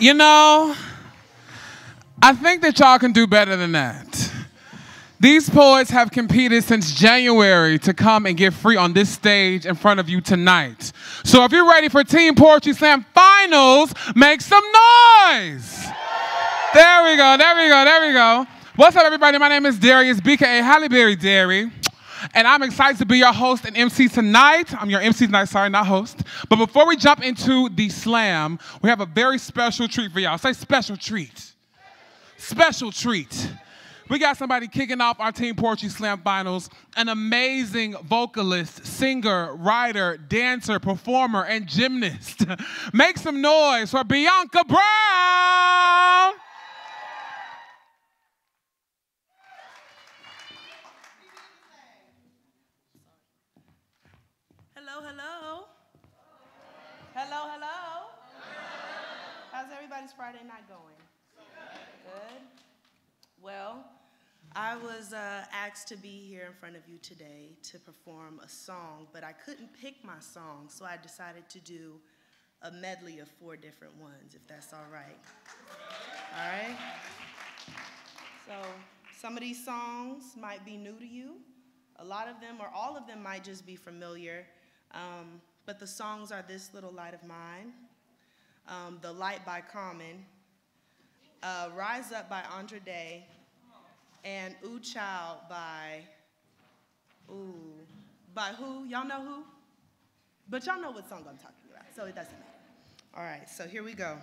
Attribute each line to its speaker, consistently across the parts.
Speaker 1: You know, I think that y'all can do better than that. These poets have competed since January to come and get free on this stage in front of you tonight. So if you're ready for Teen Poetry Slam Finals, make some noise. There we go, there we go, there we go. What's up, everybody? My name is Darius, BKA Halle Berry Dairy. And I'm excited to be your host and MC tonight. I'm your MC tonight, sorry, not host. But before we jump into the slam, we have a very special treat for y'all. Say special treat. Special treat. We got somebody kicking off our Teen Poetry Slam finals, an amazing vocalist, singer, writer, dancer, performer, and gymnast. Make some noise for Bianca Brown.
Speaker 2: Hello, hello. Hello, hello. Friday night going? Good. Well, I was uh, asked to be here in front of you today to perform a song, but I couldn't pick my song, so I decided to do a medley of four different ones, if that's all right. All right? So, some of these songs might be new to you. A lot of them, or all of them, might just be familiar. Um, but the songs are This Little Light of Mine, um, The Light by Common, uh, Rise Up by Andra Day, and Ooh Child by, ooh, by who? Y'all know who? But y'all know what song I'm talking about, so it doesn't matter. All right, so here we go.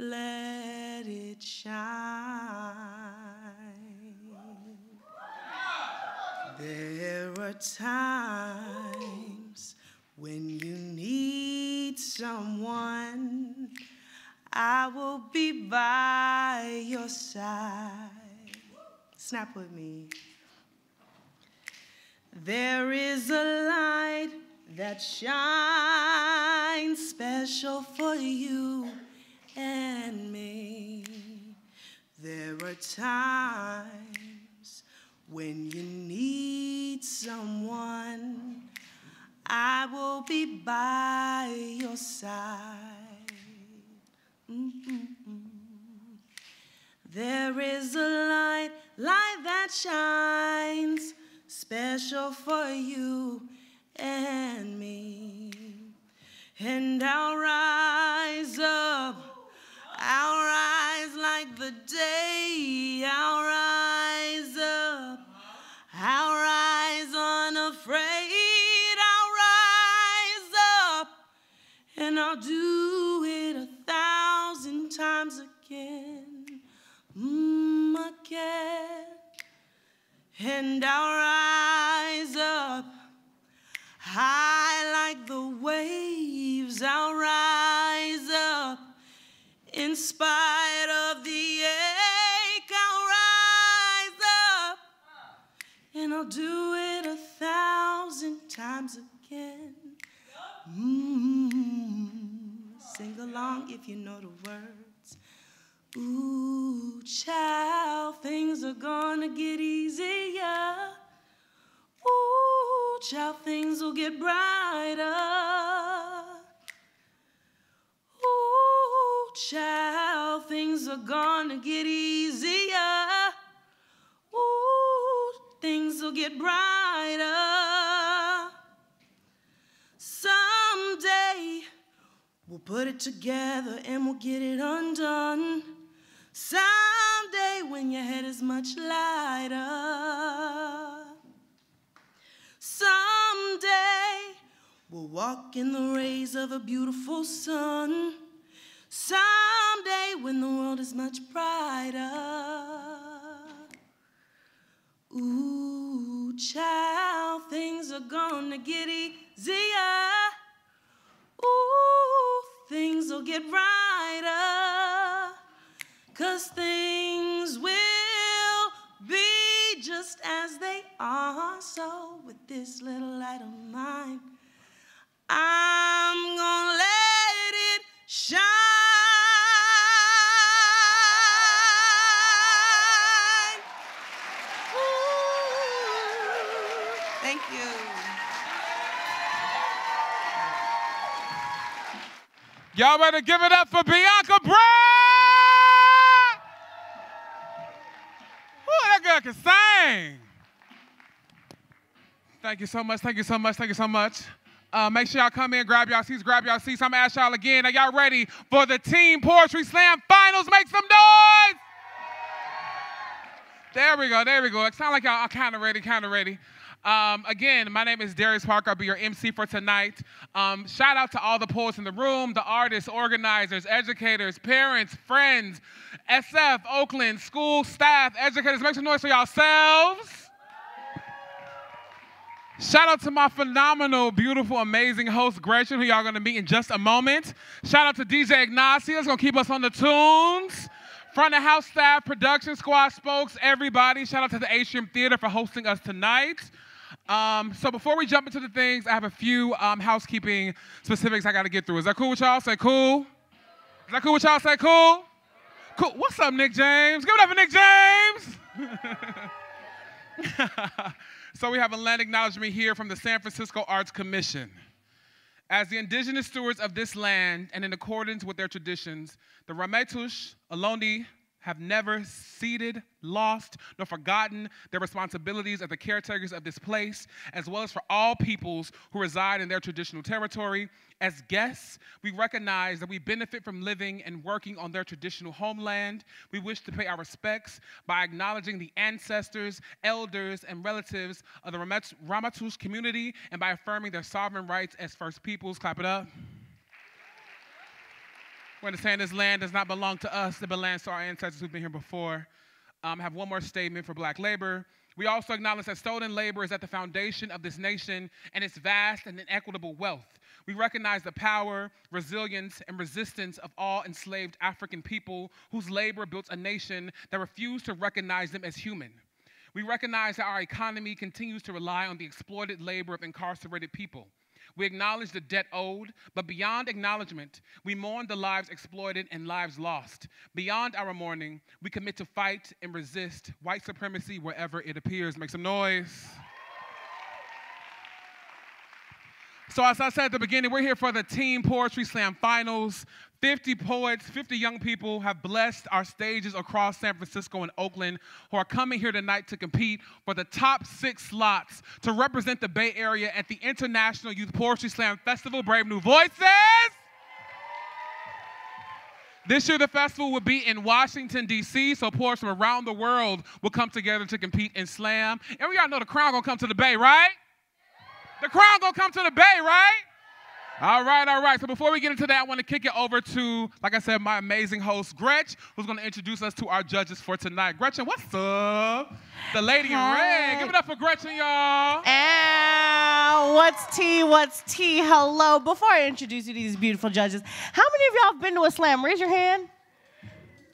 Speaker 2: Let it shine. There are times when you need someone, I will be by your side. Snap with me. There is a light that shines special for you and me. There are times when you need someone, I will be by your side. Mm-mm-mm. There is a light, light that shines special for you and me. And I'll rise up, I'll rise like the day, I'll rise up, I'll rise unafraid, I'll rise up, and I'll do it a thousand times again, mm, again. And I'll rise up high like the waves. I'll rise spite of the ache. I'll rise up and I'll do it a thousand times again. Mm. Sing along if you know the words. Ooh, child, things are gonna get easier. Ooh, child, things will get brighter. Child, things are gonna get easier. Ooh, things will get brighter. Someday We'll put it together and we'll get it undone. Someday when your head is much lighter. Someday we'll walk in the rays of a beautiful sun. Someday when the world is much brighter. Ooh, child, things are gonna get easier. Ooh, things will get brighter. Cause things will be just as they are. So, with this little light of mine, I'm gonna let it shine.
Speaker 1: Y'all better give it up for Bianca Brown! Ooh, that girl can sing. Thank you so much, thank you so much, thank you so much. Uh, make sure y'all come in, grab y'all seats, grab y'all seats. I'm gonna ask y'all again, are y'all ready for the Teen Poetry Slam Finals? Make some noise! There we go, there we go. It sounds like y'all are kind of ready, kind of ready. Um, again, my name is Darius Parker. I'll be your MC for tonight. Um, shout out to all the poets in the room, the artists, organizers, educators, parents, friends, SF, Oakland, school staff, educators. Make some noise for yourselves. Shout out to my phenomenal, beautiful, amazing host, Gretchen, who y'all gonna meet in just a moment. Shout out to DJ Ignacio. Ignatius, gonna keep us on the tunes. Front of house staff, production squad, spokes, everybody. Shout out to the Atrium Theater for hosting us tonight. Um, so before we jump into the things, I have a few um, housekeeping specifics I got to get through. Is that cool with y'all? Say cool. Is that cool with y'all? Say cool. Cool. What's up, Nick James? Give it up for Nick James. so we have a land acknowledgement here from the San Francisco Arts Commission. As the indigenous stewards of this land and in accordance with their traditions, the Ramaytush, Ohlone, have never ceded, lost, nor forgotten their responsibilities as the caretakers of this place, as well as for all peoples who reside in their traditional territory. As guests, we recognize that we benefit from living and working on their traditional homeland. We wish to pay our respects by acknowledging the ancestors, elders, and relatives of the Ramaytush community and by affirming their sovereign rights as First Peoples. Clap it up. We understand this land does not belong to us, it belongs to our ancestors who've been here before. Um, I have one more statement for black labor. We also acknowledge that stolen labor is at the foundation of this nation and its vast and inequitable wealth. We recognize the power, resilience, and resistance of all enslaved African people whose labor built a nation that refused to recognize them as human. We recognize that our economy continues to rely on the exploited labor of incarcerated people. We acknowledge the debt owed, but beyond acknowledgement, we mourn the lives exploited and lives lost. Beyond our mourning, we commit to fight and resist white supremacy wherever it appears. Make some noise. So, as I said at the beginning, we're here for the Teen Poetry Slam Finals. 50 poets, 50 young people have blessed our stages across San Francisco and Oakland who are coming here tonight to compete for the top six slots to represent the Bay Area at the International Youth Poetry Slam Festival, Brave New Voices. This year, the festival will be in Washington, D.C., so poets from around the world will come together to compete in slam. And we all know the crown gonna come to the Bay, right? The crown gonna come to the Bay, right? All right, all right. So before we get into that, I want to kick it over to, like I said, my amazing host, Gretch, who's going to introduce us to our judges for tonight. Gretchen, what's up? The lady in red. Give it up for Gretchen, y'all.
Speaker 3: And what's tea? What's tea? Hello. Before I introduce you to these beautiful judges, how many of y'all have been to a slam? Raise your hand.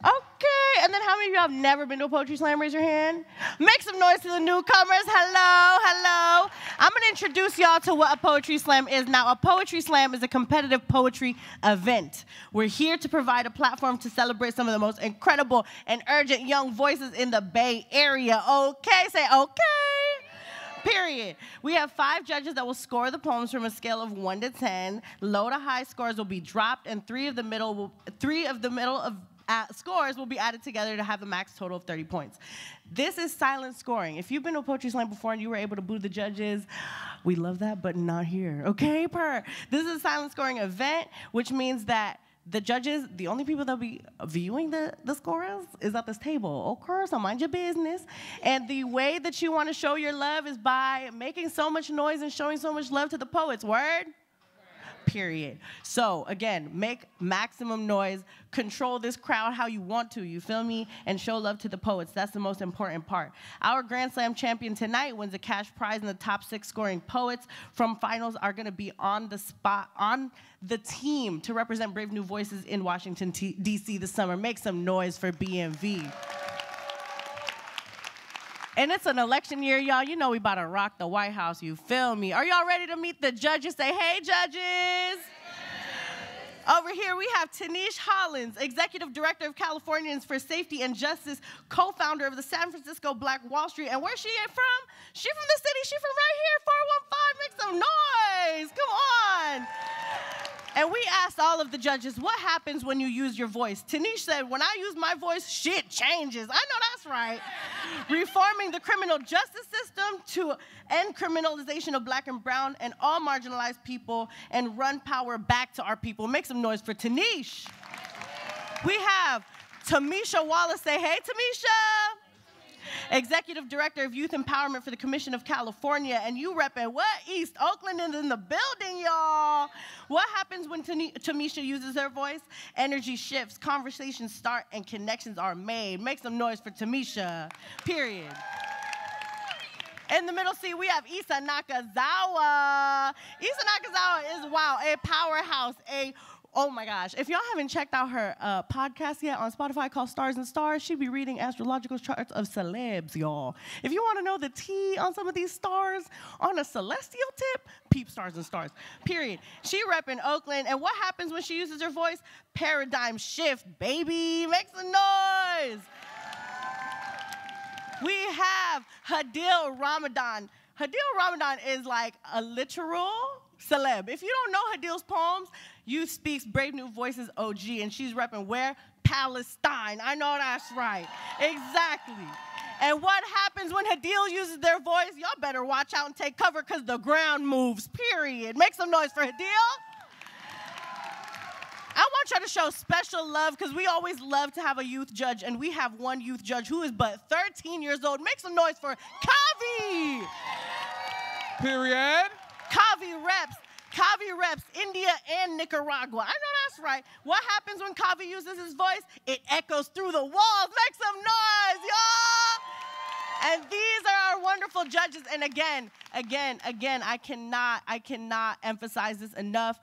Speaker 3: Okay, and then how many of you have never been to a poetry slam? Raise your hand. Make some noise to the newcomers. Hello, hello. I'm gonna introduce y'all to what a poetry slam is. Now, a poetry slam is a competitive poetry event. We're here to provide a platform to celebrate some of the most incredible and urgent young voices in the Bay Area. Okay, say okay. Period. We have five judges that will score the poems from a scale of one to ten. Low to high scores will be dropped, and three of the middle will, three of the middle of scores will be added together to have a max total of 30 points. This is silent scoring. If you've been to poetry slam before and you were able to boo the judges, we love that, but not here. Okay, per. This is a silent scoring event, which means that the judges, the only people that'll be viewing the, the scores is at this table. Okay, so mind your business. And the way that you want to show your love is by making so much noise and showing so much love to the poets. Word? Period. So again, make maximum noise, control this crowd how you want to, you feel me? And show love to the poets. That's the most important part. Our Grand Slam champion tonight wins a cash prize and the top six scoring poets from finals are gonna be on the spot, on the team to represent Brave New Voices in Washington, D.C. this summer. Make some noise for BNV. And it's an election year, y'all. You know we about to rock the White House. You feel me? Are y'all ready to meet the judges? Say, hey, judges. Over here, we have Tinisch Hollins, Executive Director of Californians for Safety and Justice, co-founder of the San Francisco Black Wall Street. And where's she from? She from the city. She from right here, 415. Make some noise. Come on. And we asked all of the judges, what happens when you use your voice? Tinisch said, when I use my voice, shit changes. I know that's right. Reforming the criminal justice system to end criminalization of black and brown and all marginalized people and run power back to our people. Make some noise for Tinisch. We have Tamisha Wallace. Say, hey, Tamisha. Executive Director of Youth Empowerment for the Commission of California, and you repping what? East Oakland is in the building, y'all. What happens when Tamisha uses her voice? Energy shifts, conversations start, and connections are made. Make some noise for Tamisha, period. In the middle seat, we have Isa Nakazawa. Isa Nakazawa is, wow, a powerhouse, a Oh my gosh. If y'all haven't checked out her uh, podcast yet on Spotify called Stars and Stars, she be reading astrological charts of celebs, y'all. If you want to know the tea on some of these stars on a celestial tip, peep Stars and Stars, period. She repping Oakland. And what happens when she uses her voice? Paradigm shift, baby. Make some noise. We have Hadil Ramadan. Hadil Ramadan is like a literal celeb. If you don't know Hadil's poems, Youth Speaks Brave New Voices OG, and she's repping where? Palestine. I know that's right. Exactly. And what happens when Hadil uses their voice? Y'all better watch out and take cover because the ground moves, period. Make some noise for Hadil. I want y'all to show special love because we always love to have a youth judge, and we have one youth judge who is but 13 years old. Make some noise for Kavi.
Speaker 1: Period.
Speaker 3: Kavi reps Kavi reps India and Nicaragua. I know that's right. What happens when Kavi uses his voice? It echoes through the walls. Make some noise, y'all. And these are our wonderful judges. And again, again, again, I cannot, I cannot emphasize this enough.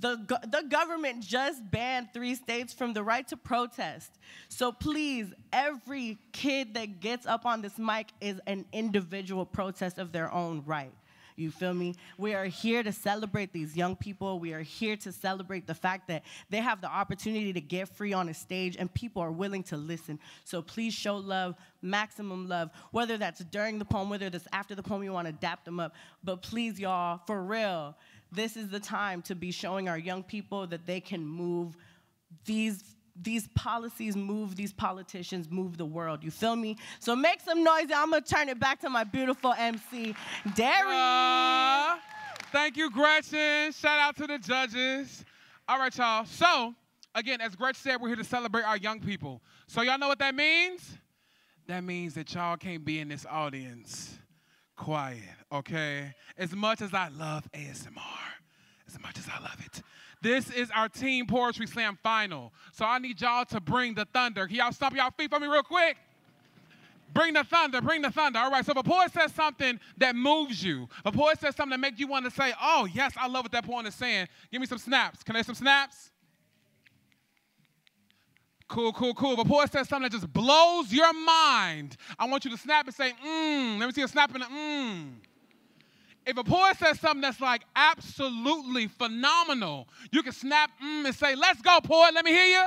Speaker 3: The, the government just banned three states from the right to protest. So please, every kid that gets up on this mic is an individual protest of their own right. You feel me? We are here to celebrate these young people. We are here to celebrate the fact that they have the opportunity to get free on a stage and people are willing to listen. So please show love, maximum love, whether that's during the poem, whether that's after the poem, you want to dap them up. But please, y'all, for real, this is the time to be showing our young people that they can move these these policies move these politicians move the world. You feel me? So make some noise i'm gonna turn it back to my beautiful mc derry. Uh,
Speaker 1: thank you gretchen. Shout out to the judges. All right y'all. So again as gretchen said we're here to celebrate our young people. So y'all know what that means? That means that y'all can't be in this audience quiet okay? As much as i love asmr as much as i love it this is our teen poetry slam final. So I need y'all to bring the thunder. Can y'all stomp y'all feet for me real quick? Bring the thunder, bring the thunder. All right, so if a poet says something that moves you, a poet says something that makes you want to say, oh, yes, I love what that poet is saying, give me some snaps. Can I have some snaps? Cool, cool, cool. If a poet says something that just blows your mind, I want you to snap and say, mmm. Let me see a snap and a mmm. If a poet says something that's like absolutely phenomenal, you can snap mm and say, Let's go, poet. Let me hear you.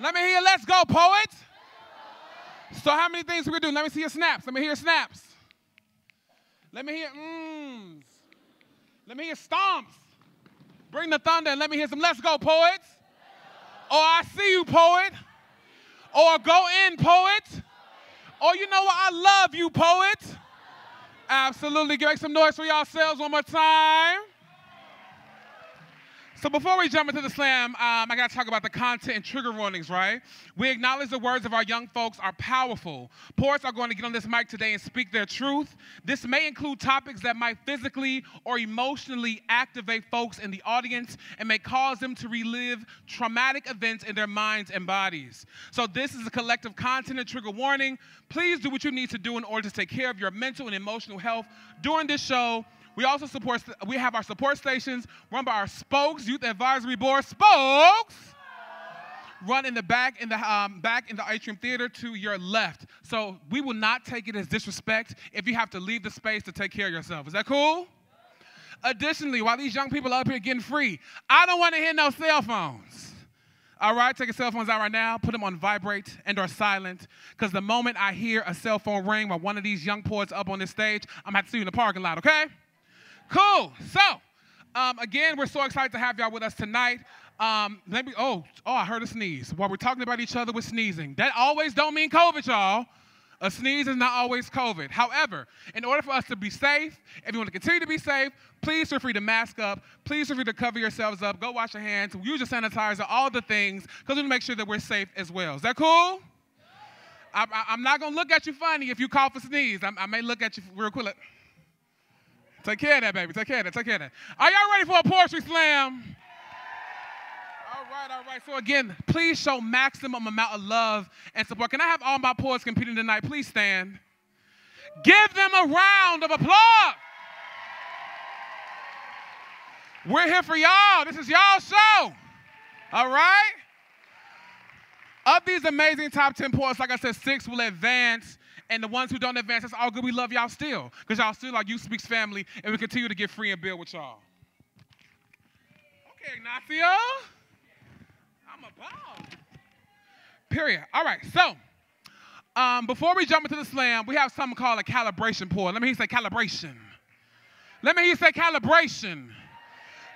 Speaker 1: Let me hear you. Let's go, poet. So, how many things we we do? Let me see your snaps. Let me hear your snaps. Let me hear mms. Let me hear stomps. Bring the thunder and let me hear some let's go, poets. Or I see you, poet. Or go in, poet. Or you know what? I love you, poet. Absolutely. Make some noise for yourselves one more time. So before we jump into the slam, um, I got to talk about the content and trigger warnings, right? We acknowledge the words of our young folks are powerful. Poets are going to get on this mic today and speak their truth. This may include topics that might physically or emotionally activate folks in the audience and may cause them to relive traumatic events in their minds and bodies. So this is a collective content and trigger warning. Please do what you need to do in order to take care of your mental and emotional health during this show we also support, we have our support stations run by our spokes, Youth Advisory Board spokes, run in the back in the um, back in the atrium theater to your left. So we will not take it as disrespect if you have to leave the space to take care of yourself. Is that cool? Additionally, while these young people are up here getting free, I don't want to hear no cell phones. All right, take your cell phones out right now, put them on vibrate and or silent, because the moment I hear a cell phone ring while one of these young poets up on this stage, I'm gonna have to see you in the parking lot, okay? Cool. So, um, again, we're so excited to have y'all with us tonight. Um, let me, oh, oh, I heard a sneeze. While we're talking about each other with sneezing, that always don't mean COVID, y'all. A sneeze is not always COVID. However, in order for us to be safe, if you want to continue to be safe, please feel free to mask up. Please feel free to cover yourselves up. Go wash your hands. Use your sanitizer. All the things, because we want to make sure that we're safe as well. Is that cool? I, am not gonna look at you funny if you cough or sneeze. I, I may look at you real quick. Take care of that, baby. Take care of that. Take care of that. Are y'all ready for a poetry slam? All right, all right. So again, please show maximum amount of love and support. Can I have all my poets competing tonight? Please stand. Give them a round of applause. We're here for y'all. This is y'all show. All right? Of these amazing top 10 poets, like I said, six will advance and the ones who don't advance, that's all good. We love y'all still. Because y'all still like Youth Speaks family, and we continue to get free and build with y'all. Okay, Ignacio. I'm a ball. Period. All right, so um, before we jump into the slam, we have something called a calibration pool. Let me hear you say calibration. Let me hear you say calibration.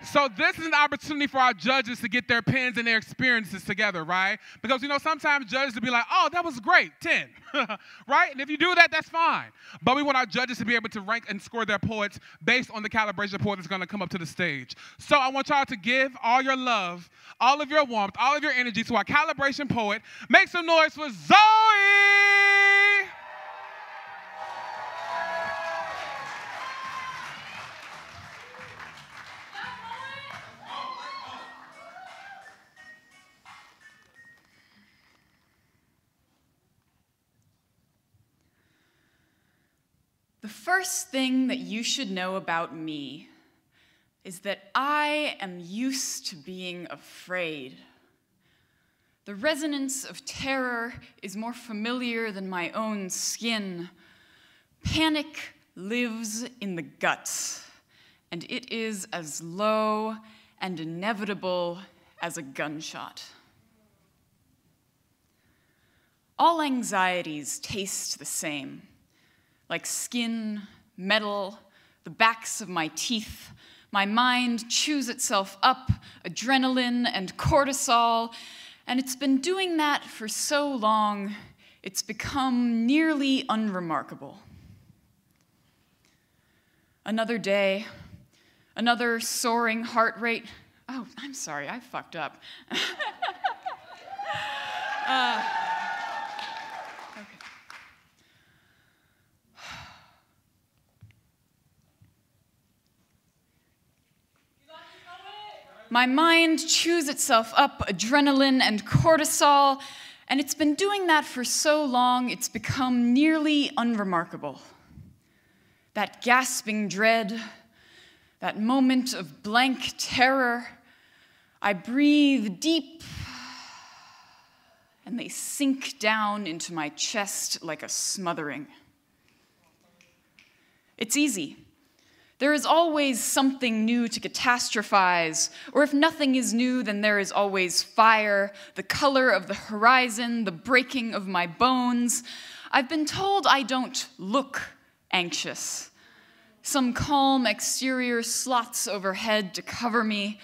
Speaker 1: So this is an opportunity for our judges to get their pens and their experiences together, right? Because you know sometimes judges will be like, "Oh, that was great, 10." right? And if you do that, that's fine. But we want our judges to be able to rank and score their poets based on the calibration poet that's going to come up to the stage. So I want y'all to give all your love, all of your warmth, all of your energy to our calibration poet. Make some noise for Zoe!
Speaker 4: First thing that you should know about me is that I am used to being afraid. The resonance of terror is more familiar than my own skin. Panic lives in the guts, and it is as low and inevitable as a gunshot. All anxieties taste the same like skin, metal, the backs of my teeth. My mind chews itself up, adrenaline and cortisol, and it's been doing that for so long, it's become nearly unremarkable. Another day, another soaring heart rate. Oh, I'm sorry, I fucked up. uh, My mind chews itself up adrenaline and cortisol, and it's been doing that for so long it's become nearly unremarkable. That gasping dread, that moment of blank terror, I breathe deep, and they sink down into my chest like a smothering. It's easy. There is always something new to catastrophize, or if nothing is new, then there is always fire, the color of the horizon, the breaking of my bones. I've been told I don't look anxious. Some calm exterior slots overhead to cover me.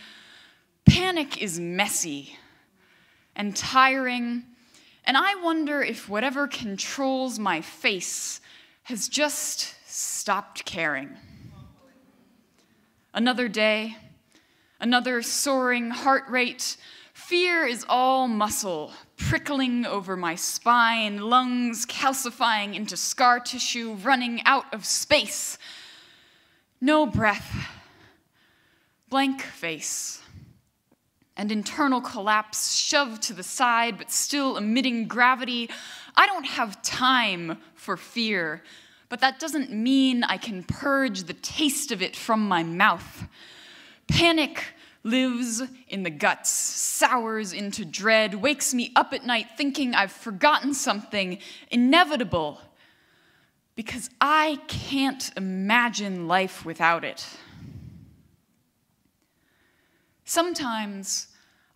Speaker 4: Panic is messy. and tiring, and I wonder if whatever controls my face has just stopped caring. Another day, another soaring heart rate. Fear is all muscle, prickling over my spine, lungs calcifying into scar tissue, running out of space. No breath, blank face, and internal collapse shoved to the side but still emitting gravity. I don't have time for fear, but that doesn't mean I can purge the taste of it from my mouth. Panic lives in the guts, sours into dread, wakes me up at night thinking I've forgotten something inevitable because I can't imagine life without it. Sometimes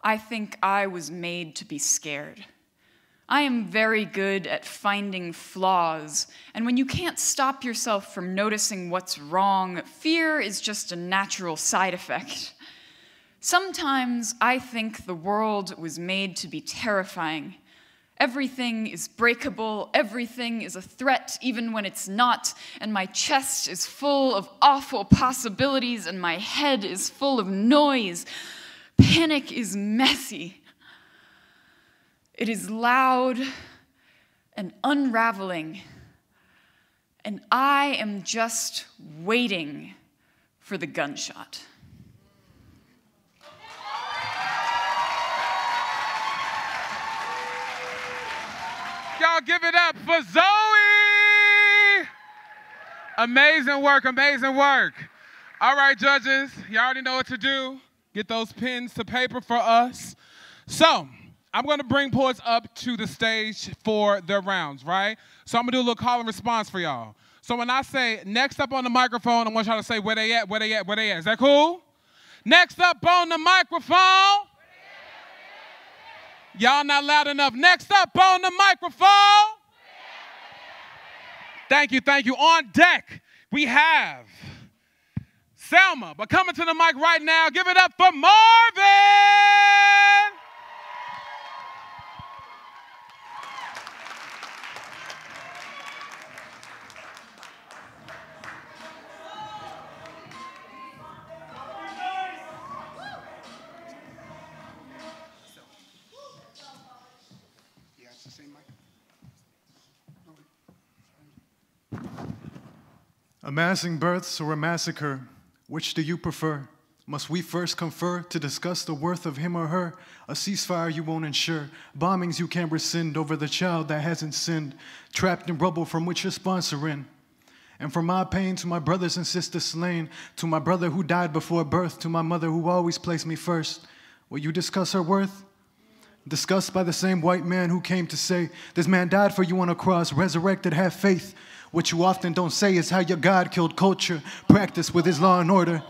Speaker 4: I think I was made to be scared. I am very good at finding flaws, and when you can't stop yourself from noticing what's wrong, fear is just a natural side effect. Sometimes I think the world was made to be terrifying. Everything is breakable, everything is a threat, even when it's not, and my chest is full of awful possibilities, and my head is full of noise. Panic is messy. It is loud and unraveling, and I am just waiting for the gunshot.
Speaker 1: Y'all give it up for Zoe. Amazing work, amazing work. All right, judges, you all already know what to do. Get those pens to paper for us. So, I'm gonna bring poets up to the stage for their rounds, right? So I'm gonna do a little call and response for y'all. So when I say next up on the microphone, I want y'all to say where they at, where they at, where they at. Is that cool? Next up on the microphone. Y'all not loud enough. Next up on the microphone. Thank you, thank you. On deck, we have Selma. But coming to the mic right now, give it up for Marvin.
Speaker 5: Amassing births or a massacre, which do you prefer? Must we first confer to discuss the worth of him or her? A ceasefire you won't ensure, bombings you can't rescind over the child that hasn't sinned, trapped in rubble from which you're sponsoring. And from my pain to my brothers and sisters slain, to my brother who died before birth, to my mother who always placed me first, will you discuss her worth? discussed by the same white man who came to say, This man died for you on a cross, resurrected, have faith. What you often don't say is how your God killed culture, practiced with his law and order.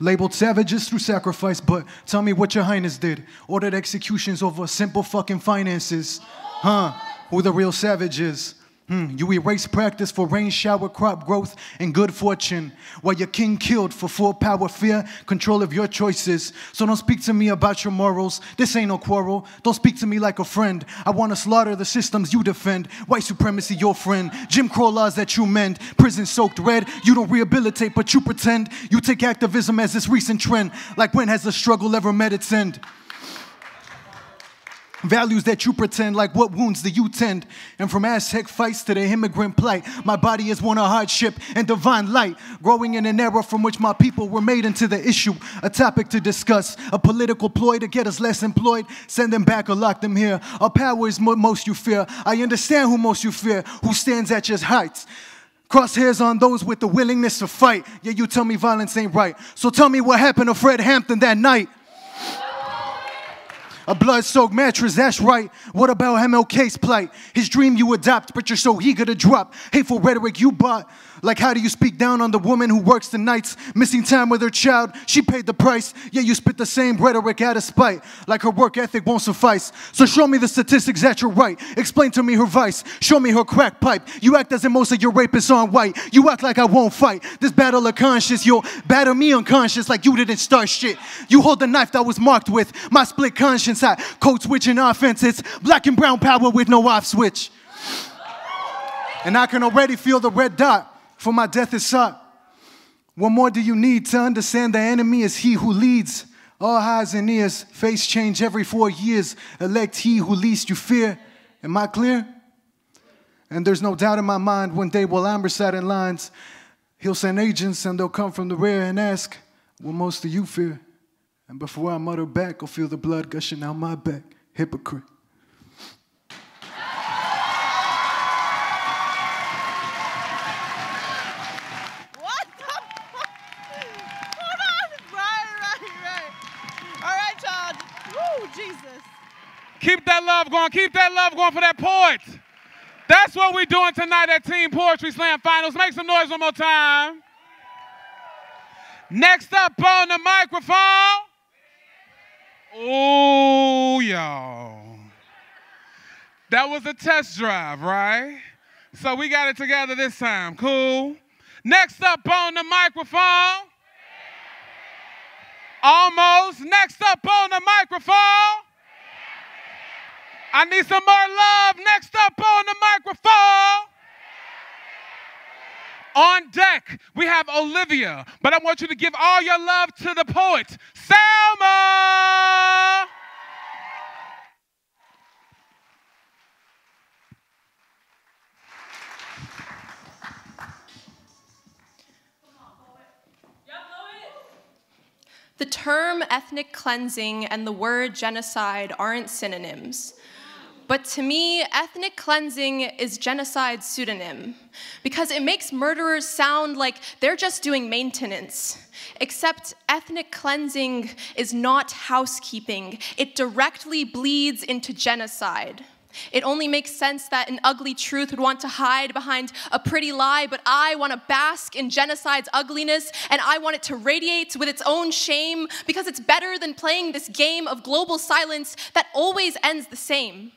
Speaker 5: Labeled savages through sacrifice, but tell me what your highness did. Ordered executions over simple fucking finances. Huh? Who the real savage is. Hmm, you erase practice for rain, shower, crop growth, and good fortune. While your king killed for full power, fear, control of your choices. So don't speak to me about your morals. This ain't no quarrel. Don't speak to me like a friend. I want to slaughter the systems you defend. White supremacy, your friend. Jim Crow laws that you mend. Prison soaked red. You don't rehabilitate, but you pretend. You take activism as this recent trend. Like when has the struggle ever met its end? Values that you pretend like what wounds do you tend? And from Aztec fights to the immigrant plight, my body is one of hardship and divine light. Growing in an era from which my people were made into the issue, a topic to discuss, a political ploy to get us less employed, send them back or lock them here. Our power is what most you fear. I understand who most you fear, who stands at your heights. Crosshairs on those with the willingness to fight. Yeah, you tell me violence ain't right. So tell me what happened to Fred Hampton that night. A blood soaked mattress, that's right. What about MLK's plight? His dream you adopt, but you're so eager to drop. Hateful rhetoric you bought. Like, how do you speak down on the woman who works the nights, missing time with her child? She paid the price, yet you spit the same rhetoric out of spite. Like her work ethic won't suffice. So show me the statistics that you're right. Explain to me her vice. Show me her crack pipe. You act as if most of your rapists aren't white. You act like I won't fight. This battle of conscience, you'll battle me unconscious like you didn't start shit. You hold the knife that was marked with my split conscience. I code switching offense. It's black and brown power with no off switch. And I can already feel the red dot, for my death is sought. What more do you need to understand the enemy is he who leads? All eyes and ears, face change every four years. Elect he who least you fear. Am I clear? And there's no doubt in my mind one day while I'm reciting lines, he'll send agents and they'll come from the rear and ask, What most do you fear? And before I mutter back, I'll feel the blood gushing out my back. Hypocrite.
Speaker 3: What the fuck? Hold on. Right, right, right. All right, y'all. Woo, Jesus.
Speaker 1: Keep that love going. Keep that love going for that poet. That's what we're doing tonight at Teen Poetry Slam Finals. Make some noise one more time. Next up on the microphone. Oh, y'all. That was a test drive, right? So we got it together this time. Cool. Next up on the microphone. Almost. Next up on the microphone. I need some more love. Next up on the microphone. On deck, we have Olivia, but I want you to give all your love to the poet, Selma.
Speaker 6: The term ethnic cleansing and the word genocide aren't synonyms. But to me, ethnic cleansing is genocide's pseudonym because it makes murderers sound like they're just doing maintenance. Except ethnic cleansing is not housekeeping, it directly bleeds into genocide. It only makes sense that an ugly truth would want to hide behind a pretty lie, but I want to bask in genocide's ugliness and I want it to radiate with its own shame because it's better than playing this game of global silence that always ends the same.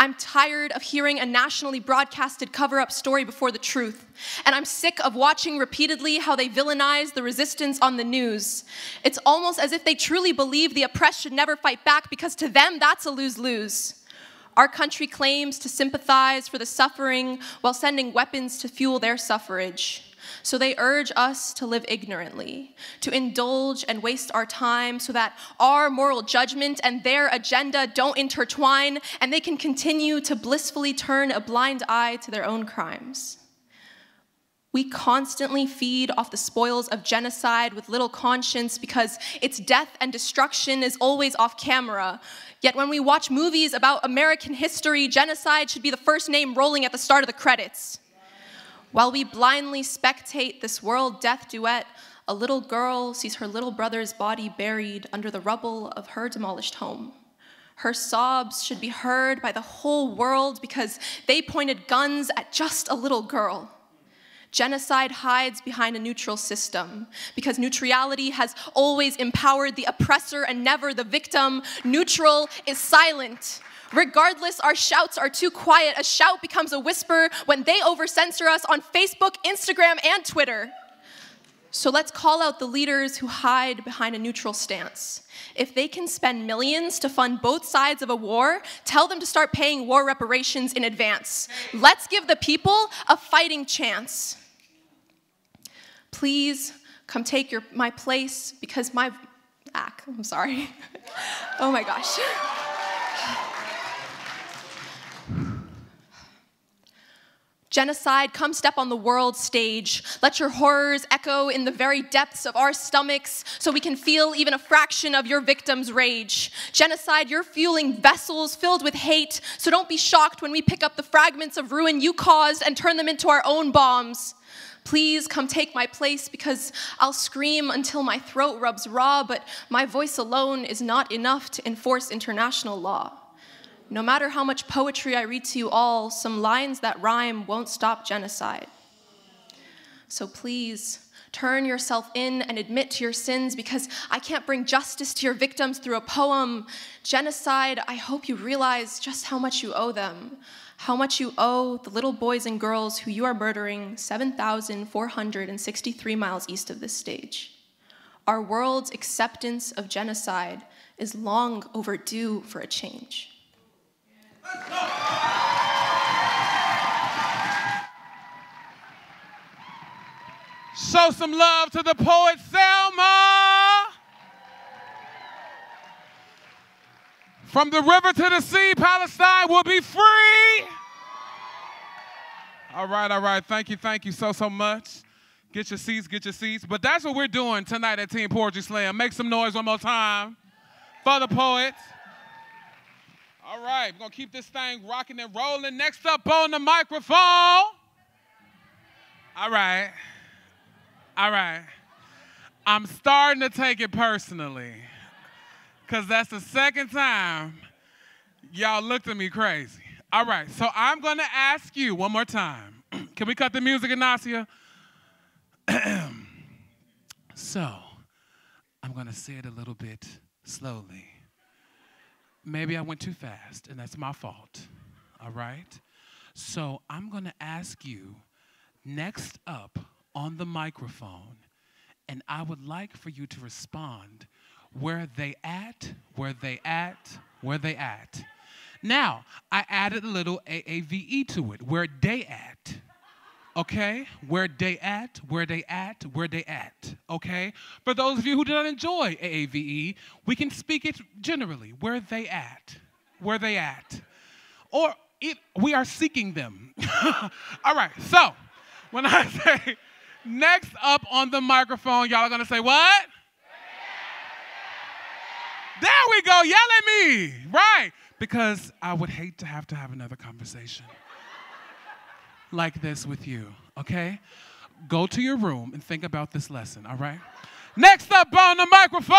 Speaker 6: I'm tired of hearing a nationally broadcasted cover up story before the truth. And I'm sick of watching repeatedly how they villainize the resistance on the news. It's almost as if they truly believe the oppressed should never fight back because to them, that's a lose lose. Our country claims to sympathize for the suffering while sending weapons to fuel their suffrage. So they urge us to live ignorantly, to indulge and waste our time so that our moral judgment and their agenda don't intertwine and they can continue to blissfully turn a blind eye to their own crimes. We constantly feed off the spoils of genocide with little conscience because its death and destruction is always off camera. Yet when we watch movies about American history, genocide should be the first name rolling at the start of the credits. While we blindly spectate this world death duet, a little girl sees her little brother's body buried under the rubble of her demolished home. Her sobs should be heard by the whole world because they pointed guns at just a little girl. Genocide hides behind a neutral system because neutrality has always empowered the oppressor and never the victim. Neutral is silent. Regardless, our shouts are too quiet. A shout becomes a whisper when they overcensor us on Facebook, Instagram, and Twitter. So let's call out the leaders who hide behind a neutral stance. If they can spend millions to fund both sides of a war, tell them to start paying war reparations in advance. Let's give the people a fighting chance. Please come take your, my place because my, ah, I'm sorry. oh my gosh. Genocide, come step on the world stage. Let your horrors echo in the very depths of our stomachs so we can feel even a fraction of your victim's rage. Genocide, you're fueling vessels filled with hate, so don't be shocked when we pick up the fragments of ruin you caused and turn them into our own bombs. Please come take my place because I'll scream until my throat rubs raw, but my voice alone is not enough to enforce international law. No matter how much poetry I read to you all, some lines that rhyme won't stop genocide. So please, turn yourself in and admit to your sins because I can't bring justice to your victims through a poem. Genocide, I hope you realize just how much you owe them. How much you owe the little boys and girls who you are murdering 7,463 miles east of this stage. Our world's acceptance of genocide is long overdue for a change.
Speaker 1: Show some love to the poet Selma. From the river to the sea, Palestine will be free. All right, all right. Thank you, thank you so, so much. Get your seats, get your seats. But that's what we're doing tonight at Teen Poetry Slam. Make some noise one more time for the poets. All right, we're going to keep this thing rocking and rolling. Next up on the microphone. All right. All right. I'm starting to take it personally because that's the second time y'all looked at me crazy. All right, so I'm going to ask you one more time. Can we cut the music, Inacia? so, I'm going to say it a little bit slowly. Maybe I went too fast, and that's my fault. All right? So, I'm going to ask you next up on the microphone, and I would like for you to respond where they at, where they at, where they at. Now, I added a little AAVE to it, where they at. Okay? Where they at, where they at, where they at. Okay? For those of you who do not enjoy AAVE, we can speak it generally. Where they at, where they at. Or it, we are seeking them. All right, so when I say next up on the microphone, y'all are gonna say what? There we go, yell at me, right? Because I would hate to have to have another conversation like this with you, okay? Go to your room and think about this lesson, all right? Next up on the microphone,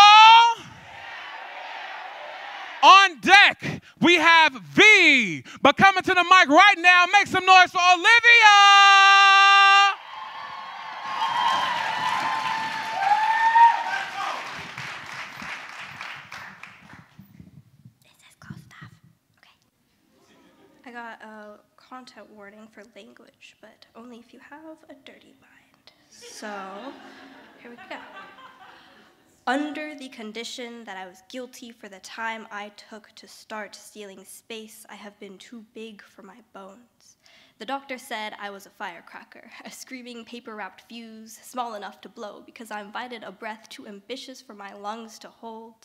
Speaker 1: on deck, we have V. But coming to the mic right now, make some noise for Olivia. Okay.
Speaker 7: I got a content warning for language, but only if you have a dirty mind. So, here we go. Under the condition that I was guilty for the time I took to start stealing space, I have been too big for my bones. The doctor said I was a firecracker, a screaming paper wrapped fuse, small enough to blow because I invited a breath too ambitious for my lungs to hold.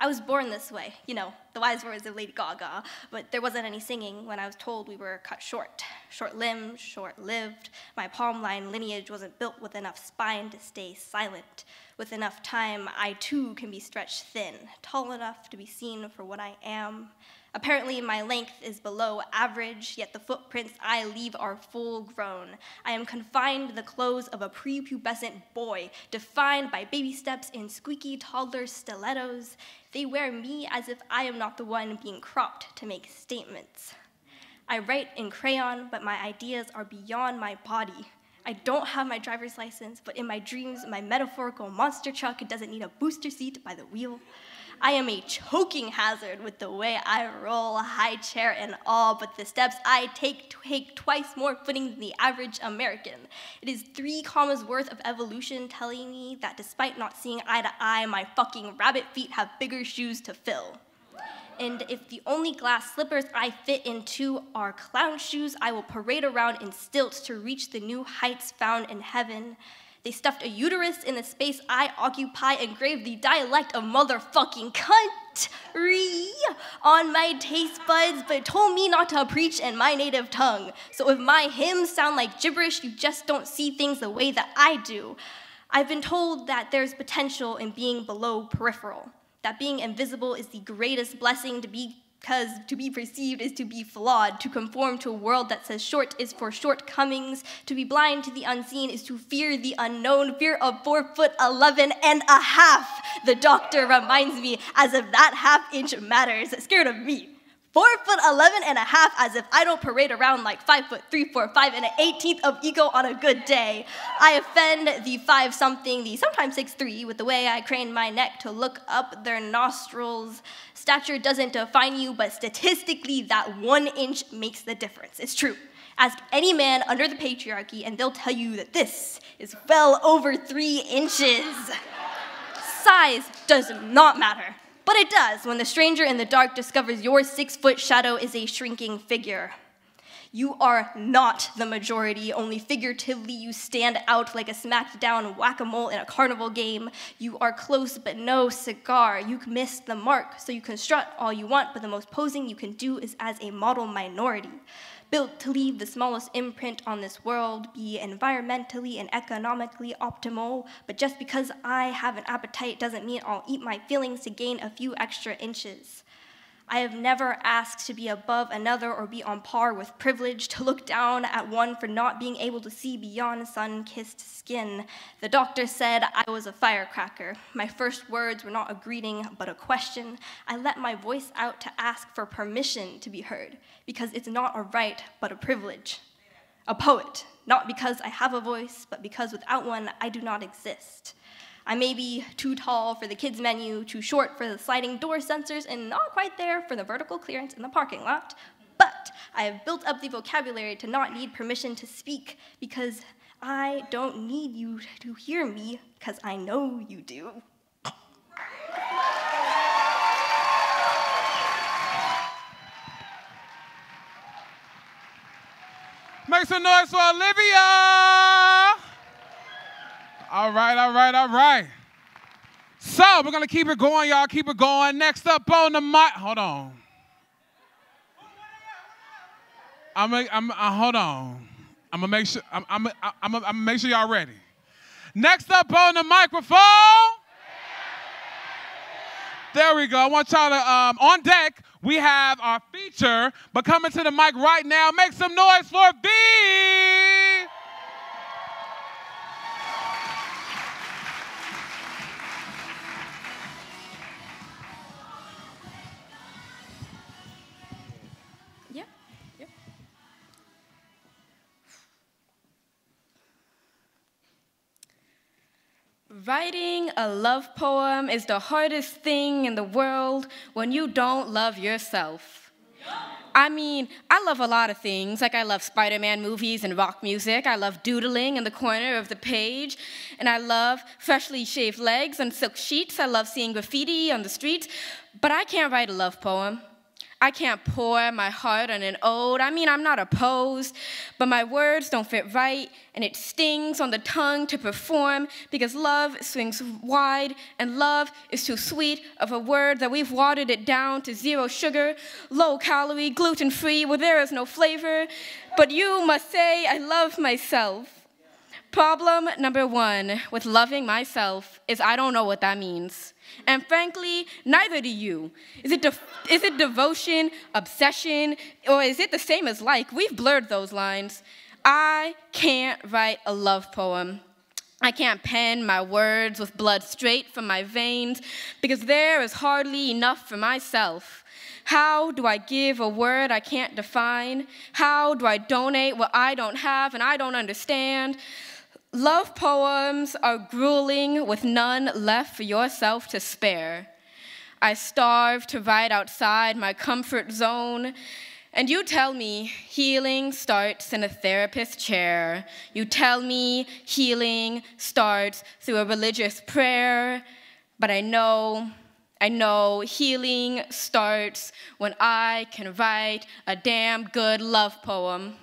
Speaker 7: I was born this way, you know, the wise words of Lady Gaga, but there wasn't any singing when I was told we were cut short. Short limbed, short lived. My palm line lineage wasn't built with enough spine to stay silent. With enough time, I too can be stretched thin, tall enough to be seen for what I am. Apparently, my length is below average, yet the footprints I leave are full grown. I am confined to the clothes of a prepubescent boy, defined by baby steps and squeaky toddler stilettos. They wear me as if I am not the one being cropped to make statements. I write in crayon, but my ideas are beyond my body. I don't have my driver's license, but in my dreams, my metaphorical monster truck doesn't need a booster seat by the wheel. I am a choking hazard with the way I roll, a high chair and all, but the steps I take take twice more footing than the average American. It is three commas worth of evolution telling me that despite not seeing eye to eye, my fucking rabbit feet have bigger shoes to fill. And if the only glass slippers I fit into are clown shoes, I will parade around in stilts to reach the new heights found in heaven. They stuffed a uterus in the space I occupy, engraved the dialect of motherfucking country on my taste buds, but told me not to preach in my native tongue. So if my hymns sound like gibberish, you just don't see things the way that I do. I've been told that there's potential in being below peripheral, that being invisible is the greatest blessing to be because to be perceived is to be flawed, to conform to a world that says short is for shortcomings, to be blind to the unseen is to fear the unknown, fear of four foot eleven and a half. The doctor reminds me as if that half inch matters, scared of me. Four foot 11 and a half, as if I don't parade around like five foot three, four, five, and an 18th of ego on a good day. I offend the five something, the sometimes six three, with the way I crane my neck to look up their nostrils. Stature doesn't define you, but statistically, that one inch makes the difference. It's true. Ask any man under the patriarchy, and they'll tell you that this is well over three inches. Size does not matter. But it does when the stranger in the dark discovers your six foot shadow is a shrinking figure. You are not the majority, only figuratively you stand out like a smacked down whack a mole in a carnival game. You are close but no cigar. You missed the mark, so you can strut all you want, but the most posing you can do is as a model minority built to leave the smallest imprint on this world, be environmentally and economically optimal, but just because I have an appetite doesn't mean I'll eat my feelings to gain a few extra inches. I have never asked to be above another or be on par with privilege, to look down at one for not being able to see beyond sun kissed skin. The doctor said I was a firecracker. My first words were not a greeting, but a question. I let my voice out to ask for permission to be heard, because it's not a right, but a privilege. A poet, not because I have a voice, but because without one, I do not exist. I may be too tall for the kids' menu, too short for the sliding door sensors, and not quite there for the vertical clearance in the parking lot. But I have built up the vocabulary to not need permission to speak because I don't need you to hear me because I know you do.
Speaker 1: Make some noise for Olivia. All right, all right, all right. So we're gonna keep it going, y'all. Keep it going. Next up on the mic. Hold on. I'm gonna, I'm, uh, hold on. I'm gonna make sure. I'm, I'm, I'm, I'm, I'm gonna make sure y'all ready. Next up on the microphone. There we go. I want y'all to um, on deck. We have our feature, but coming to the mic right now. Make some noise for B.
Speaker 7: Writing a love poem is the hardest thing in the world when you don't love yourself. I mean, I love a lot of things. Like, I love Spider Man movies and rock music. I love doodling in the corner of the page. And I love freshly shaved legs and silk sheets. I love seeing graffiti on the streets. But I can't write a love poem. I can't pour my heart on an ode. I mean, I'm not opposed, but my words don't fit right, and it stings on the tongue to perform because love swings wide, and love is too sweet of a word that we've watered it down to zero sugar, low calorie, gluten free, where there is no flavor. But you must say, I love myself. Problem number one with loving myself is I don't know what that means. And frankly, neither do you. Is it, is it devotion, obsession, or is it the same as like? We've blurred those lines. I can't write a love poem. I can't pen my words with blood straight from my veins because there is hardly enough for myself. How do I give a word I can't define? How do I donate what I don't have and I don't understand? Love poems are grueling with none left for yourself to spare. I starve to ride outside my comfort zone. And you tell me healing starts in a therapist chair. You tell me healing starts through a religious prayer. But I know, I know healing starts when I can write a damn good love poem.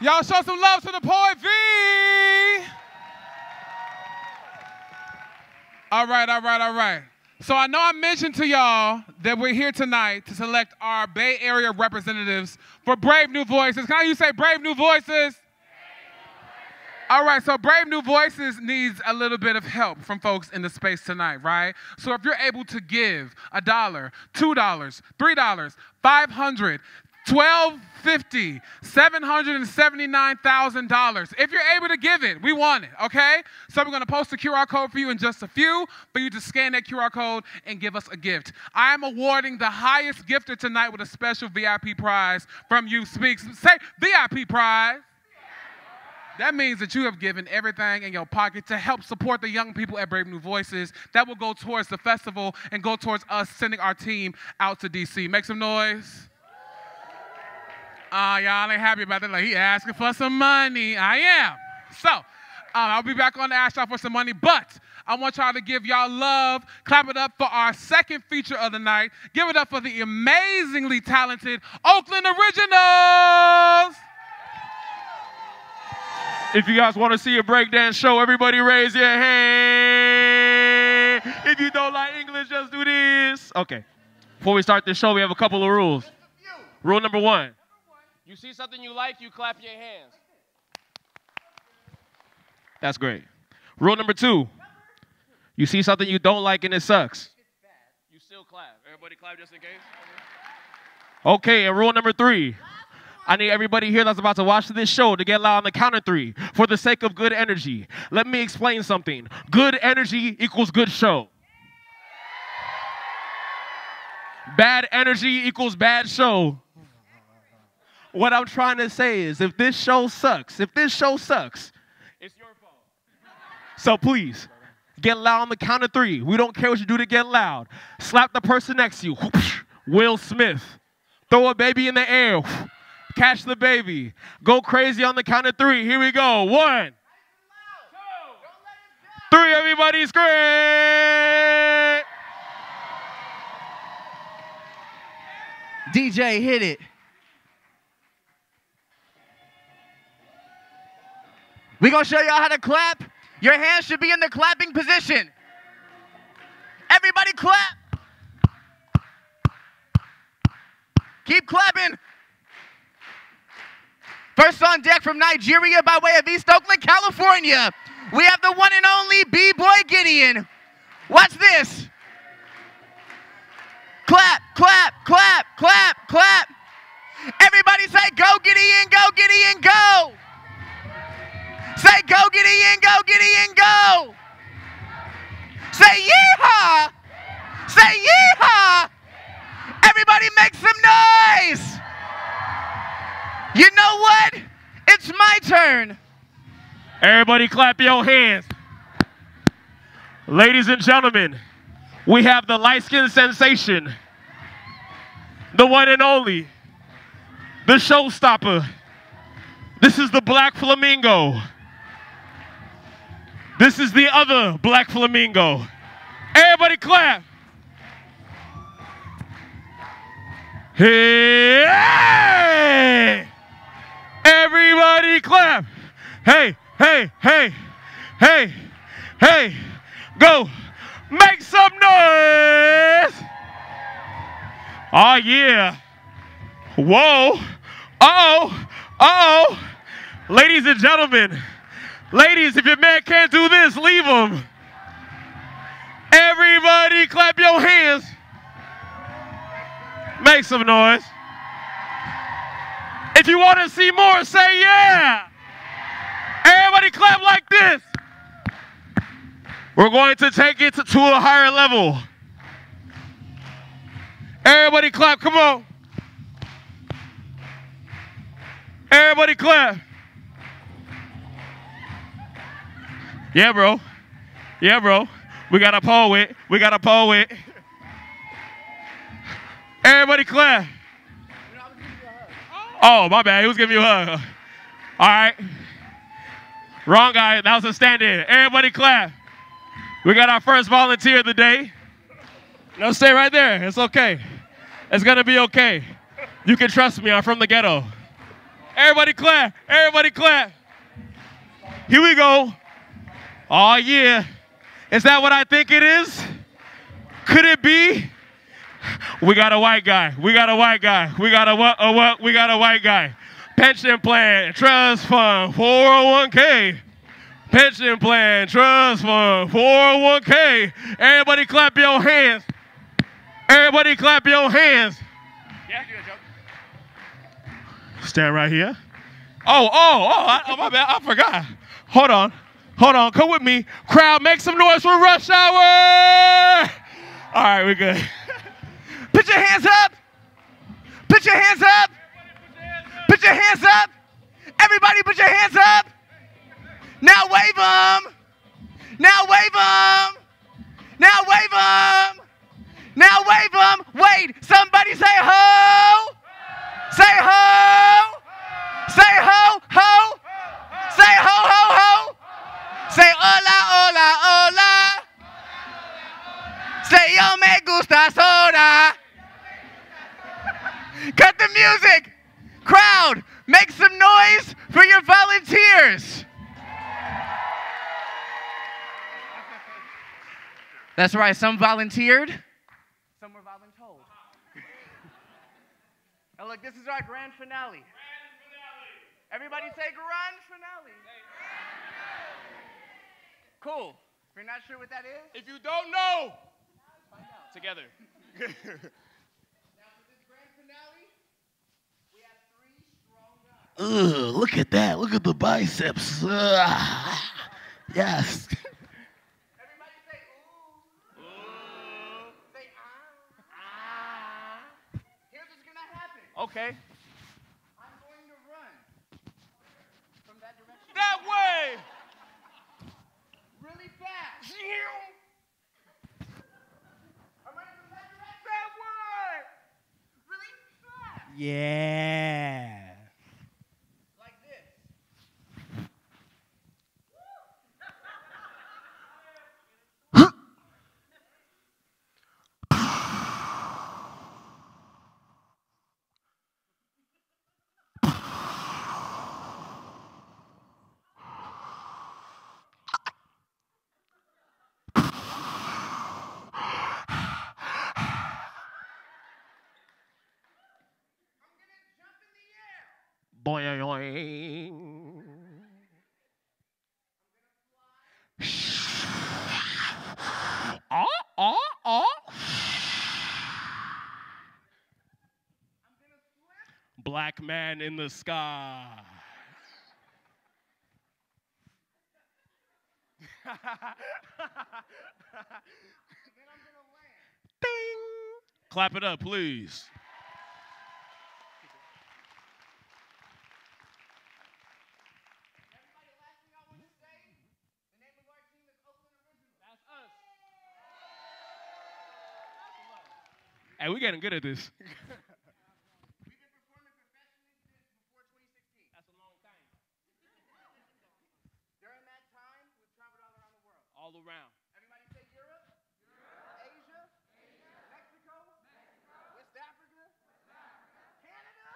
Speaker 1: Y'all show some love to the poet V. All right, all right, all right. So I know I mentioned to y'all that we're here tonight to select our Bay Area representatives for Brave New Voices. Can I you say Brave New Voices? All right, so Brave New Voices needs a little bit of help from folks in the space tonight, right? So if you're able to give a dollar, two dollars, three dollars, five hundred, 1250 $779,000. If you're able to give it, we want it, okay? So we're going to post a QR code for you in just a few for you to scan that QR code and give us a gift. I am awarding the highest gifter tonight with a special VIP prize from Youth Speaks. Say VIP prize. That means that you have given everything in your pocket to help support the young people at Brave New Voices. That will go towards the festival and go towards us sending our team out to DC. Make some noise. Uh, y'all ain't happy about that. Like, he asking for some money. I am. So, um, I'll be back on the Ash for some money, but I want y'all to give y'all love. Clap it up for our second feature of the night. Give it up for the amazingly talented Oakland Originalz.
Speaker 8: If you guys want to see a breakdance show, everybody raise your hand. If you don't like English, just do this. Okay. Before we start this show, we have a couple of rules. Rule number one. You see something you like, you clap your hands. That's great. Rule number two. You see something you don't like and it sucks. You still clap. Everybody clap just in case. Okay, and rule number three. I need everybody here that's about to watch this show to get loud on the count of three for the sake of good energy. Let me explain something. Good energy equals good show. Bad energy equals bad show. What I'm trying to say is if this show sucks, if this show sucks, it's your fault. So please, get loud on the count of three. We don't care what you do to get loud. Slap the person next to you. Will Smith. Throw a baby in the air. Catch the baby. Go crazy on the count of three. Here we go. One, two, three. Everybody scream.
Speaker 9: DJ, hit it. We going to show y'all how to clap. Your hands should be in the clapping position. Everybody clap. Keep clapping. First on deck from Nigeria by way of East Oakland, California. We have the one and only B-Boy Gideon. Watch this. Clap, clap, clap, clap, clap. Everybody say, go Gideon, go Gideon, go. Go Gideon, go Gideon, go. Say, yeehaw. Say, yeehaw. Everybody make some noise. You know what? It's my turn.
Speaker 8: Everybody clap your hands. Ladies and gentlemen, we have the light skin sensation, the one and only, the showstopper. This is the black flamingo. This is the other black flamingo. Everybody clap. Hey! Everybody clap. Hey, hey, hey, hey, hey. Go. Make some noise. Oh, yeah. Whoa. Uh-oh. Uh-oh. Ladies and gentlemen. Ladies, if your man can't do this, leave him. Everybody clap your hands. Make some noise. If you want to see more, say yeah. Everybody clap like this. We're going to take it to, a higher level. Everybody clap, come on. Everybody clap. Yeah, bro. Yeah, bro. We got a poet. We got a poet. Everybody clap. Oh, my bad. He was giving you a hug. All right. Wrong guy. That was a stand-in. Everybody clap. We got our first volunteer of the day. No, stay right there. It's okay. It's going to be okay. You can trust me. I'm from the ghetto. Everybody clap. Everybody clap. Here we go. Oh, yeah. Is that what I think it is? Could it be? We got a white guy. We got a white guy. We got a what? A what? We got a white guy. Pension plan, trust fund, 401k. Pension plan, trust fund, 401k. Everybody clap your hands. Everybody clap your hands. Yeah, Stand right here. Oh, oh, oh, I, oh, my bad. I forgot. Hold on. Hold on. Come with me. Crowd, make some noise for Rush Hour. All right, we're good.
Speaker 10: Put your hands up. Put your hands up. Put your hands up. Everybody put your hands up. Now wave them. Now wave them. Now wave them. Now wave them. Wait, somebody say ho. Say ho. Say ho, ho. Say ho, ho, ho. Say hola, hola, hola. Say yo me gusta soda. Cut the music. Crowd, make some noise for your volunteers. That's right, some volunteered. Some were voluntold. and look, this is our grand finale. grand finale. Everybody say grand finale. Cool. If you're not sure what that is,
Speaker 8: If you don't know, together.
Speaker 11: Ugh, look at that. Look at the biceps. Ugh. Yes. Ah. Ah.
Speaker 10: here's what's gonna happen.
Speaker 8: Okay.
Speaker 10: I'm going to run from that direction
Speaker 8: That way.
Speaker 10: really fast. I'm running from that direction.
Speaker 8: That way.
Speaker 10: Really fast.
Speaker 12: Yeah.
Speaker 8: Boing. Oh, ah, oh, ah, oh. Ah. Black man in the sky. Ding. Clap it up, please. Hey, we're getting good at this.
Speaker 10: During that time, we've traveled all around the world.
Speaker 8: All around.
Speaker 10: Everybody say Europe, Asia, Mexico, West Africa, Canada.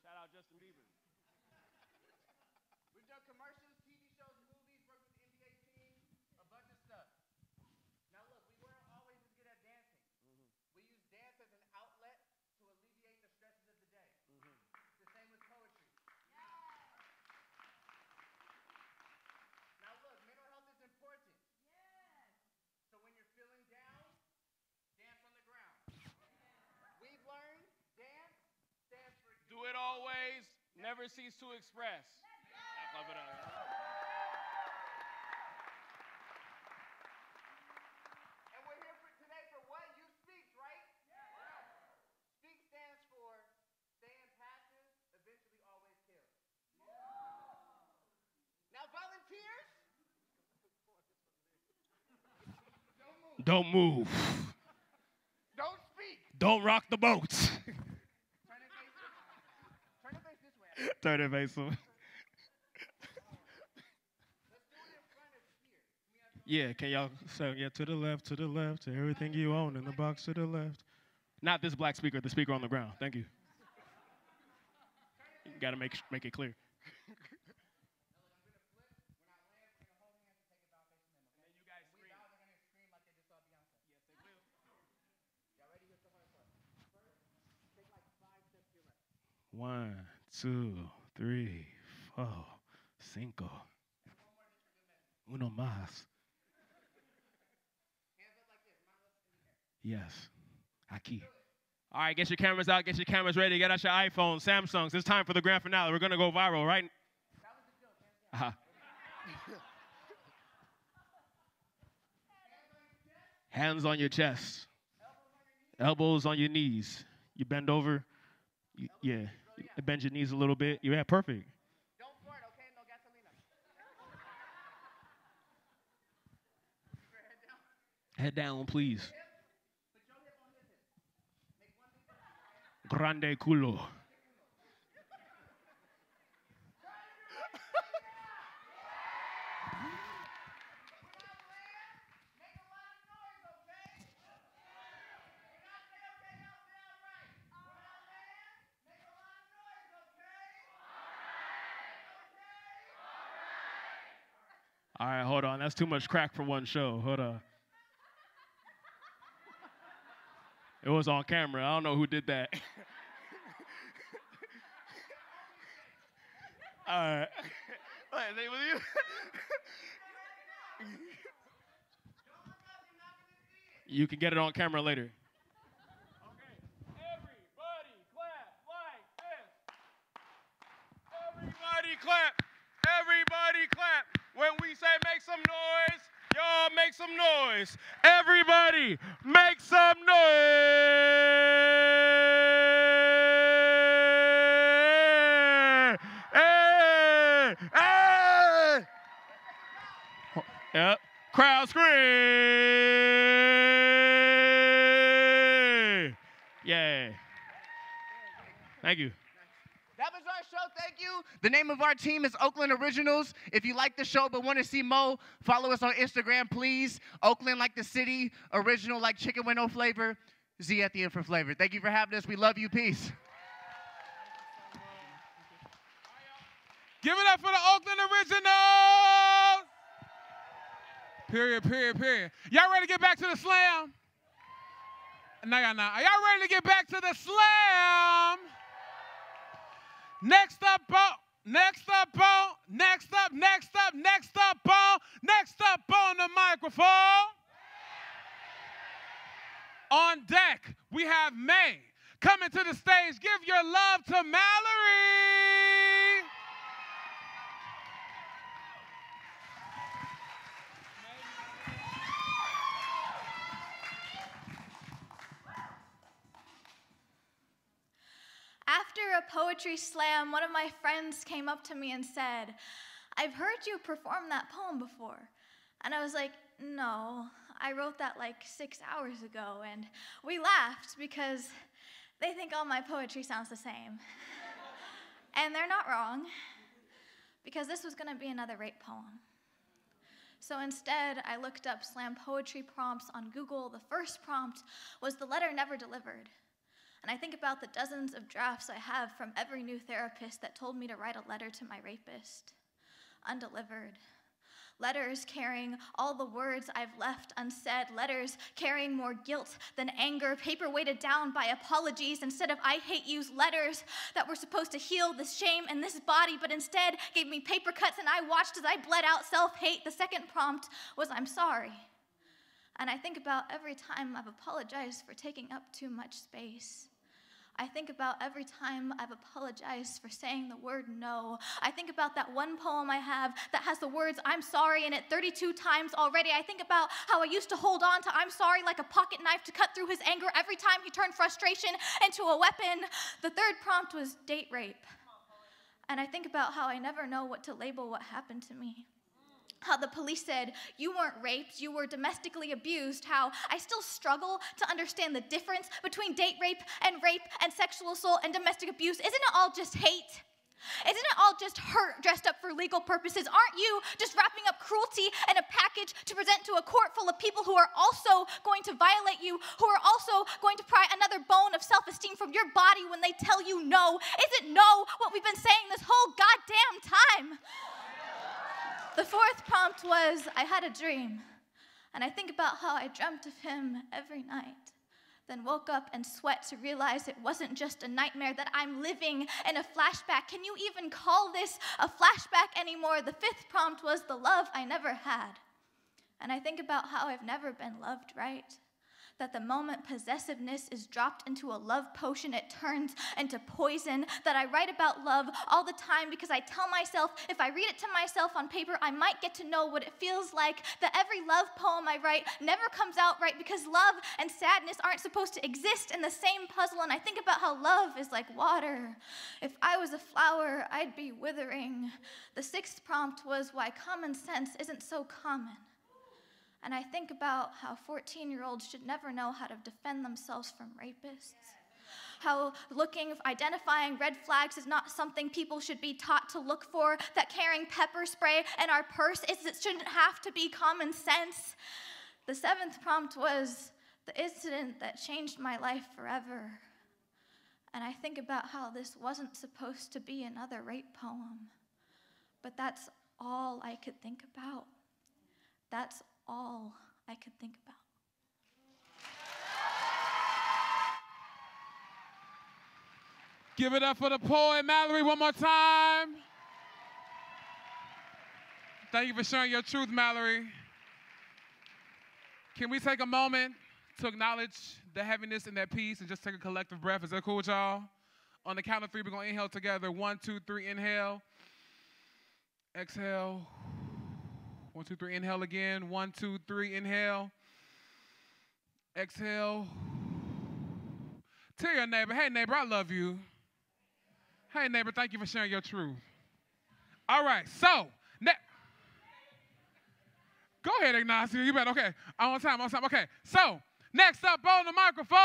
Speaker 8: Shout out Justin Bieber.
Speaker 10: We've done commercials, TV shows, movies, worked with the NBA team, a bunch of stuff. Now look, we weren't always as good at dancing. We use dance as an outlet to alleviate the stresses of the day. It's the same with poetry. Now look, mental health is important. So when you're feeling down, dance on the ground. We've learned dance stands for
Speaker 8: Do it always, never cease to express. Clap it up.
Speaker 10: And we're here for today for what? Youth Speak, right? Speak stands for staying passive, eventually always kills. Now volunteers,
Speaker 8: Don't move.
Speaker 10: don't speak.
Speaker 8: Don't rock the boat.
Speaker 10: Turn it face, turn it face this way.
Speaker 8: Turn it face up. Yeah, can y'all say yeah to the left, to the left, to everything you own in the box to the left. Not this black speaker, the speaker on the ground. Thank you. You gotta make make it clear. One, two, three, four, cinco. Uno más. Yes. Aquí. All right, get your cameras out, get your cameras ready, get out your iPhone, Samsungs. It's time for the grand finale. We're gonna go viral, right? Uh-huh. Hands on your chest, elbows on your knees. You bend over. You, yeah, bend your knees a little bit. Yeah, perfect. Head down, please. Grande culo. All right, hold on. That's too much crack for one show. Hold on. It was on camera. I don't know who did that. All right. Wait, with you? you can get it on camera later. Okay. Everybody clap like this. Everybody clap. Everybody clap. When we say make some noise, y'all make some noise. Everybody make some noise. Hey, hey. Yep. Crowd scream. Yeah. Thank you.
Speaker 9: That was our show. Thank you. The name of our team is Oakland Originalz. If you like the show but want to see Mo, follow us on Instagram, please. Oakland like the city, original like chicken with no flavor, Z at the end for flavor. Thank you for having us. We love you. Peace.
Speaker 1: Give it up for the Oakland Originalz. Period, period, period. Y'all ready to get back to the slam? No, y'all not. Are y'all ready to get back to the slam? Next up, on, next up, on, next up, next up, next up, on, next up on the microphone. On deck, we have May coming to the stage. Give your love to Mallory.
Speaker 13: After a poetry slam, one of my friends came up to me and said, I've heard you perform that poem before. And I was like, No, I wrote that like six hours ago. And we laughed because they think all my poetry sounds the same. and they're not wrong, because this was going to be another rape poem. So instead, I looked up slam poetry prompts on Google. The first prompt was the letter never delivered. And I think about the dozens of drafts I have from every new therapist that told me to write a letter to my rapist. Undelivered. Letters carrying all the words I've left unsaid. Letters carrying more guilt than anger. Paper weighted down by apologies instead of I hate yous. Letters that were supposed to heal this shame in this body, but instead gave me paper cuts and I watched as I bled out self hate. The second prompt was I'm sorry. And I think about every time I've apologized for taking up too much space. I think about every time I've apologized for saying the word no. I think about that one poem I have that has the words I'm sorry in it 32 times already. I think about how I used to hold on to I'm sorry like a pocket knife to cut through his anger every time he turned frustration into a weapon. The third prompt was date rape. And I think about how I never know what to label what happened to me how the police said you weren't raped, you were domestically abused, how I still struggle to understand the difference between date rape and rape and sexual assault and domestic abuse. Isn't it all just hate? Isn't it all just hurt dressed up for legal purposes? Aren't you just wrapping up cruelty in a package to present to a court full of people who are also going to violate you, who are also going to pry another bone of self esteem from your body when they tell you no? Isn't no what we've been saying this whole goddamn time? The fourth prompt was I had a dream, and I think about how I dreamt of him every night. Then woke up and sweat to realize it wasn't just a nightmare, that I'm living in a flashback. Can you even call this a flashback anymore? The fifth prompt was the love I never had. And I think about how I've never been loved right that the moment possessiveness is dropped into a love potion, it turns into poison. That I write about love all the time because I tell myself if I read it to myself on paper, I might get to know what it feels like. That every love poem I write never comes out right because love and sadness aren't supposed to exist in the same puzzle. And I think about how love is like water. If I was a flower, I'd be withering. The sixth prompt was why common sense isn't so common. And I think about how 14 year olds should never know how to defend themselves from rapists. How looking, identifying red flags is not something people should be taught to look for. That carrying pepper spray in our purse is, it shouldn't have to be common sense. The seventh prompt was the incident that changed my life forever. And I think about how this wasn't supposed to be another rape poem. But that's all I could think about. That's all I could think about.
Speaker 1: Give it up for the poet Mallory one more time. Thank you for sharing your truth, Mallory. Can we take a moment to acknowledge the heaviness in that piece and just take a collective breath? Is that cool with y'all? On the count of three, we're to inhale together. One, two, three, inhale. Exhale. One, two, three, inhale again. One, two, three, inhale. Exhale. Tell your neighbor, hey, neighbor, I love you. Hey, neighbor, thank you for sharing your truth. All right, so, ne- go ahead, Ignacio. You better, okay. I'm on time, on time. Okay, so, next up on the microphone,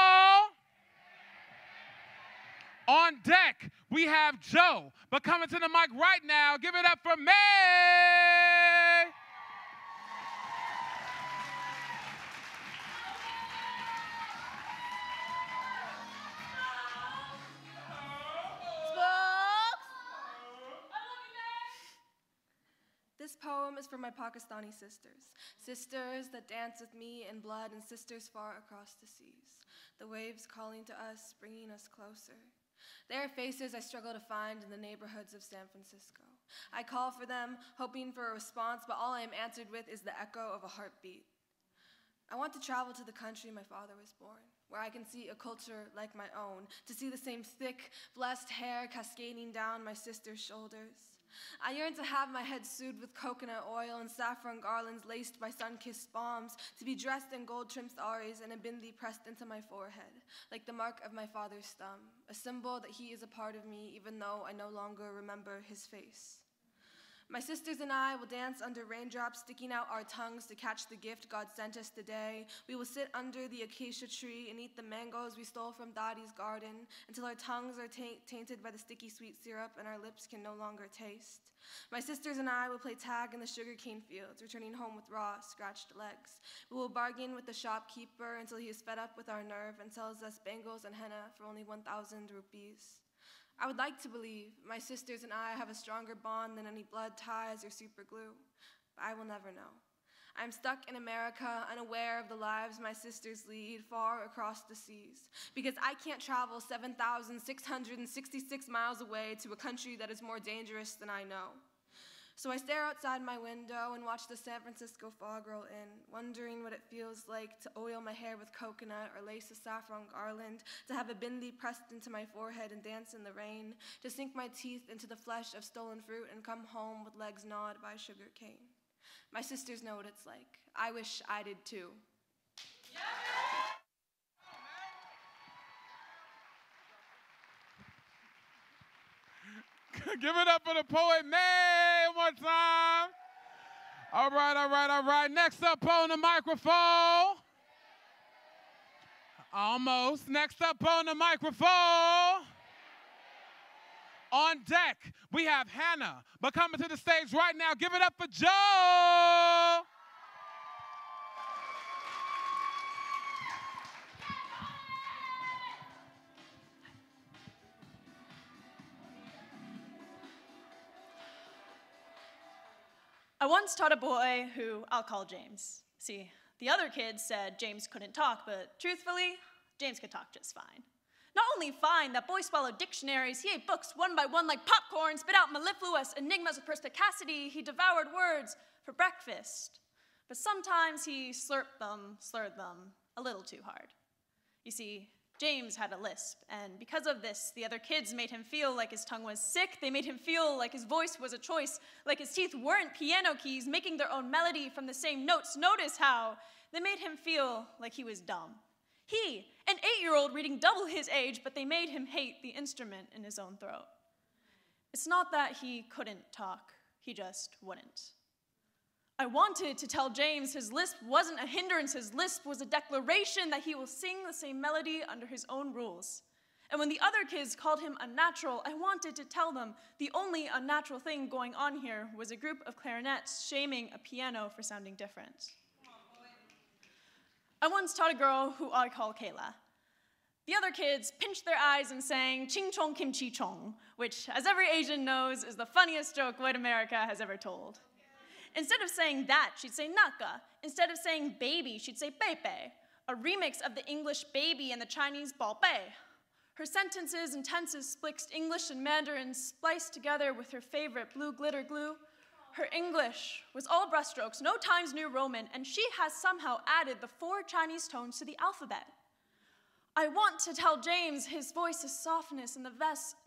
Speaker 1: on deck, we have Joe. But coming to the mic right now, give it up for May.
Speaker 14: Poem is for my Pakistani sisters, sisters that dance with me in blood, and sisters far across the seas. The waves calling to us, bringing us closer. Their faces I struggle to find in the neighborhoods of San Francisco. I call for them, hoping for a response, but all I am answered with is the echo of a heartbeat. I want to travel to the country my father was born, where I can see a culture like my own, to see the same thick, blessed hair cascading down my sister's shoulders. I yearn to have my head soothed with coconut oil and saffron garlands laced by sun kissed palms, to be dressed in gold trimmed saris and a bindi pressed into my forehead, like the mark of my father's thumb, a symbol that he is a part of me, even though I no longer remember his face. My sisters and I will dance under raindrops, sticking out our tongues to catch the gift God sent us today. We will sit under the acacia tree and eat the mangoes we stole from Dadi's garden until our tongues are tainted by the sticky sweet syrup and our lips can no longer taste. My sisters and I will play tag in the sugarcane fields, returning home with raw, scratched legs. We will bargain with the shopkeeper until he is fed up with our nerve and sells us bangles and henna for only 1,000 rupees. I would like to believe my sisters and I have a stronger bond than any blood ties or super glue, but I will never know. I'm stuck in America, unaware of the lives my sisters lead far across the seas, because I can't travel 7,666 miles away to a country that is more dangerous than I know. So I stare outside my window and watch the San Francisco fog roll in, wondering what it feels like to oil my hair with coconut or lace a saffron garland, to have a bindi pressed into my forehead and dance in the rain, to sink my teeth into the flesh of stolen fruit and come home with legs gnawed by sugar cane. My sisters know what it's like. I wish I did too.
Speaker 1: Give it up for the poet May one time. All right, all right, all right. Next up on the microphone. Almost. Next up on the microphone. On deck, we have Hannah. But coming to the stage right now, give it up for Joe.
Speaker 15: I once taught a boy who I'll call James. See, the other kids said James couldn't talk, but truthfully, James could talk just fine. Not only fine, that boy swallowed dictionaries, he ate books one by one like popcorn, spit out mellifluous enigmas with perspicacity, he devoured words for breakfast. But sometimes he slurped them, slurred them, a little too hard. You see, James had a lisp, and because of this, the other kids made him feel like his tongue was sick. They made him feel like his voice was a choice, like his teeth weren't piano keys making their own melody from the same notes. Notice how they made him feel like he was dumb. He, an eight year old reading double his age, but they made him hate the instrument in his own throat. It's not that he couldn't talk, he just wouldn't. I wanted to tell James his lisp wasn't a hindrance, his lisp was a declaration that he will sing the same melody under his own rules. And when the other kids called him unnatural, I wanted to tell them the only unnatural thing going on here was a group of clarinets shaming a piano for sounding different. I once taught a girl who I call Kayla. The other kids pinched their eyes and sang Ching Chong Kim Chi Chong, which, as every Asian knows, is the funniest joke white America has ever told. Instead of saying that, she'd say naka. Instead of saying baby, she'd say pepe, a remix of the English baby and the Chinese balpe. Her sentences and tenses spliced English and Mandarin spliced together with her favorite blue glitter glue. Her English was all brushstrokes, no Times New Roman, and she has somehow added the four Chinese tones to the alphabet. I want to tell James his voice's softness and the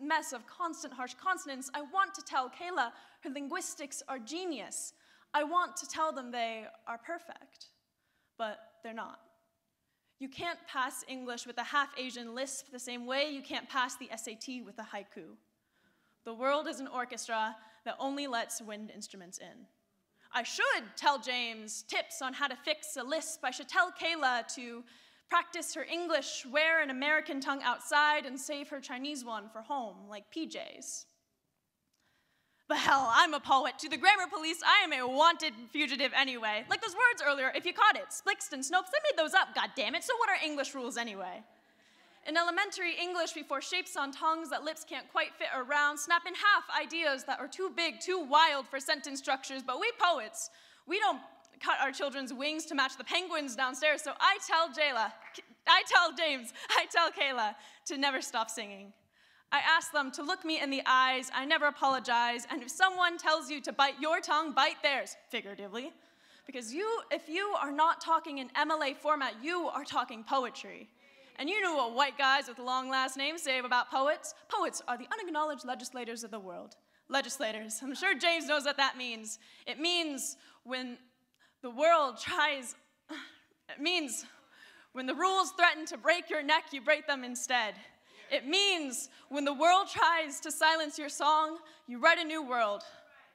Speaker 15: mess of constant harsh consonants. I want to tell Kayla her linguistics are genius. I want to tell them they are perfect, but they're not. You can't pass English with a half Asian lisp the same way you can't pass the SAT with a haiku. The world is an orchestra that only lets wind instruments in. I should tell James tips on how to fix a lisp. I should tell Kayla to practice her English, wear an American tongue outside, and save her Chinese one for home, like PJs. But hell, I'm a poet. To the grammar police, I am a wanted fugitive anyway. Like those words earlier, if you caught it, Splixt and Snopes, they made those up, God damn it. So what are English rules anyway? In elementary English, we before shapes on tongues that lips can't quite fit around, snap in half ideas that are too big, too wild for sentence structures. But we poets, we don't cut our children's wings to match the penguins downstairs. So I tell Jayla, I tell James, I tell Kayla to never stop singing. I ask them to look me in the eyes. I never apologize. And if someone tells you to bite your tongue, bite theirs, figuratively. Because you, if you are not talking in MLA format, you are talking poetry. And you know what white guys with long last names say about poets? Poets are the unacknowledged legislators of the world. Legislators. I'm sure James knows what that means. It means when the world tries, it means when the rules threaten to break your neck, you break them instead. It means when the world tries to silence your song, you write a new world,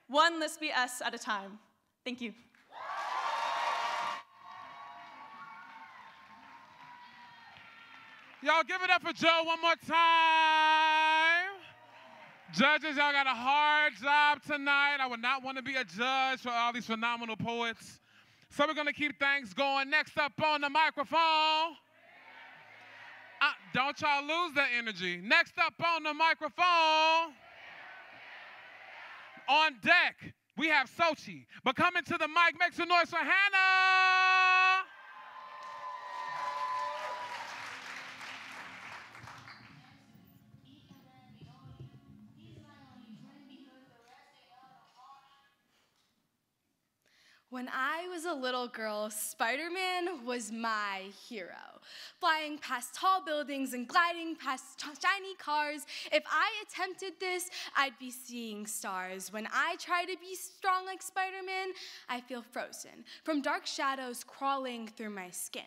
Speaker 15: one lispy S at a time. Thank you.
Speaker 1: Y'all give it up for Joe one more time. Judges, y'all got a hard job tonight. I would not want to be a judge for all these phenomenal poets. So we're going to keep things going. Next up on the microphone. Don't y'all lose that energy. Next up on the microphone, on deck, we have Sochi. But coming to the mic, make some noise for Hannah.
Speaker 16: When I was a little girl, Spider Man was my hero. Flying past tall buildings and gliding past shiny cars. If I attempted this, I'd be seeing stars. When I try to be strong like Spider Man, I feel frozen from dark shadows crawling through my skin.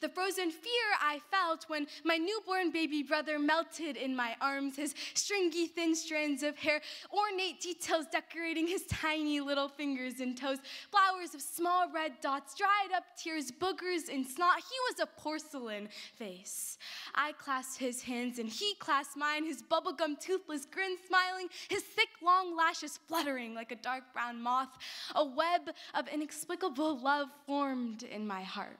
Speaker 16: The frozen fear I felt when my newborn baby brother melted in my arms, his stringy, thin strands of hair, ornate details decorating his tiny little fingers and toes, flowers of small red dots, dried up tears, boogers, and snot. He was a porcelain face. I clasped his hands and he clasped mine, his bubblegum toothless grin smiling, his thick long lashes fluttering like a dark brown moth. A web of inexplicable love formed in my heart.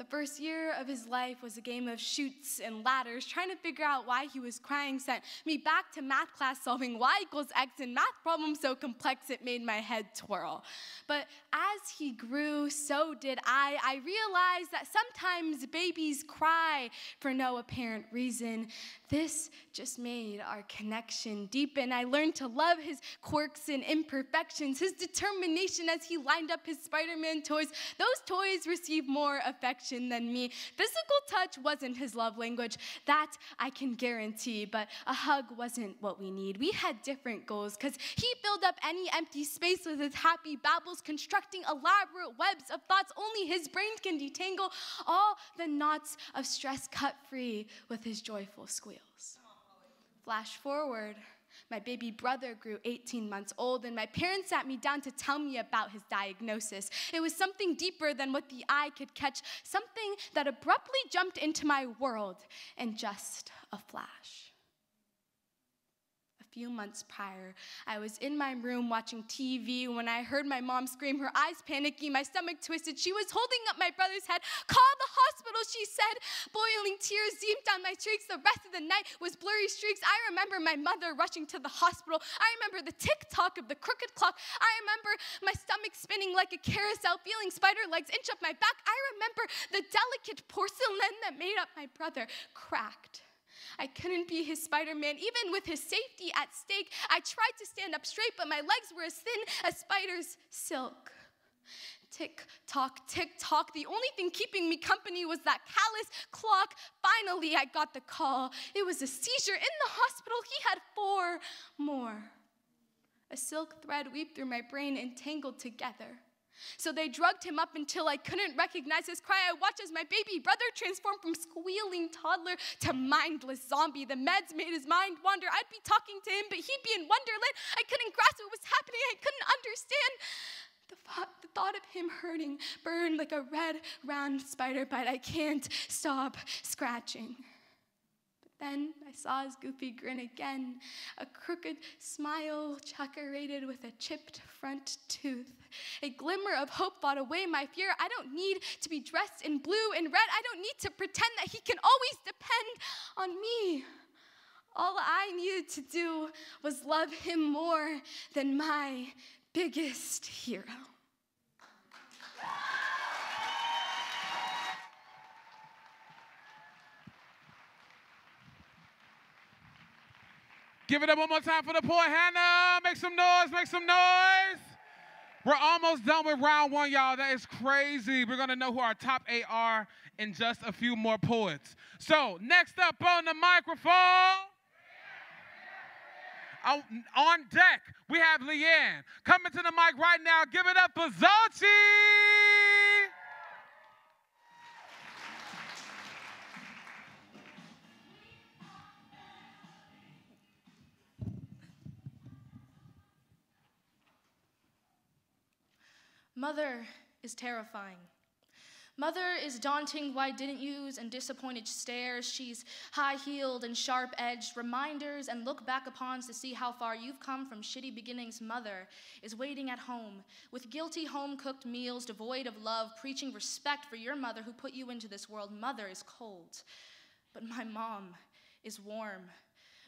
Speaker 16: The first year of his life was a game of chutes and ladders. Trying to figure out why he was crying sent me back to math class solving y equals x and math problems so complex it made my head twirl. But as he grew, so did I. I realized that sometimes babies cry for no apparent reason. This just made our connection deepen. I learned to love his quirks and imperfections, his determination as he lined up his Spider Man toys. Those toys received more affection than me. Physical touch wasn't his love language, that I can guarantee, but a hug wasn't what we need. We had different goals because he filled up any empty space with his happy babbles, constructing elaborate webs of thoughts only his brain can detangle, all the knots of stress cut free with his joyful squeals. Flash forward. My baby brother grew 18 months old, and my parents sat me down to tell me about his diagnosis. It was something deeper than what the eye could catch, something that abruptly jumped into my world in just a flash few months prior. I was in my room watching TV when I heard my mom scream, her eyes panicking, my stomach twisted. She was holding up my brother's head. Call the hospital, she said. Boiling tears seeped down my cheeks. The rest of the night was blurry streaks. I remember my mother rushing to the hospital. I remember the tick tock of the crooked clock. I remember my stomach spinning like a carousel, feeling spider legs inch up my back. I remember the delicate porcelain that made up my brother cracked. I couldn't be his Spider Man, even with his safety at stake. I tried to stand up straight, but my legs were as thin as spider's silk. Tick tock, tick tock. The only thing keeping me company was that callous clock. Finally, I got the call. It was a seizure in the hospital. He had four more. A silk thread weaved through my brain and tangled together. So they drugged him up until I couldn't recognize his cry. I watched as my baby brother transformed from squealing toddler to mindless zombie. The meds made his mind wander. I'd be talking to him, but he'd be in Wonderland. I couldn't grasp what was happening. I couldn't understand. The thought, the thought of him hurting burned like a red, round spider bite. I can't stop scratching. Then I saw his goofy grin again, a crooked smile decorated with a chipped front tooth. A glimmer of hope fought away my fear. I don't need to be dressed in blue and red. I don't need to pretend that he can always depend on me. All I needed to do was love him more than my biggest hero.
Speaker 1: Give it up one more time for the poor Hannah. Make some noise, make some noise. We're almost done with round one, y'all. That is crazy. We're going to know who our top eight are in just a few more poets. So, next up on the microphone, oh, on deck, we have Leanne. Coming to the mic right now. Give it up for.
Speaker 17: Mother is terrifying. Mother is daunting, why didn't yous, and disappointed stares. She's high heeled and sharp edged, reminders and look back upons to see how far you've come from shitty beginnings. Mother is waiting at home with guilty home cooked meals devoid of love, preaching respect for your mother who put you into this world. Mother is cold, but my mom is warm.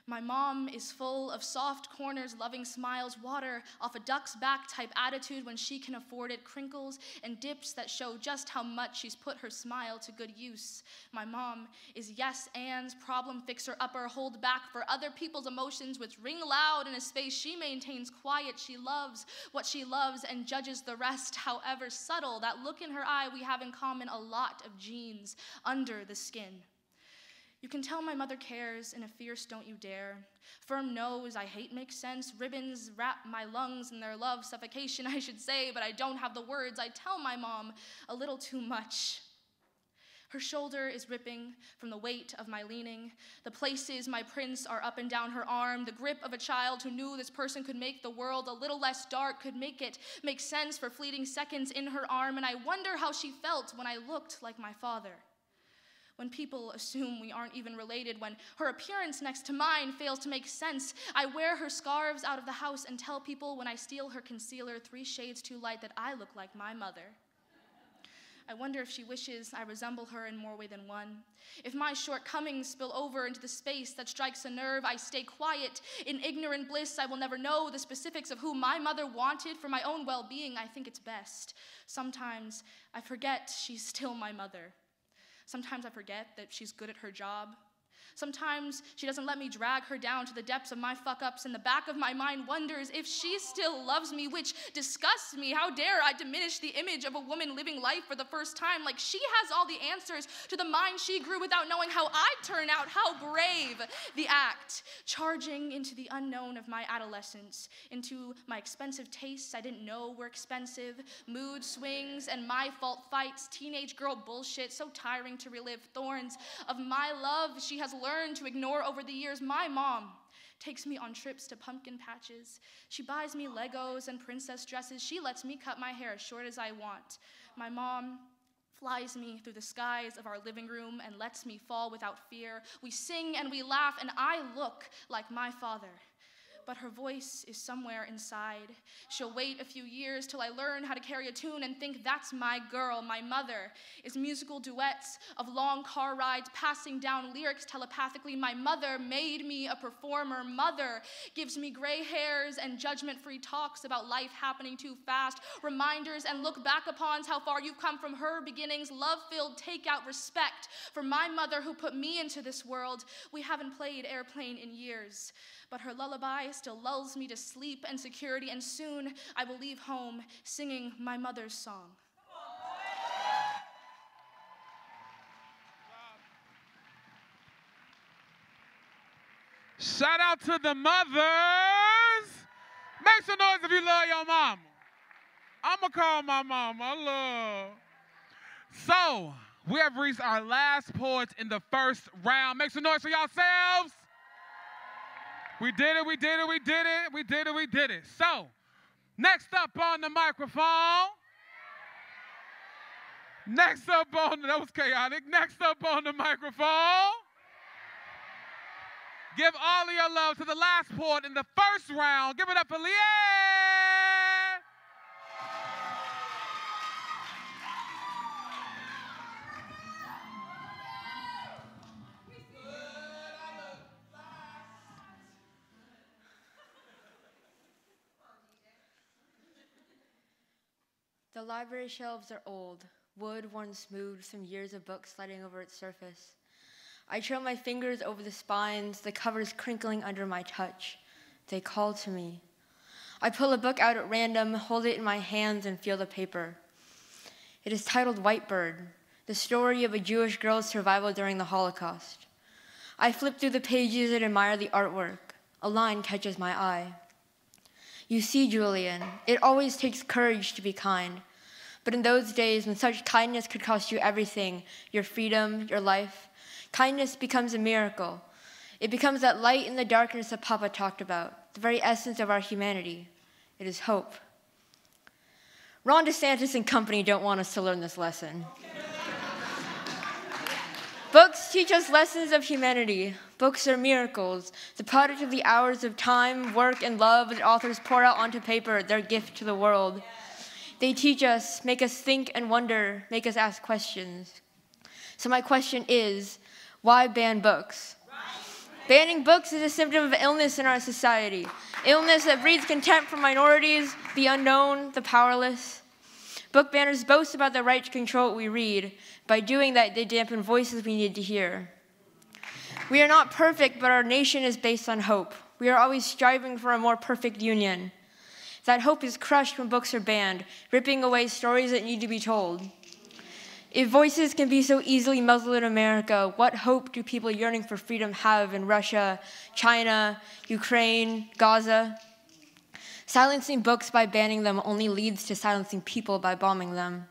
Speaker 17: My mom is full of soft corners, loving smiles, water off a duck's back type attitude when she can afford it, crinkles and dips that show just how much she's put her smile to good use. My mom is yes and's problem fixer upper, hold back for other people's emotions, which ring loud in a space she maintains quiet. She loves what she loves and judges the rest, however subtle. That look in her eye, we have in common a lot of genes under the skin. You can tell my mother cares in a fierce don't you dare. Firm nose, I hate makes sense. Ribbons wrap my lungs in their love suffocation, I should say, but I don't have the words. I tell my mom a little too much. Her shoulder is ripping from the weight of my leaning. The places my prints are up and down her arm. The grip of a child who knew this person could make the world a little less dark, could make it make sense for fleeting seconds in her arm. And I wonder how she felt when I looked like my father when people assume we aren't even related, when her appearance next to mine fails to make sense. I wear her scarves out of the house and tell people when I steal her concealer three shades too light that I look like my mother. I wonder if she wishes I resemble her in more way than one. If my shortcomings spill over into the space that strikes a nerve, I stay quiet. In ignorant bliss, I will never know the specifics of who my mother wanted for my own well being. I think it's best. Sometimes I forget she's still my mother. Sometimes I forget that she's good at her job. Sometimes she doesn't let me drag her down to the depths of my fuck ups, and the back of my mind wonders if she still loves me, which disgusts me. How dare I diminish the image of a woman living life for the first time? Like she has all the answers to the mind she grew without knowing how I'd turn out? How brave the act, charging into the unknown of my adolescence, into my expensive tastes I didn't know were expensive, mood swings and my fault fights, teenage girl bullshit, so tiring to relive, thorns of my love she has learned to ignore over the years. My mom takes me on trips to pumpkin patches. She buys me Legos and princess dresses. She lets me cut my hair as short as I want. My mom flies me through the skies of our living room and lets me fall without fear. We sing and we laugh, and I look like my father but her voice is somewhere inside. She'll wait a few years till I learn how to carry a tune and think that's my girl. My mother is musical duets of long car rides, passing down lyrics telepathically. My mother made me a performer. Mother gives me gray hairs and judgment free talks about life happening too fast, reminders and look back upon how far you've come from her beginnings, love filled takeout respect for my mother who put me into this world. We haven't played airplane in years but her lullaby still lulls me to sleep and security, and soon I will leave home singing my mother's song.
Speaker 1: Shout out to the mothers. Make some noise if you love your mama. I'ma call my mama. I love. So, we have reached our last poets in the first round. Make some noise for yourselves. We did it, we did it, we did it, we did it, we did it. So, next up on the microphone. Next up on, that was chaotic. Next up on the microphone. Give all of your love to the last port in the first round. Give it up for Leanne.
Speaker 18: The library shelves are old, wood worn smooth from years of books sliding over its surface. I trail my fingers over the spines, the covers crinkling under my touch. They call to me. I pull a book out at random, hold it in my hands, and feel the paper. It is titled White Bird, the story of a Jewish girl's survival during the Holocaust. I flip through the pages and admire the artwork. A line catches my eye. You see, Julian, it always takes courage to be kind. But in those days when such kindness could cost you everything your freedom, your life kindness becomes a miracle. It becomes that light in the darkness that Papa talked about, the very essence of our humanity. It is hope. Ron DeSantis and company don't want us to learn this lesson. Books teach us lessons of humanity. Books are miracles, the product of the hours of time, work, and love that authors pour out onto paper, their gift to the world. They teach us, make us think and wonder, make us ask questions. So, my question is why ban books? Banning books is a symptom of illness in our society. Illness that breeds contempt for minorities, the unknown, the powerless. Book banners boast about the right to control what we read. By doing that, they dampen voices we need to hear. We are not perfect, but our nation is based on hope. We are always striving for a more perfect union. That hope is crushed when books are banned, ripping away stories that need to be told. If voices can be so easily muzzled in America, what hope do people yearning for freedom have in Russia, China, Ukraine, Gaza? Silencing books by banning them only leads to silencing people by bombing them.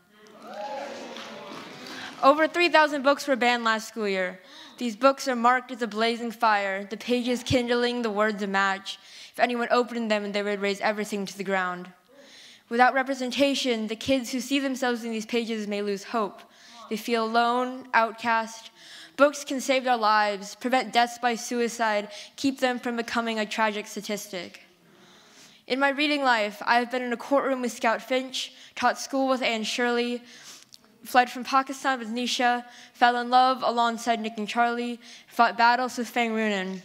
Speaker 18: Over 3,000 books were banned last school year. These books are marked as a blazing fire, the pages kindling, the words a match. If anyone opened them, they would raise everything to the ground. Without representation, the kids who see themselves in these pages may lose hope. They feel alone, outcast. Books can save their lives, prevent deaths by suicide, keep them from becoming a tragic statistic. In my reading life, I have been in a courtroom with Scout Finch, taught school with Anne Shirley, fled from Pakistan with Nisha, fell in love alongside Nick and Charlie, fought battles with Fang Runin.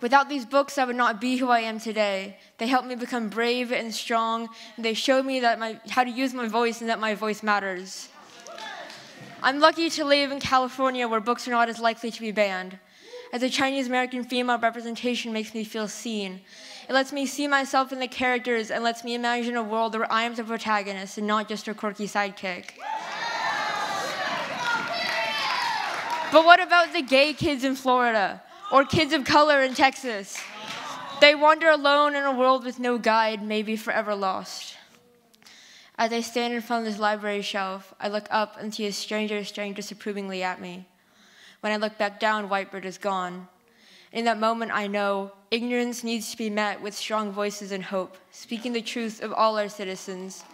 Speaker 18: Without these books, I would not be who I am today. They helped me become brave and strong. And they showed me that my, how to use my voice and that my voice matters. I'm lucky to live in California where books are not as likely to be banned. As a Chinese American female, representation makes me feel seen. It lets me see myself in the characters and lets me imagine a world where I am the protagonist and not just a quirky sidekick. But what about the gay kids in Florida or kids of color in Texas? They wander alone in a world with no guide, maybe forever lost. As I stand in front of this library shelf, I look up and see a stranger staring disapprovingly at me. When I look back down, Whitebird is gone. In that moment, I know ignorance needs to be met with strong voices and hope, speaking the truth of all our citizens.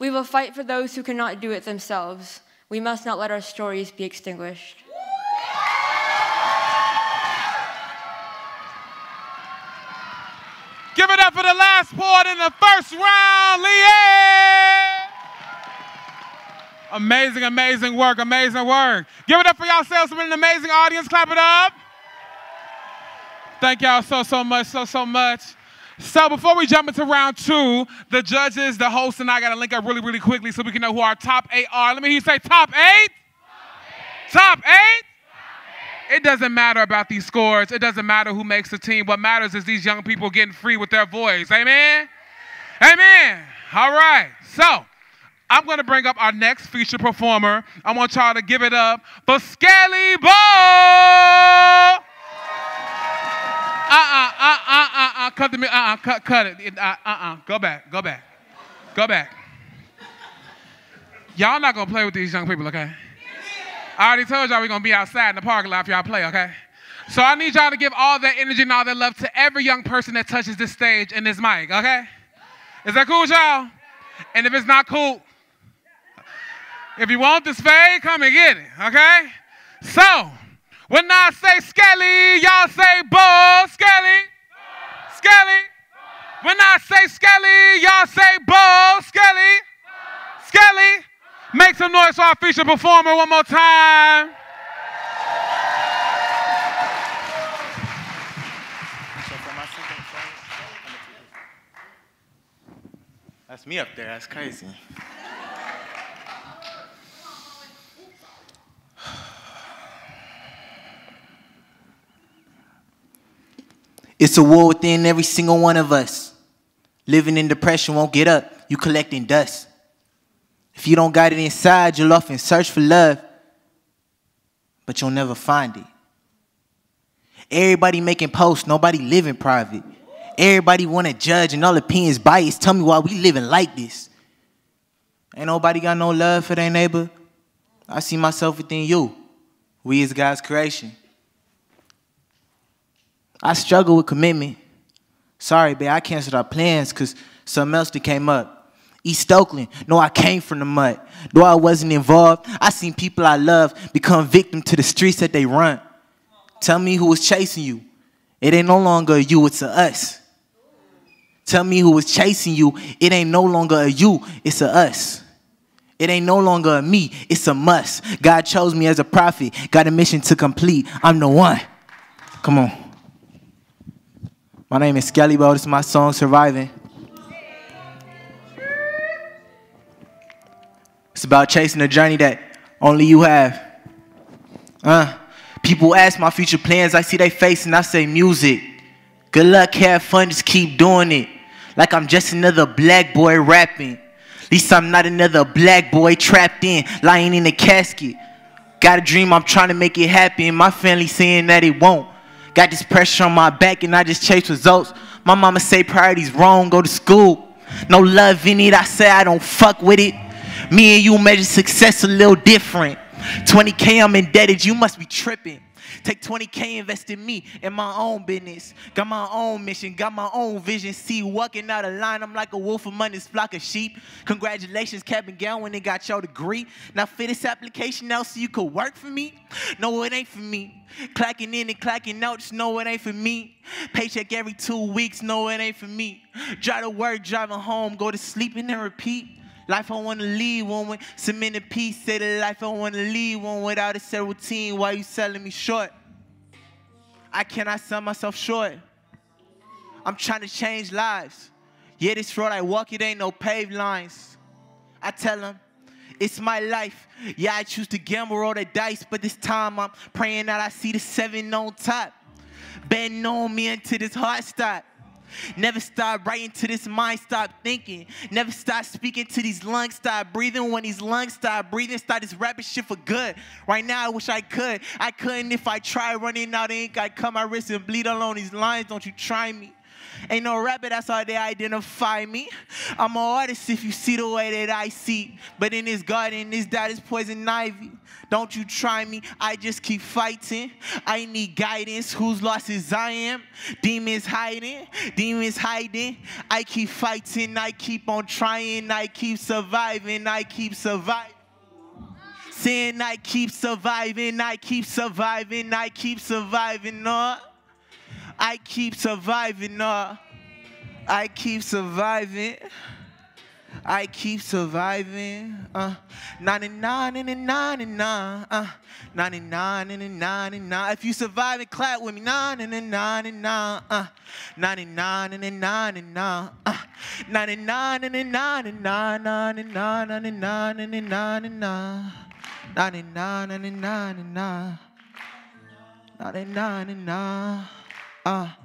Speaker 18: We will fight for those who cannot do it themselves. We must not let our stories be extinguished.
Speaker 1: Give it up for the last poet in the first round, Leanne. Amazing, amazing work, amazing work. Give it up for yourselves for an amazing audience. Clap it up. Thank y'all so, so much, so, so much. So before we jump into round two, the judges, the host, and I got to link up really, really quickly so we can know who our top eight are. Let me hear you say top eight. Top eight. Top eight? It doesn't matter about these scores. It doesn't matter who makes the team. What matters is these young people getting free with their voice. Amen? Amen. All right. So I'm going to bring up our next feature performer. I want y'all to give it up for Skelly Bo. Uh-uh, uh-uh, uh-uh, cut the, uh-uh, cut, cut it. Uh, uh-uh, go back, go back, go back. Y'all not gonna play with these young people, okay? I already told y'all we're gonna be outside in the parking lot if y'all play, okay? So I need y'all to give all that energy and all that love to every young person that touches this stage and this mic, okay? Is that cool y'all? And if it's not cool, if you want this fade, come and get it, okay? So, when I say Skelly, y'all say Bull Skelly. Skelly. When I say Skelly, y'all say Bull Skelly. Skelly. Make some noise for our feature performer one more time.
Speaker 19: That's me up there. That's crazy. It's a war within every single one of us. Living in depression won't get up. You collecting dust. If you don't got it inside, you'll often search for love, but you'll never find it. Everybody making posts, nobody living private. Everybody want to judge and all opinions biased. Tell me why we living like this. Ain't nobody got no love for their neighbor. I see myself within you. We is God's creation. I struggle with commitment. Sorry, babe, I canceled our plans because something else that came up. East Oakland, no, I came from the mud. Though I wasn't involved, I seen people I love become victim to the streets that they run. Tell me who was chasing you. It ain't no longer you, it's a us. Tell me who was chasing you. It ain't no longer a you, it's a us. It ain't no longer a me, it's a must. God chose me as a prophet, got a mission to complete. I'm the one. Come on. My name is Skelly Bo. This is my song, Surviving. It's about chasing a journey that only you have. Uh, people ask my future plans. I see their face and I say music. Good luck, have fun, just keep doing it. Like I'm just another black boy rapping. At least I'm not another black boy trapped in, lying in a casket. Got a dream, I'm trying to make it happen. My family saying that it won't. Got this pressure on my back and I just chase results. My mama say priorities wrong, go to school. No love in it, I say I don't fuck with it. Me and you measure success a little different. 20K, I'm indebted, you must be tripping. Take 20K, invest in me, in my own business. Got my own mission, got my own vision. See, walking out of line, I'm like a wolf among this flock of sheep. Congratulations, Cap and Gown, and got your degree. Now, fit this application out so you could work for me? No, it ain't for me. Clacking in and clacking out, just know it ain't for me. Paycheck every two weeks, no, it ain't for me. Drive to work, driving home, go to sleep, and then repeat. Life I wanna lead one with cement and peace. Say the life I wanna lead one without a set routine. Why you selling me short? I cannot sell myself short. I'm trying to change lives. Yeah, this road I walk, it ain't no paved lines. I tell them, It's my life. Yeah, I choose to gamble roll the dice, but this time I'm praying that I see the seven on top. Betting on me until this heart stop. Never stop writing to this mind stop thinking. Never stop speaking to these lungs stop breathing. When these lungs stop breathing, start this rapping shit for good. Right now, I wish I could. I couldn't if I tried running out of ink. I'd cut my wrist and bleed along these lines. Don't you try me. Ain't no rabbit, that's how they identify me. I'm an artist if you see the way that I see. But in this garden, this dot is poison ivy. Don't you try me, I just keep fighting. I need guidance, whose lost is I am. Demons hiding, demons hiding. I keep fighting, I keep on trying, I keep surviving, I keep surviving. Saying I keep surviving, I keep surviving, I keep surviving, no. I keep surviving, uh. I keep surviving. I keep surviving. Uh, 99 and 99, uh, 99 and 99. If you survive and clap with me, 9 and 99, uh, 99 and 99, uh, 99 and 99, 99 and 99 and 99, 99 and 99, 99 and 99. Uh.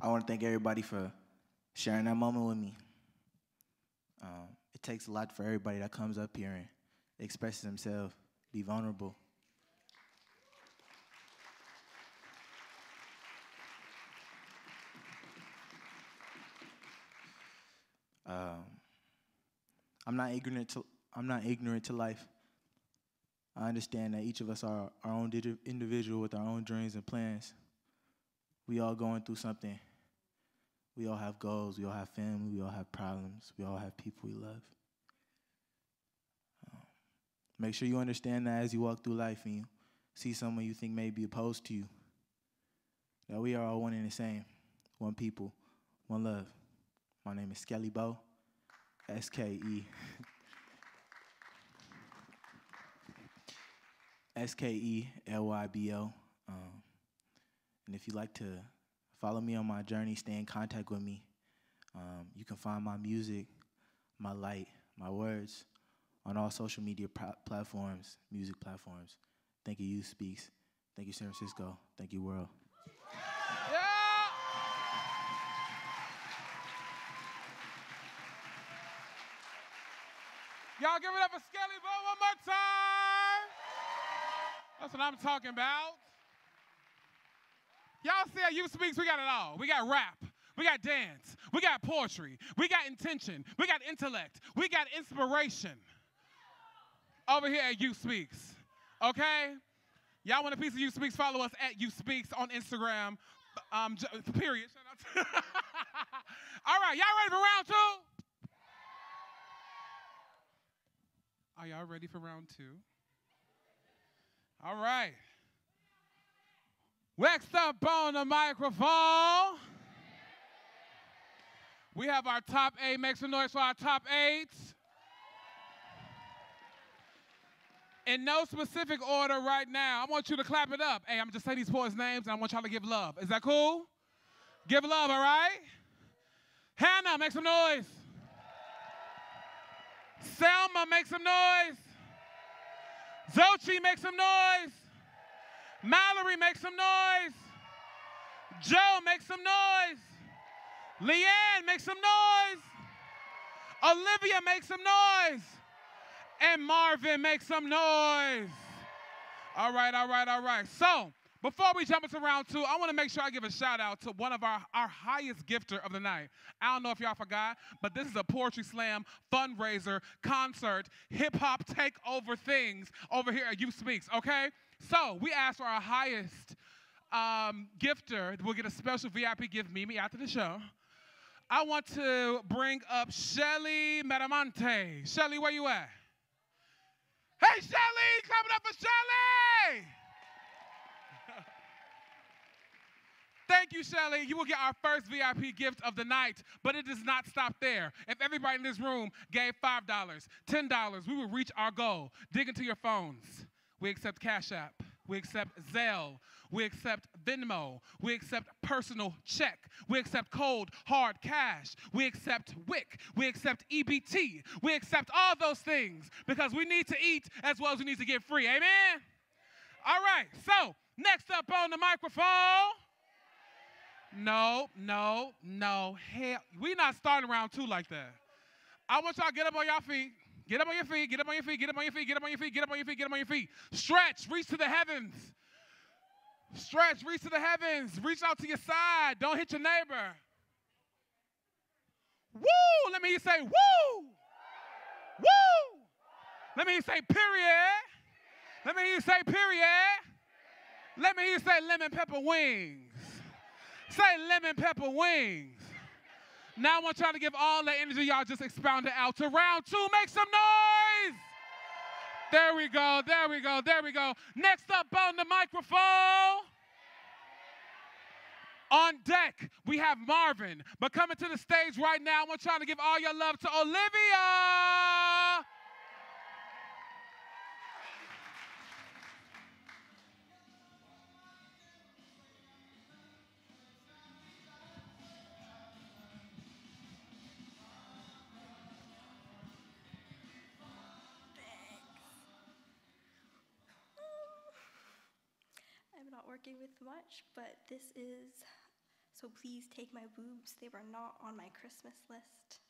Speaker 19: I want to thank everybody for sharing that moment with me. Um, it takes a lot for everybody that comes up here and expresses themselves, be vulnerable. Um, I'm not ignorant to I'm not ignorant to life. I understand that each of us are our own individual with our own dreams and plans. We all going through something. We all have goals. We all have family. We all have problems. We all have people we love. Um, make sure you understand that as you walk through life and you see someone you think may be opposed to you, that we are all one and the same, one people, one love. My name is Skelly Bo, S K E. S K E L Y B O. Um, and if you'd like to follow me on my journey, stay in contact with me, um, you can find my music, my light, my words on all social media platforms, music platforms. Thank you, Youth Speaks. Thank you, San Francisco. Thank you, world.
Speaker 1: Y'all give it up for Skelly Bo one more time. That's what I'm talking about. Y'all see at Youth Speaks, we got it all. We got rap, we got dance, we got poetry, we got intention, we got intellect, we got inspiration over here at Youth Speaks. Okay? Y'all want a piece of Youth Speaks? Follow us at Youth Speaks on Instagram. Um, period. all right, y'all ready for round two? Are y'all ready for round two? All right. Next up on the microphone, we have our top eight. Make some noise for our top eight. In no specific order right now, I want you to clap it up. Hey, I'm just saying these boys' names and I want y'all to give love. Is that cool? Give love, all right? Hannah, make some noise. Selma, make some noise. Zochi, make some noise. Mallory, make some noise. Joe, make some noise. Leanne, make some noise. Olivia, make some noise. And Marvin, make some noise. All right, all right, all right. So, before we jump into round two, I want to make sure I give a shout out to one of our, our highest gifter of the night. I don't know if y'all forgot, but this is a Poetry Slam fundraiser, concert, hip hop takeover things over here at Youth Speaks, okay? So we asked for our highest um, gifter. We'll get a special VIP gift, Mimi, after the show. I want to bring up Shelly Metamonte. Shelly, where you at? Hey, Shelly, coming up for Shelly. Thank you, Shelly. You will get our first VIP gift of the night, but it does not stop there. If everybody in this room gave $5, $10, we will reach our goal. Dig into your phones. We accept Cash App. We accept Zelle. We accept Venmo. We accept personal check. We accept cold, hard cash. We accept WIC. We accept EBT. We accept all those things because we need to eat as well as we need to get free. Amen? All right, so next up on the microphone. No, no, no. Hell, we not starting round two like that. I want y'all to get up on y'all feet. Get up on your feet, get up on your feet, get up on your feet, get up on your feet, get up on your feet, get up on your feet. Stretch, reach to the heavens. Stretch, reach to the heavens. Reach out to your side. Don't hit your neighbor. Woo! Let me hear say woo! Woo! Let me hear say period. Let me hear you say period. Let me hear you say lemon pepper wings. Say lemon pepper wings. Now I want y'all to give all the energy y'all just expounded out to round two. Make some noise. There we go, there we go, there we go. Next up on the microphone. On deck, we have Marvin. But coming to the stage right now, I want y'all to give all your love to Olivia.
Speaker 7: With much, but this is so please take my boobs. They were not on my Christmas list.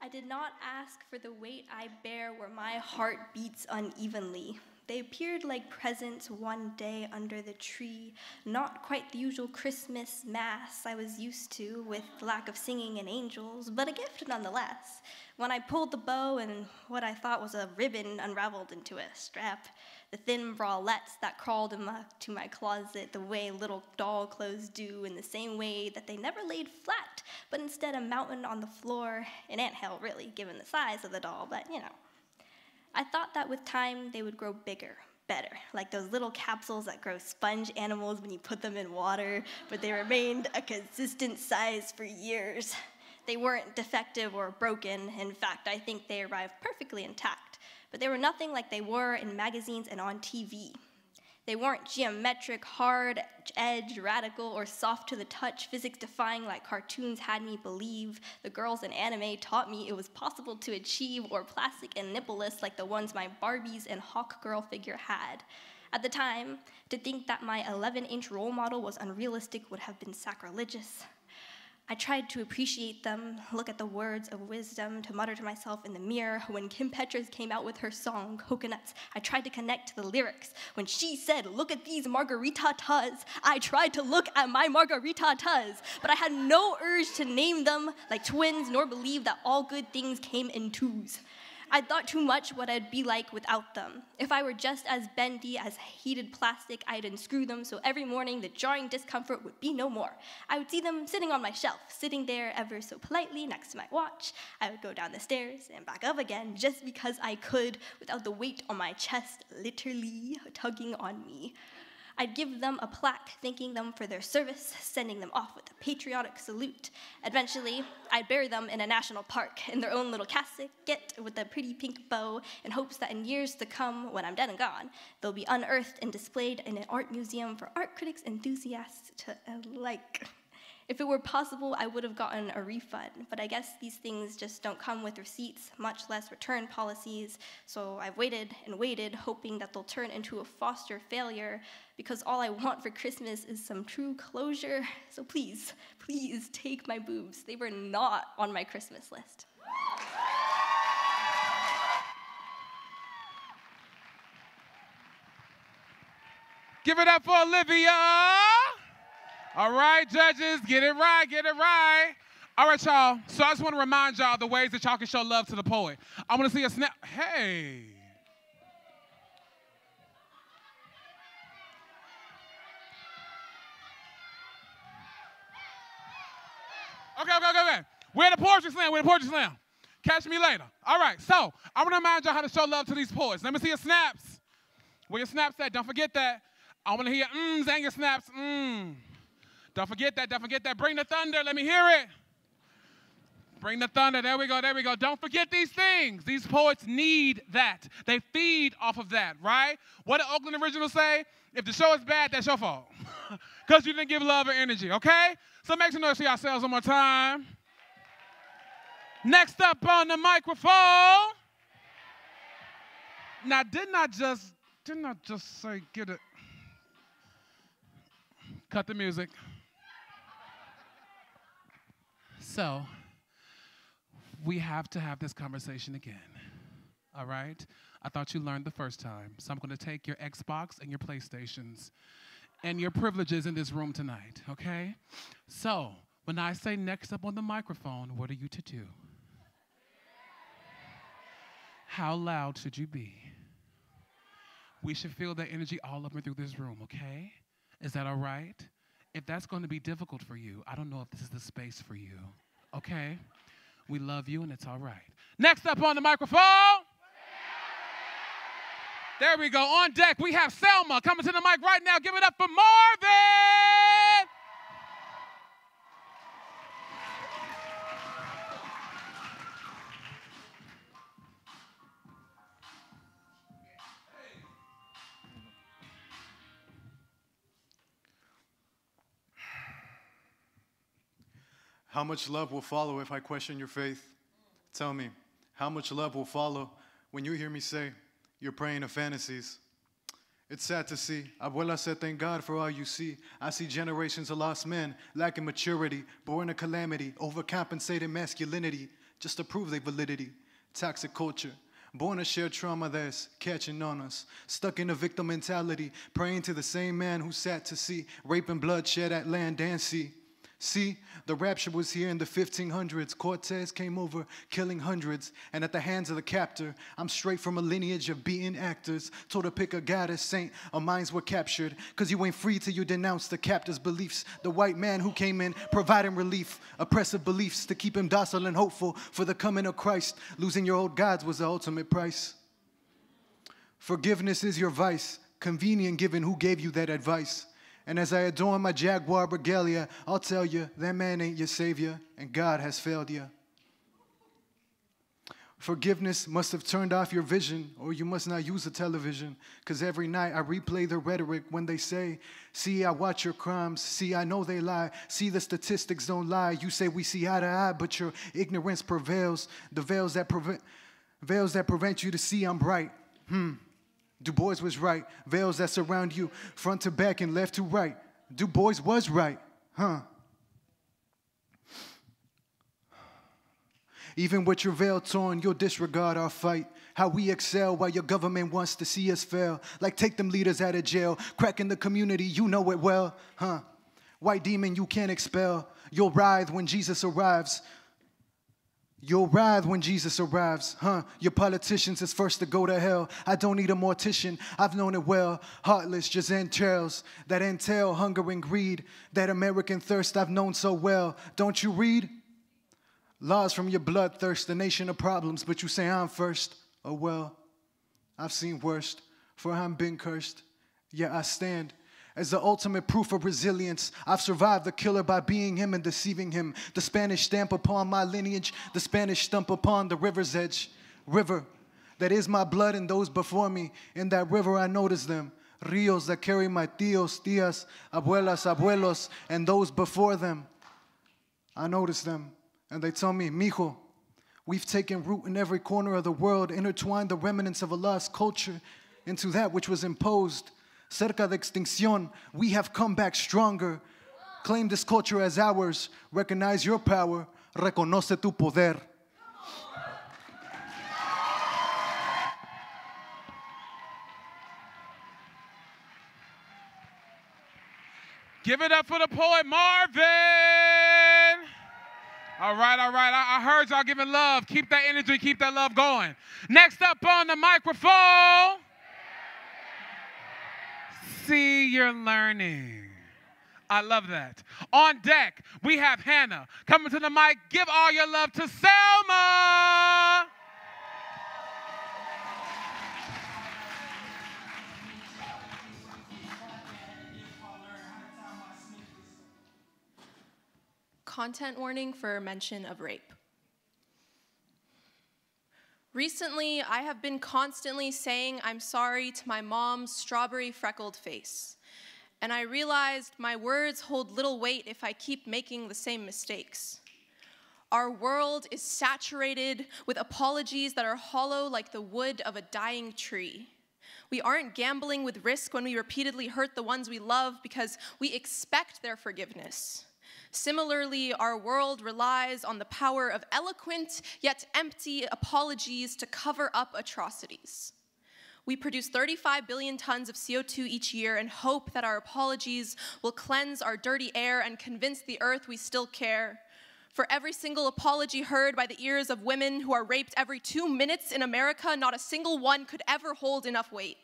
Speaker 7: I did not ask for the weight I bear where my heart beats unevenly. They appeared like presents one day under the tree, not quite the usual Christmas mass I was used to with lack of singing and angels, but a gift nonetheless. When I pulled the bow and what I thought was a ribbon unraveled into a strap, the thin bralettes that crawled into my closet the way little doll clothes do, in the same way that they never laid flat, but instead a mountain on the floor, an anthill, really, given the size of the doll, but you know. I thought that with time they would grow bigger, better, like those little capsules that grow sponge animals when you put them in water, but they remained a consistent size for years. They weren't defective or broken. In fact, I think they arrived perfectly intact, but they were nothing like they were in magazines and on TV. They weren't geometric, hard edged, radical, or soft to the touch, physics defying like cartoons had me believe. The girls in anime taught me it was possible to achieve, or plastic and nippleless like the ones my Barbies and Hawk Girl figure had. At the time, to think that my 11 inch role model was unrealistic would have been sacrilegious. I tried to appreciate them, look at the words of wisdom, to mutter to myself in the mirror. When Kim Petras came out with her song, Coconuts, I tried to connect to the lyrics. When she said, Look at these margarita tas, I tried to look at my margarita tas, but I had no urge to name them like twins, nor believe that all good things came in twos. I thought too much what I'd be like without them. If I were just as bendy as heated plastic, I'd unscrew them so every morning the jarring discomfort would be no more. I would see them sitting on my shelf, sitting there ever so politely next to my watch. I would go down the stairs and back up again just because I could without the weight on my chest literally tugging on me. I'd give them a plaque thanking them for their service, sending them off with a patriotic salute. Eventually, I'd bury them in a national park in their own little casket with a pretty pink bow in hopes that in years to come, when I'm dead and gone, they'll be unearthed and displayed in an art museum for art critics enthusiasts to like. If it were possible, I would have gotten a refund, but I guess these things just don't come with receipts, much less return policies. So I've waited and waited, hoping that they'll turn into a foster failure, because all I want for Christmas is some true closure. So please, please take my boobs. They were not on my Christmas list.
Speaker 1: Give it up for Olivia. All right, judges, get it right, get it right. All right, y'all. So I just want to remind y'all the ways that y'all can show love to the poet. I want to see a snap. Hey. Okay, okay, okay, okay. We're the poetry slam. We're the poetry slam. Catch me later. All right, so I want to remind y'all how to show love to these poets. Let me see your snaps. Where your snaps at? Don't forget that. I want to hear mms and your snaps. Mmm. Don't forget that. Don't forget that. Bring the thunder. Let me hear it. Bring the thunder. There we go. There we go. Don't forget these things. These poets need that. They feed off of that, right? What did Oakland Originalz say? If the show is bad, that's your fault. Because you didn't give love or energy, okay? So make some noise for yourselves one more time. Next up on the microphone. Now, didn't I just didn't I just say get it? Cut the music. So, we have to have this conversation again. All right? I thought you learned the first time. So I'm going to take your Xbox and your PlayStations and your privileges in this room tonight, okay? So, when I say next up on the microphone, what are you to do? How loud should you be? We should feel that energy all up and through this room, okay? Is that all right? If that's going to be difficult for you, I don't know if this is the space for you, okay? We love you and it's all right. Next up on the microphone. There we go. On deck, we have Selma coming to the mic right now. Give it up for Marvin.
Speaker 5: How much love will follow if I question your faith? Tell me, how much love will follow when you hear me say, you're praying to fantasies? It's sad to see. Abuela said, Thank God for all you see. I see generations of lost men lacking maturity, born a calamity, overcompensating masculinity just to prove their validity. Toxic culture, born to share trauma that's catching on us. Stuck in a victim mentality, praying to the same man who sat to see rape and bloodshed at land and sea. See, the rapture was here in the 1500s. Cortez came over, killing hundreds. And at the hands of the captor, I'm straight from a lineage of beaten actors. Told to pick a goddess saint, our minds were captured. Cause you ain't free till you denounce the captor's beliefs. The white man who came in, providing relief, oppressive beliefs to keep him docile and hopeful for the coming of Christ. Losing your old gods was the ultimate price. Forgiveness is your vice, convenient given who gave you that advice. And as I adorn my Jaguar regalia, I'll tell you that man ain't your savior, and God has failed you. Forgiveness must have turned off your vision, or you must not use the television. Because every night I replay the rhetoric when they say, See, I watch your crimes. See, I know they lie. See, the statistics don't lie. You say we see eye to eye, but your ignorance prevails. The veils that prevent, veils that prevent you to see I'm bright. Hmm. Du Bois was right. Veils that surround you front to back and left to right. Du Bois was right, huh? Even with your veil torn, you'll disregard our fight. How we excel while your government wants to see us fail. Like take them leaders out of jail, cracking the community, you know it well, huh? White demon you can't expel. You'll writhe when Jesus arrives. You'll writhe when Jesus arrives, huh? Your politicians is first to go to hell. I don't need a mortician, I've known it well. Heartless, just entails that entail hunger and greed. That American thirst I've known so well. Don't you read? Laws from your bloodthirst, the nation of problems, but you say I'm first. Oh well, I've seen worst, for I'm been cursed. Yet I stand as the ultimate proof of resilience. I've survived the killer by being him and deceiving him. The Spanish stamp upon my lineage, the Spanish stump upon the river's edge. River that is my blood and those before me. In that river I notice them. Rios that carry my tios, tias, abuelas, abuelos, and those before them. I notice them, and they tell me, Mijo, we've taken root in every corner of the world, intertwined the remnants of a lost culture into that which was imposed cerca de extinción, we have come back stronger. Claim this culture as ours. Recognize your power. Reconoce tu poder.
Speaker 1: Give it up for the poet Marvin. All right, all right. I, I heard y'all giving love. Keep that energy, keep that love going. Next up on the microphone. See you're learning. I love that. On deck, we have Hannah. Coming to the mic, give all your love to Selma.
Speaker 6: Content warning for mention of rape. Recently, I have been constantly saying I'm sorry to my mom's strawberry freckled face. And I realized my words hold little weight if I keep making the same mistakes. Our world is saturated with apologies that are hollow like the wood of a dying tree. We aren't gambling with risk when we repeatedly hurt the ones we love because we expect their forgiveness. Similarly, our world relies on the power of eloquent yet empty apologies to cover up atrocities. We produce 35 billion tons of CO2 each year and hope that our apologies will cleanse our dirty air and convince the earth we still care. For every single apology heard by the ears of women who are raped every two minutes in America, not a single one could ever hold enough weight.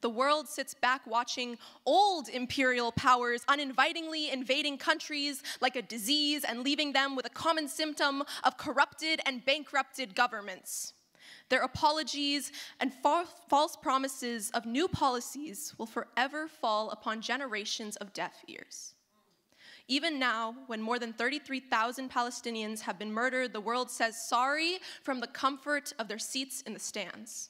Speaker 6: The world sits back watching old imperial powers uninvitingly invading countries like a disease and leaving them with a common symptom of corrupted and bankrupted governments. Their apologies and fa false promises of new policies will forever fall upon generations of deaf ears. Even now, when more than 33,000 Palestinians have been murdered, the world says sorry from the comfort of their seats in the stands.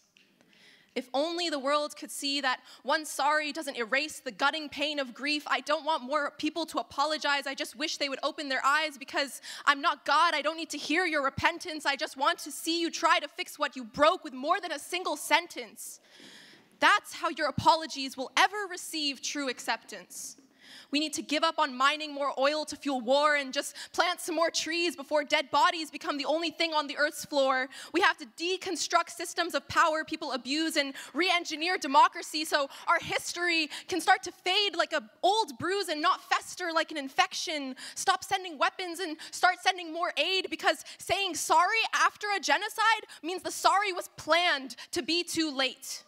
Speaker 6: If only the world could see that one sorry doesn't erase the gutting pain of grief. I don't want more people to apologize. I just wish they would open their eyes because I'm not God. I don't need to hear your repentance. I just want to see you try to fix what you broke with more than a single sentence. That's how your apologies will ever receive true acceptance. We need to give up on mining more oil to fuel war and just plant some more trees before dead bodies become the only thing on the earth's floor. We have to deconstruct systems of power people abuse and re engineer democracy so our history can start to fade like an old bruise and not fester like an infection. Stop sending weapons and start sending more aid because saying sorry after a genocide means the sorry was planned to be too late.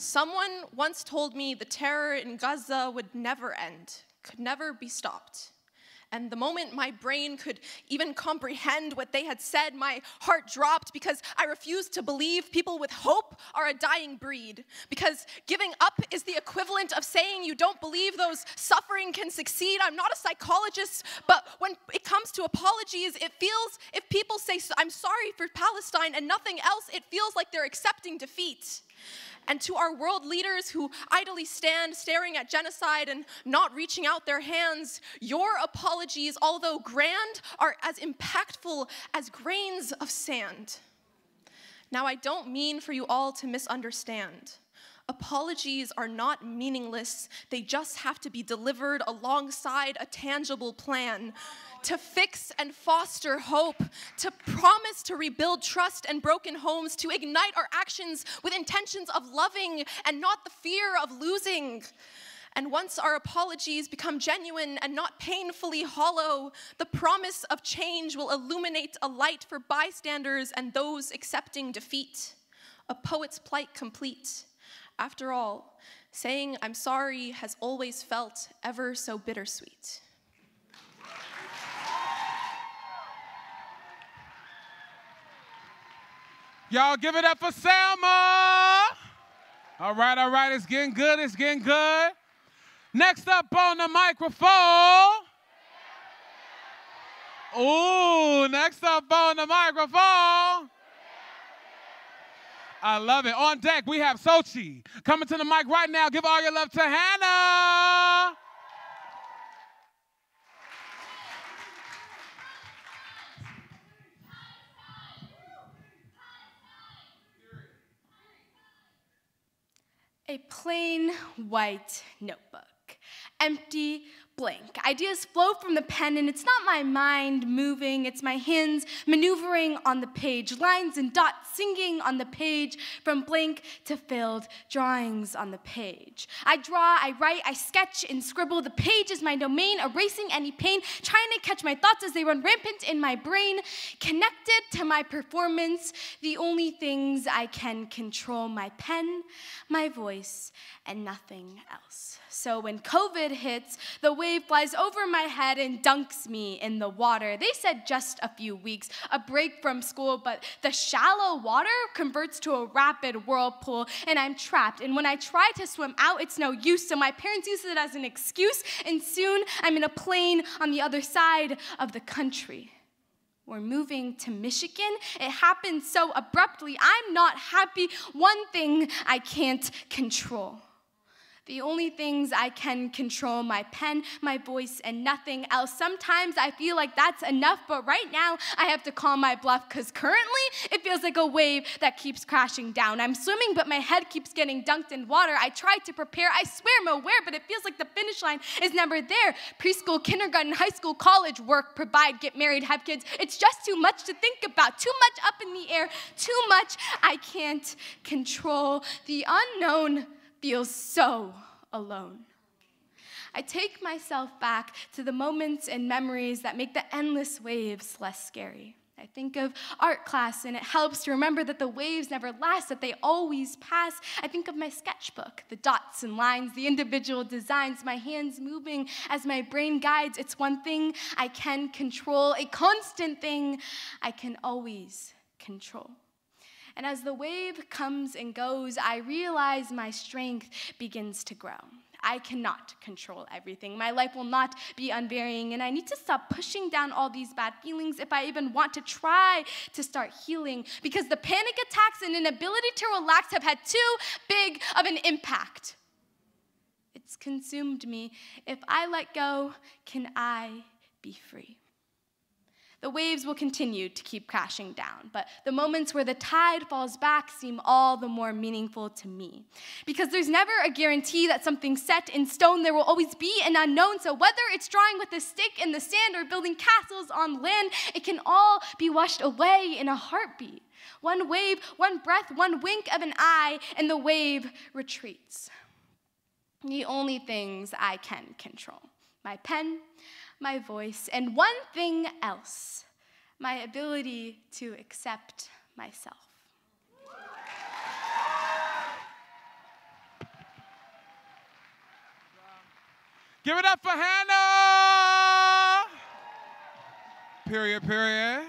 Speaker 6: Someone once told me the terror in Gaza would never end, could never be stopped. And the moment my brain could even comprehend what they had said, my heart dropped because I refused to believe people with hope are a dying breed. Because giving up is the equivalent of saying you don't believe those suffering can succeed. I'm not a psychologist, but when it comes to apologies, it feels, if people say, I'm sorry for Palestine and nothing else, it feels like they're accepting defeat and to our world leaders who idly stand staring at genocide and not reaching out their hands, your apologies, although grand, are as impactful as grains of sand. Now, I don't mean for you all to misunderstand. Apologies are not meaningless, they just have to be delivered alongside a tangible plan to fix and foster hope, to promise to rebuild trust and broken homes, to ignite our actions with intentions of loving and not the fear of losing. And once our apologies become genuine and not painfully hollow, the promise of change will illuminate a light for bystanders and those accepting defeat. A poet's plight complete. After all, saying I'm sorry has always felt ever so bittersweet.
Speaker 1: Y'all give it up for Selma. All right, all right, it's getting good, it's getting good. Next up on the microphone. Ooh, next up on the microphone. I love it. On deck, we have Sochi. Coming to the mic right now. Give all your love to Hannah.
Speaker 16: A plain white notebook, empty, blank. Ideas flow from the pen, and it's not my mind moving, it's my hands maneuvering on the page, lines and dots singing on the page, from blank to filled, drawings on the page. I draw, I write, I sketch and scribble. The page is my domain, erasing any pain, trying to catch my thoughts as they run rampant in my brain, connected to my performance. The only things I can control my pen, my voice, and nothing else. So when COVID hits, the way wave flies over my head and dunks me in the water. They said just a few weeks, a break from school, but the shallow water converts to a rapid whirlpool, and I'm trapped. And when I try to swim out, it's no use. So my parents use it as an excuse, and soon I'm in a plane on the other side of the country. We're moving to Michigan. It happened so abruptly. I'm not happy. One thing I can't control. The only things I can control my pen, my voice, and nothing else. Sometimes I feel like that's enough, but right now I have to call my bluff because currently it feels like a wave that keeps crashing down. I'm swimming, but my head keeps getting dunked in water. I tried to prepare, I swear I'm aware, but it feels like the finish line is never there. Preschool, kindergarten, high school, college, work, provide, get married, have kids. It's just too much to think about, too much up in the air, too much I can't control. The unknown feels so alone. I take myself back to the moments and memories that make the endless waves less scary. I think of art class and it helps to remember that the waves never last, that they always pass. I think of my sketchbook, the dots and lines, the individual designs, my hands moving as my brain guides. It's one thing I can control, a constant thing I can always control. And as the wave comes and goes, I realize my strength begins to grow. I cannot control everything. My life will not be unvarying, and I need to stop pushing down all these bad feelings if I even want to try to start healing. Because the panic attacks and inability to relax have had too big of an impact. It's consumed me. If I let go, can I be free? The waves will continue to keep crashing down, but the moments where the tide falls back seem all the more meaningful to me. Because there's never a guarantee that something's set in stone, there will always be an unknown. So whether it's drawing with a stick in the sand or building castles on land, it can all be washed away in a heartbeat. One wave, one breath, one wink of an eye, and the wave retreats. The only things I can control my pen, my voice, and one thing else my ability to accept myself.
Speaker 1: Give it up for Hannah! Period, period.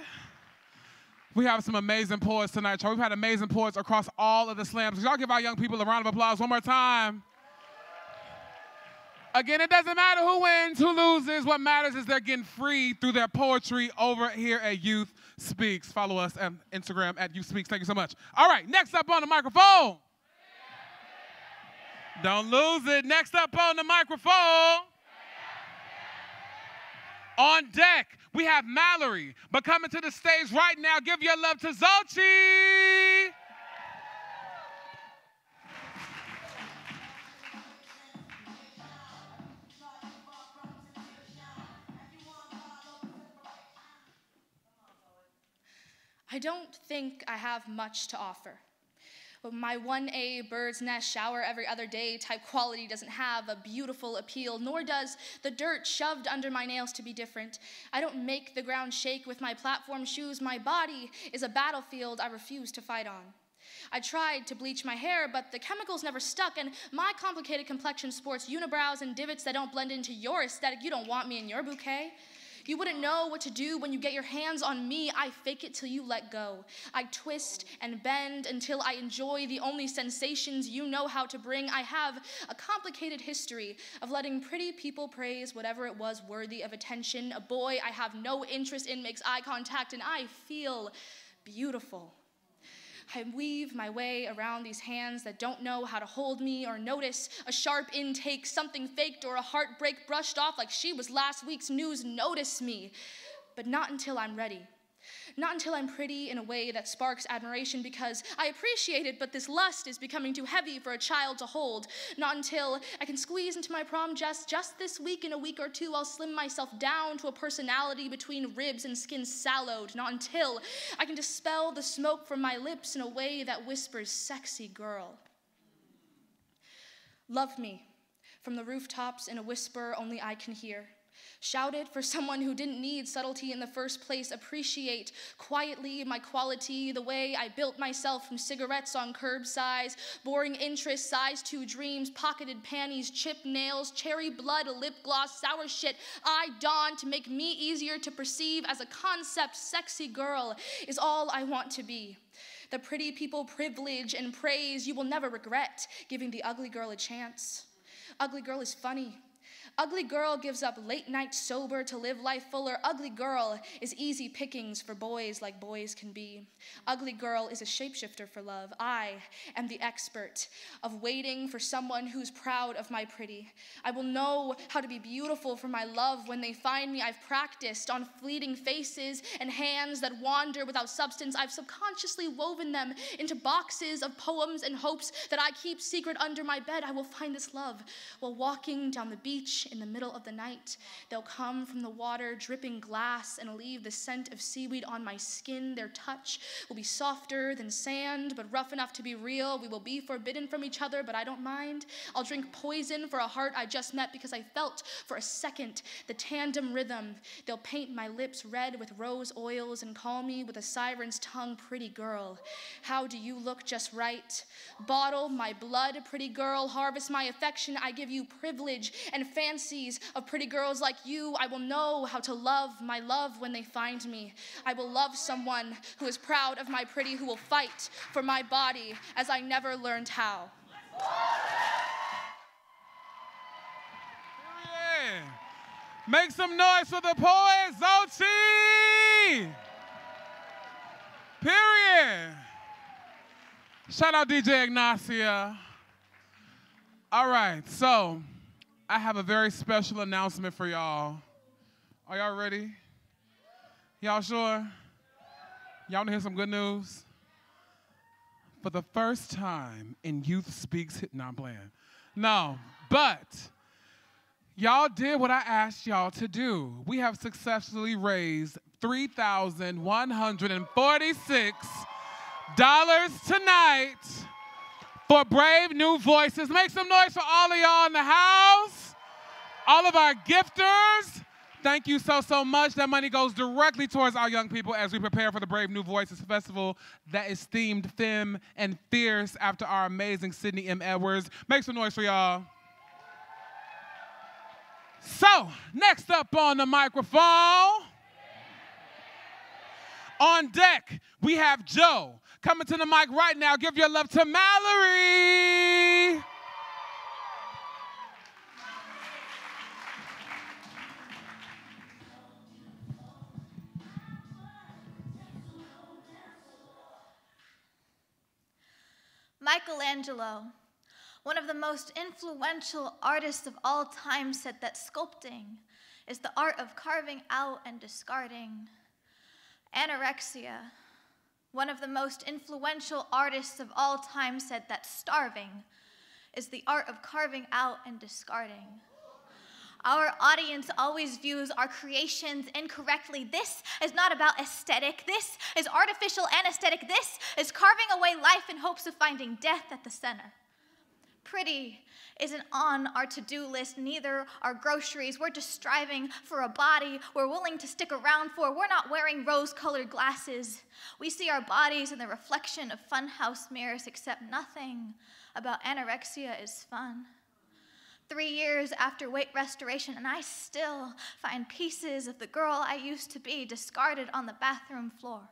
Speaker 1: We have some amazing poets tonight, y'all. We've had amazing poets across all of the slams. Y'all give our young people a round of applause one more time. Again, it doesn't matter who wins, who loses. What matters is they're getting free through their poetry over here at Youth Speaks. Follow us on Instagram at Youth Speaks. Thank you so much. All right, next up on the microphone. Don't lose it. Next up on the microphone. On deck, we have Mallory. But coming to the stage right now, give your love to Zochi.
Speaker 17: I don't think I have much to offer. My 1A bird's nest shower every other day type quality doesn't have a beautiful appeal, nor does the dirt shoved under my nails to be different. I don't make the ground shake with my platform shoes. My body is a battlefield I refuse to fight on. I tried to bleach my hair, but the chemicals never stuck, and my complicated complexion sports unibrows and divots that don't blend into your aesthetic. You don't want me in your bouquet. You wouldn't know what to do when you get your hands on me. I fake it till you let go. I twist and bend until I enjoy the only sensations you know how to bring. I have a complicated history of letting pretty people praise whatever it was worthy of attention. A boy I have no interest in makes eye contact, and I feel beautiful. I weave my way around these hands that don't know how to hold me or notice a sharp intake, something faked, or a heartbreak brushed off like she was last week's news. Notice me, but not until I'm ready. Not until I'm pretty in a way that sparks admiration because I appreciate it, but this lust is becoming too heavy for a child to hold. Not until I can squeeze into my prom dress just this week. In a week or two, I'll slim myself down to a personality between ribs and skin sallowed. Not until I can dispel the smoke from my lips in a way that whispers, sexy girl. Love me from the rooftops in a whisper only I can hear Shouted for someone who didn't need subtlety in the first place. Appreciate quietly my quality, the way I built myself from cigarettes on curb size, boring interests, size two dreams, pocketed panties, chipped nails, cherry blood, lip gloss, sour shit. I dawn to make me easier to perceive as a concept. Sexy girl is all I want to be. The pretty people privilege and praise you will never regret giving the ugly girl a chance. Ugly girl is funny. Ugly girl gives up late night sober to live life fuller. Ugly girl is easy pickings for boys like boys can be. Ugly girl is a shapeshifter for love. I am the expert of waiting for someone who's proud of my pretty. I will know how to be beautiful for my love when they find me. I've practiced on fleeting faces and hands that wander without substance. I've subconsciously woven them into boxes of poems and hopes that I keep secret under my bed. I will find this love while walking down the beach in the middle of the night. They'll come from the water, dripping glass, and leave the scent of seaweed on my skin. Their touch will be softer than sand, but rough enough to be real. We will be forbidden from each other, but I don't mind. I'll drink poison for a heart I just met because I felt for a second the tandem rhythm. They'll paint my lips red with rose oils and call me with a siren's tongue, pretty girl. How do you look just right? Bottle my blood, pretty girl. Harvest my affection. I give you privilege and fancies of pretty girls like you. I will know how to love my love when they find me. I will love someone who is proud of my pretty, who will fight for my body as I never learned how.
Speaker 1: Make some noise for the poet, Zochi! Period. Shout out DJ Ignacia. All right, so I have a very special announcement for y'all. Are y'all ready? Y'all sure? Y'all want to hear some good news? For the first time in Youth Speaks, no, I'm playing. No, but y'all did what I asked y'all to do. We have successfully raised $3,146 tonight for Brave New Voices. Make some noise for all of y'all in the house, all of our gifters. Thank you so, so much. That money goes directly towards our young people as we prepare for the Brave New Voices Festival that is themed Femme and Fierce after our amazing Sydney M. Edwards. Make some noise for y'all. So, next up on the microphone, on deck, we have Joe coming to the mic right now. Give your love to Mallory.
Speaker 13: Michelangelo, one of the most influential artists of all time, said that sculpting is the art of carving out and discarding. Anorexia, one of the most influential artists of all time, said that starving is the art of carving out and discarding. Our audience always views our creations incorrectly. This is not about aesthetic. This is artificial anesthetic. This is carving away life in hopes of finding death at the center. Pretty isn't on our to do list, neither are groceries. We're just striving for a body we're willing to stick around for. We're not wearing rose colored glasses. We see our bodies in the reflection of funhouse mirrors, except nothing about anorexia is fun three years after weight restoration, and I still find pieces of the girl I used to be discarded on the bathroom floor.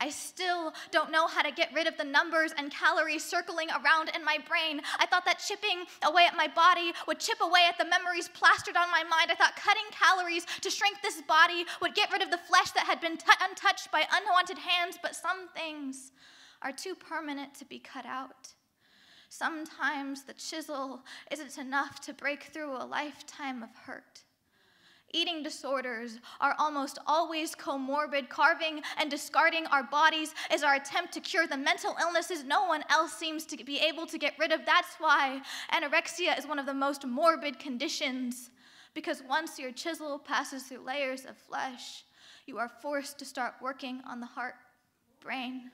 Speaker 13: I still don't know how to get rid of the numbers and calories circling around in my brain. I thought that chipping away at my body would chip away at the memories plastered on my mind. I thought cutting calories to shrink this body would get rid of the flesh that had been t- untouched by unwanted hands, but some things are too permanent to be cut out. Sometimes the chisel isn't enough to break through a lifetime of hurt. Eating disorders are almost always comorbid. Carving and discarding our bodies is our attempt to cure the mental illnesses no one else seems to be able to get rid of. That's why anorexia is one of the most morbid conditions, because once your chisel passes through layers of flesh, you are forced to start working on the heart, brain,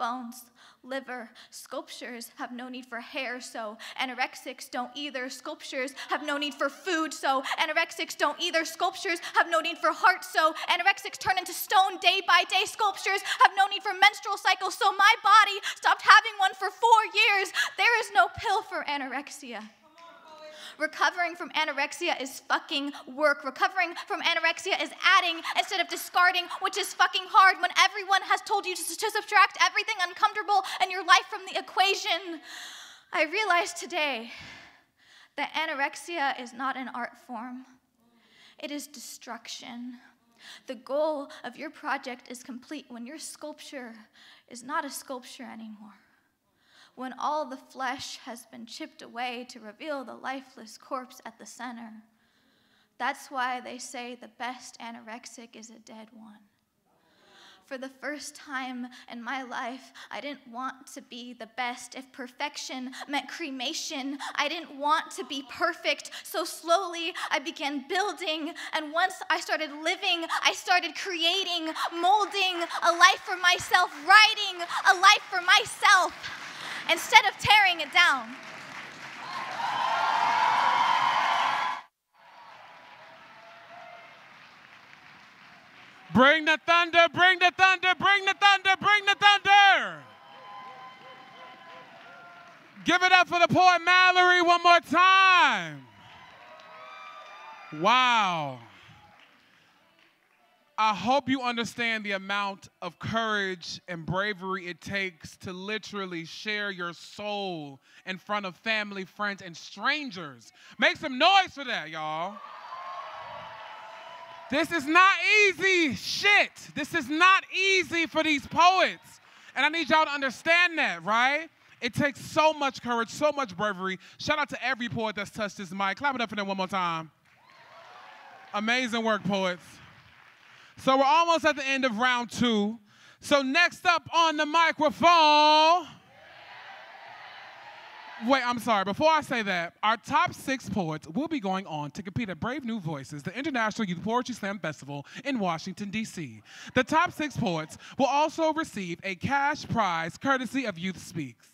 Speaker 13: bones, liver. Sculptures have no need for hair, so anorexics don't either. Sculptures have no need for food, so anorexics don't either. Sculptures have no need for heart, so anorexics turn into stone day by day. Sculptures have no need for menstrual cycles, so my body stopped having one for four years. There is no pill for anorexia. Recovering from anorexia is fucking work. Recovering from anorexia is adding instead of discarding, which is fucking hard when everyone has told you to, to subtract everything uncomfortable in your life from the equation. I realized today that anorexia is not an art form, it is destruction. The goal of your project is complete when your sculpture is not a sculpture anymore when all the flesh has been chipped away to reveal the lifeless corpse at the center. That's why they say the best anorexic is a dead one. For the first time in my life, I didn't want to be the best. If perfection meant cremation, I didn't want to be perfect. So slowly, I began building. And once I started living, I started creating, molding a life for myself, writing a life for myself instead of tearing it down.
Speaker 1: Bring the thunder, bring the thunder, bring the thunder, bring the thunder. Give it up for the poet Mallory one more time. Wow. I hope you understand the amount of courage and bravery it takes to literally share your soul in front of family, friends, and strangers. Make some noise for that, y'all. This is not easy shit. This is not easy for these poets. And I need y'all to understand that, right? It takes so much courage, so much bravery. Shout out to every poet that's touched this mic. Clap it up for them one more time. Amazing work, poets. So we're almost at the end of round two. So next up on the microphone. Wait, I'm sorry. Before I say that, our top six poets will be going on to compete at Brave New Voices, the International Youth Poetry Slam Festival in Washington, D.C. The top six poets will also receive a cash prize courtesy of Youth Speaks.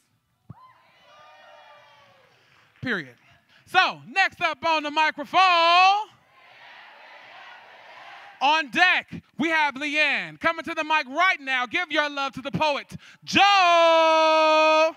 Speaker 1: Period. So, next up on the microphone. On deck, we have Leanne. Coming to the mic right now, give your love to the poet, Joe.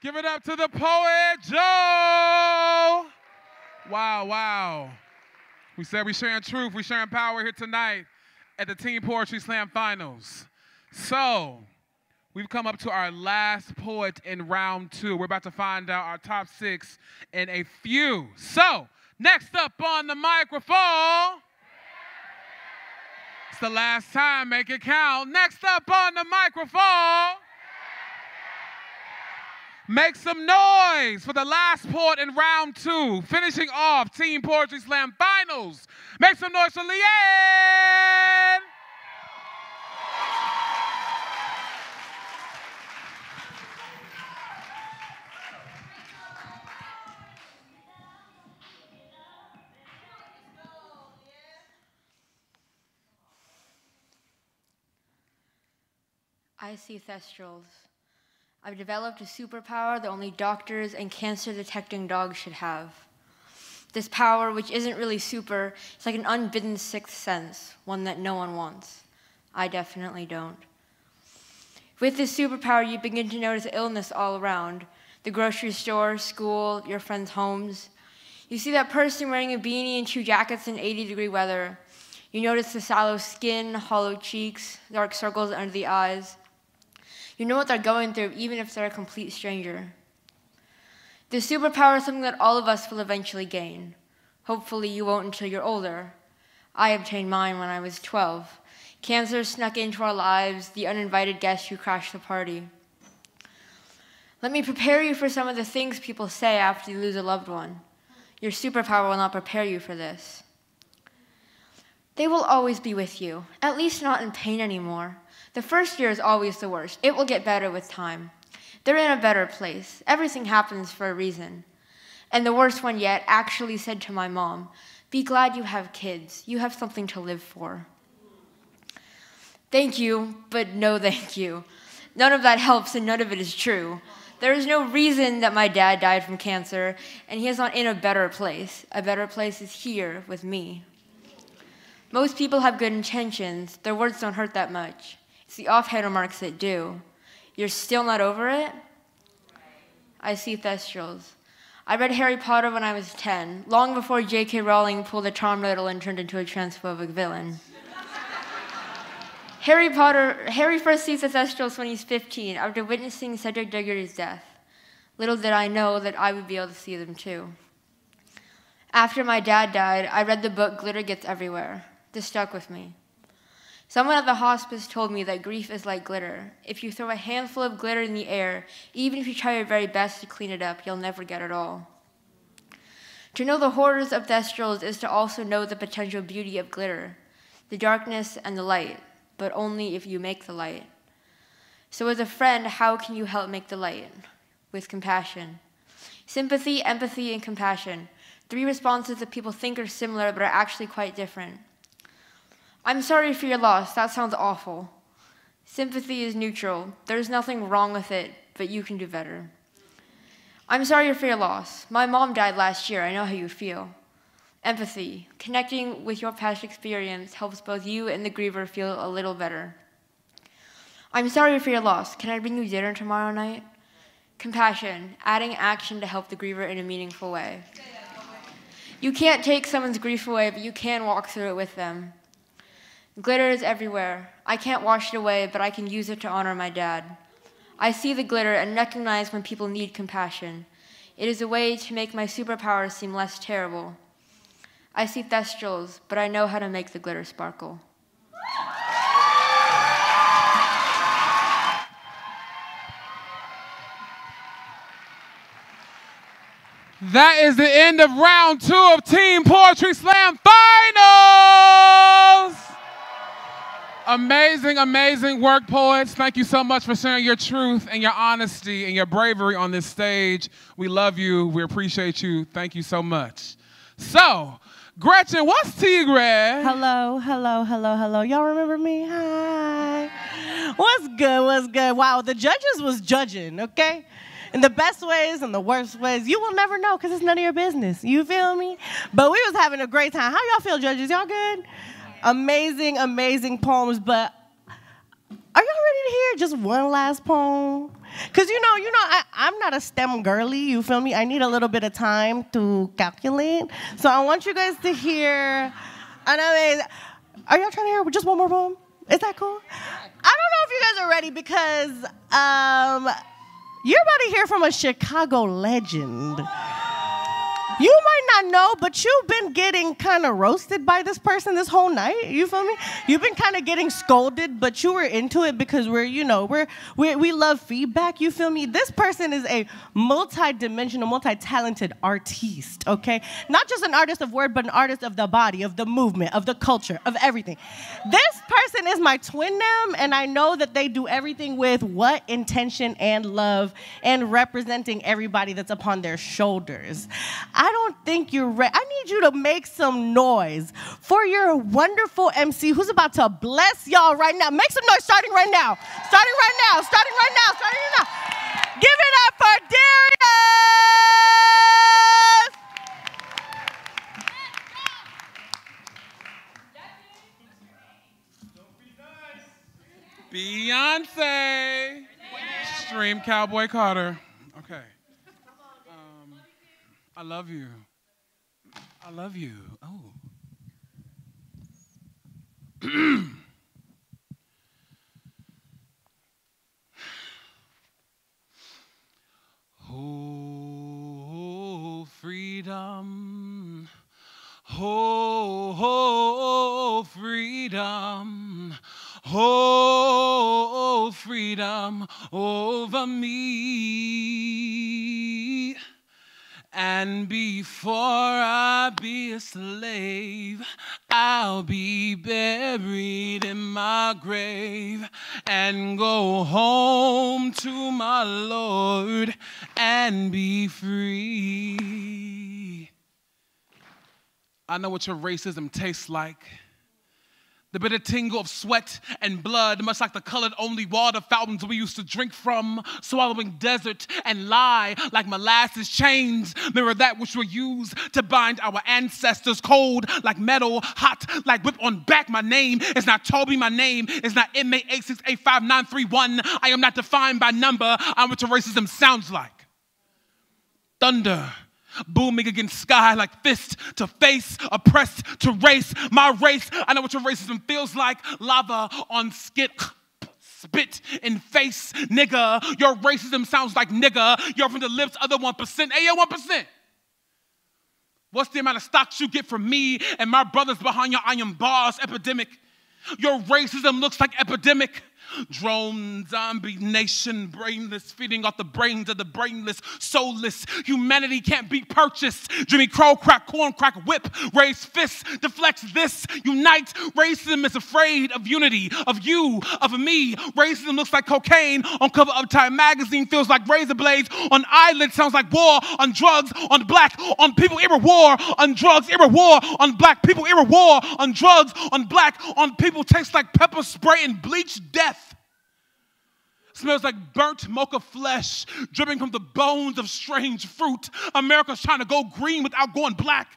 Speaker 1: Give it up to the poet, Joe. Wow, wow. We said we're sharing truth, we're sharing power here tonight at the Teen Poetry Slam Finals. So, we've come up to our last poet in round two. We're about to find out our top six in a few. So, next up on the microphone, it's the last time, make it count. Next up on the microphone, make some noise for the last port in round two, finishing off Teen Poetry Slam Finals. Make some noise for Leanne.
Speaker 18: I see thestrals. I've developed a superpower that only doctors and cancer detecting dogs should have. This power, which isn't really super, it's like an unbidden sixth sense, one that no one wants. I definitely don't. With this superpower, you begin to notice illness all around the grocery store, school, your friends' homes. You see that person wearing a beanie and two jackets in 80 degree weather. You notice the sallow skin, hollow cheeks, dark circles under the eyes. You know what they're going through, even if they're a complete stranger. The superpower is something that all of us will eventually gain. Hopefully, you won't until you're older. I obtained mine when I was 12. Cancer snuck into our lives, the uninvited guest who crashed the party. Let me prepare you for some of the things people say after you lose a loved one. Your superpower will not prepare you for this. They will always be with you, at least not in pain anymore. The first year is always the worst. It will get better with time. They're in a better place. Everything happens for a reason. And the worst one yet actually said to my mom, Be glad you have kids. You have something to live for. Thank you, but no thank you. None of that helps and none of it is true. There is no reason that my dad died from cancer, and he is not in a better place. A better place is here with me. Most people have good intentions, their words don't hurt that much. It's the offhand remarks that do. You're still not over it? I see thestrals. I read Harry Potter when I was 10, long before J.K. Rowling pulled a Tom Riddle and turned into a transphobic villain. Harry Potter, Harry first sees the thestrals when he's 15 after witnessing Cedric Diggory's death. Little did I know that I would be able to see them too. After my dad died, I read the book Glitter Gets Everywhere. This stuck with me. Someone at the hospice told me that grief is like glitter. If you throw a handful of glitter in the air, even if you try your very best to clean it up, you'll never get it all. To know the horrors of thestrals is to also know the potential beauty of glitter, the darkness and the light, but only if you make the light. So, as a friend, how can you help make the light? With compassion. Sympathy, empathy, and compassion. Three responses that people think are similar but are actually quite different. I'm sorry for your loss. That sounds awful. Sympathy is neutral. There's nothing wrong with it, but you can do better. I'm sorry for your loss. My mom died last year. I know how you feel. Empathy. Connecting with your past experience helps both you and the griever feel a little better. I'm sorry for your loss. Can I bring you dinner tomorrow night? Compassion. Adding action to help the griever in a meaningful way. You can't take someone's grief away, but you can walk through it with them. Glitter is everywhere. I can't wash it away, but I can use it to honor my dad. I see the glitter and recognize when people need compassion. It is a way to make my superpower seem less terrible. I see thestrals, but I know how to make the glitter sparkle.
Speaker 1: That is the end of round two of Teen Poetry Slam Finals. Amazing, amazing work, poets. Thank you so much for sharing your truth and your honesty and your bravery on this stage. We love you. We appreciate you. Thank you so much. So, Gretchen, what's Tigre?
Speaker 3: Hello, hello, hello, hello. Y'all remember me? Hi. What's good? What's good? Wow, the judges was judging, okay? In the best ways and the worst ways. You will never know because it's none of your business. You feel me? But we was having a great time. How y'all feel, judges? Y'all good? Amazing, amazing poems. But are y'all ready to hear just one last poem? Cause you know, you know, I, I'm not a STEM girly. You feel me? I need a little bit of time to calculate. So I want you guys to hear. I mean, are y'all trying to hear just one more poem? Is that cool? I don't know if you guys are ready because um, you're about to hear from a Chicago legend. You might not know, but you've been getting kind of roasted by this person this whole night. You feel me? You've been kind of getting scolded, but you were into it because we're, you know, we're, we we love feedback. You feel me? This person is a multi-dimensional, multi-talented artiste. Okay, not just an artist of word, but an artist of the body, of the movement, of the culture, of everything. This person is my twin them, and I know that they do everything with what intention and love, and representing everybody that's upon their shoulders. I don't think you're ready. I need you to make some noise for your wonderful MC who's about to bless y'all right now. Make some noise starting right now. Starting right now. Starting right now. Starting right now. Give it up for Darius.
Speaker 1: Beyonce. Stream Cowboy Carter. I love you. I love you. Oh. Oh, oh, oh, oh, freedom. Oh, oh, freedom. Oh, freedom over me. And before I be a slave, I'll be buried in my grave and go home to my Lord and be free. I know what your racism tastes like. The bitter tingle of sweat and blood, much like the colored only water fountains we used to drink from, swallowing desert and lie like molasses chains, mirror that which were used to bind our ancestors, cold like metal, hot like whip on back. My name is not Toby, my name is not inmate 8685931. I am not defined by number, I'm what your racism sounds like. Thunder booming against sky like fist to face, oppressed to race. My race, I know what your racism feels like. Lava on skit. Spit in face, nigga. Your racism sounds like nigga. You're from the lips of the 1%. Hey, yo, 1%. What's the amount of stocks you get from me and my brothers behind your iron bars? Epidemic. Your racism looks like epidemic. Drone zombie nation, brainless, feeding off the brains of the brainless, soulless. Humanity can't be purchased. Jimmy Crow, crack corn, crack whip, raise fists, deflects this, unite. Racism is afraid of unity, of you, of me. Racism looks like cocaine on cover of Time magazine, feels like razor blades on eyelids, sounds like war on drugs, on black, on people, era war on drugs, era war on black people, era war on drugs, on black, on people, tastes like pepper spray and bleach death. Smells like burnt mocha flesh dripping from the bones of strange fruit. America's trying to go green without going black.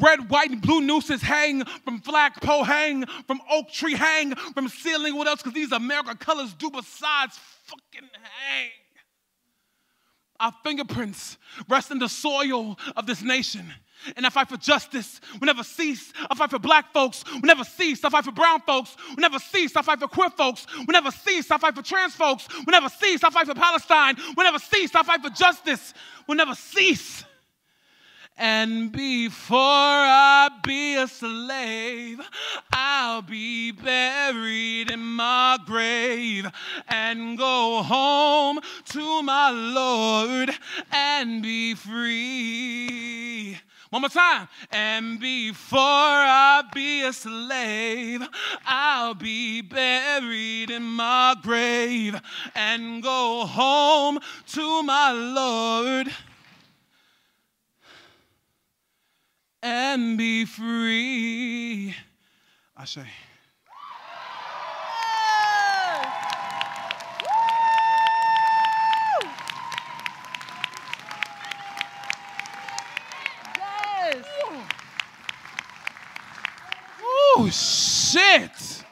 Speaker 1: Red, white, and blue nooses hang from flagpole, hang from oak tree, hang from ceiling. What else? Because these America colors do besides fucking hang. Our fingerprints rest in the soil of this nation. And I fight for justice. We never cease. I fight for black folks. We never cease. I fight for brown folks. We never cease. I fight for queer folks. We never cease. I fight for trans folks. We never cease. I fight for Palestine. We never cease. I fight for justice. We never cease. And before I be a slave, I'll be buried in my grave and go home to my Lord and be free. One more time. And before I be a slave, I'll be buried in my grave and go home to my Lord and be free. I say.
Speaker 3: Yes.
Speaker 1: Oh, shit.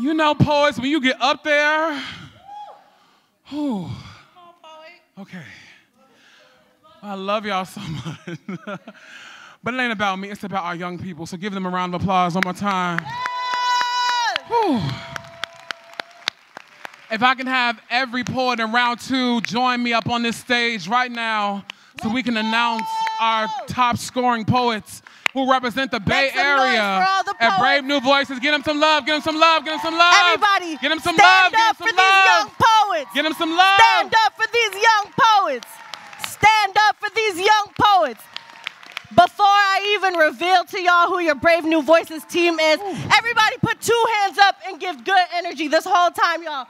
Speaker 1: You know, poets, when you get up there, Whew. Okay. I love y'all so much. but it ain't about me, it's about our young people. So give them a round of applause one more time. Whew. If I can have every poet in round two join me up on this stage right now so we can announce our top scoring poets who represent the Bay
Speaker 3: Make some noise
Speaker 1: Area
Speaker 3: the
Speaker 1: at Brave. New Voices. Get them some love, get them some love, get them some love.
Speaker 3: Everybody,
Speaker 1: get them some
Speaker 3: stand
Speaker 1: love, get
Speaker 3: up
Speaker 1: them
Speaker 3: for
Speaker 1: some
Speaker 3: these young poets.
Speaker 1: Get them some love.
Speaker 3: Stand up for these young poets. Stand up for these young poets. Before I even reveal to y'all who your Brave New Voices team is, everybody put two hands up and give good energy this whole time, y'all.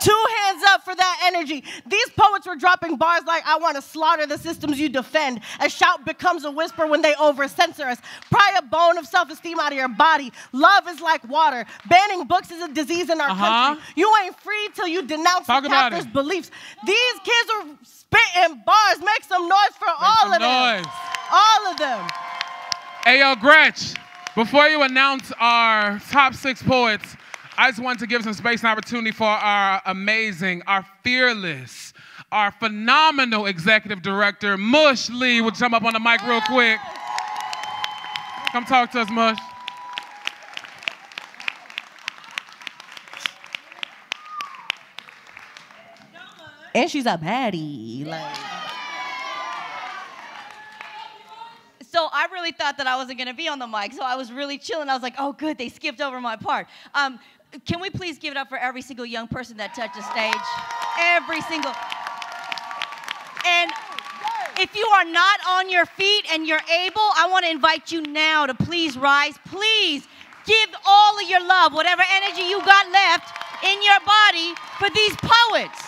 Speaker 3: Two hands up for that energy. These poets were dropping bars like, I want to slaughter the systems you defend. A shout becomes a whisper when they over censor us. Pry a bone of self esteem out of your body. Love is like water. Banning books is a disease in our
Speaker 1: Uh-huh.
Speaker 3: country. You ain't free till you denounce
Speaker 1: Talk
Speaker 3: the captors' beliefs. These kids are spitting bars. Make some noise for all
Speaker 1: some
Speaker 3: of them.
Speaker 1: noise.
Speaker 3: All of them.
Speaker 1: Hey, yo, Gretch, before you announce our top six poets, I just wanted to give some space and opportunity for our amazing, our fearless, our phenomenal executive director, Mush Lee, will jump up on the mic real quick. Come talk to us, Mush.
Speaker 3: And she's a baddie. Like.
Speaker 20: So I really thought that I wasn't going to be on the mic, so I was really chilling. I was like, oh, good, they skipped over my part. Um, can we please give it up for every single young person that touched the stage? Every single. And if you are not on your feet and you're able, I want to invite you now to please rise. Please give all of your love, whatever energy you got left in your body for these poets.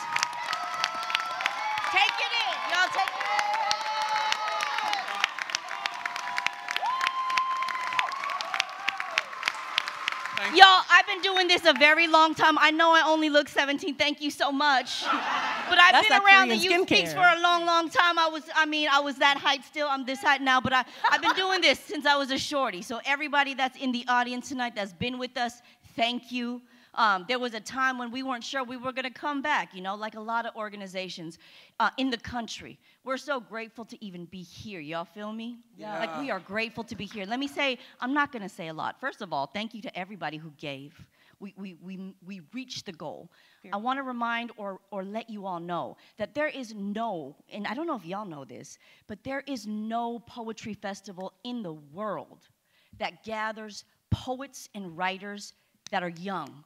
Speaker 20: Take it in. Y'all, I've been doing this a very long time. I know I only look 17. Thank you so much. But I've
Speaker 3: That's
Speaker 20: been around the
Speaker 3: Korean
Speaker 20: youth speaks for a long, long time. I was, I mean, I was that height still. I'm this height now, but I, I've been doing this since I was a shorty. So everybody that's in the audience tonight that's been with us, thank you. Um, there was a time when we weren't sure we were going to come back, you know, like a lot of organizations uh, in the country. We're so grateful to even be here. Y'all feel me?
Speaker 3: Yeah.
Speaker 20: Like we are grateful to be here. Let me say, I'm not going to say a lot. First of all, thank you to everybody who gave. We, we, we, we reached the goal. I want to remind or, or let you all know that there is no, and I don't know if y'all know this, but there is no poetry festival in the world that gathers poets and writers that are young.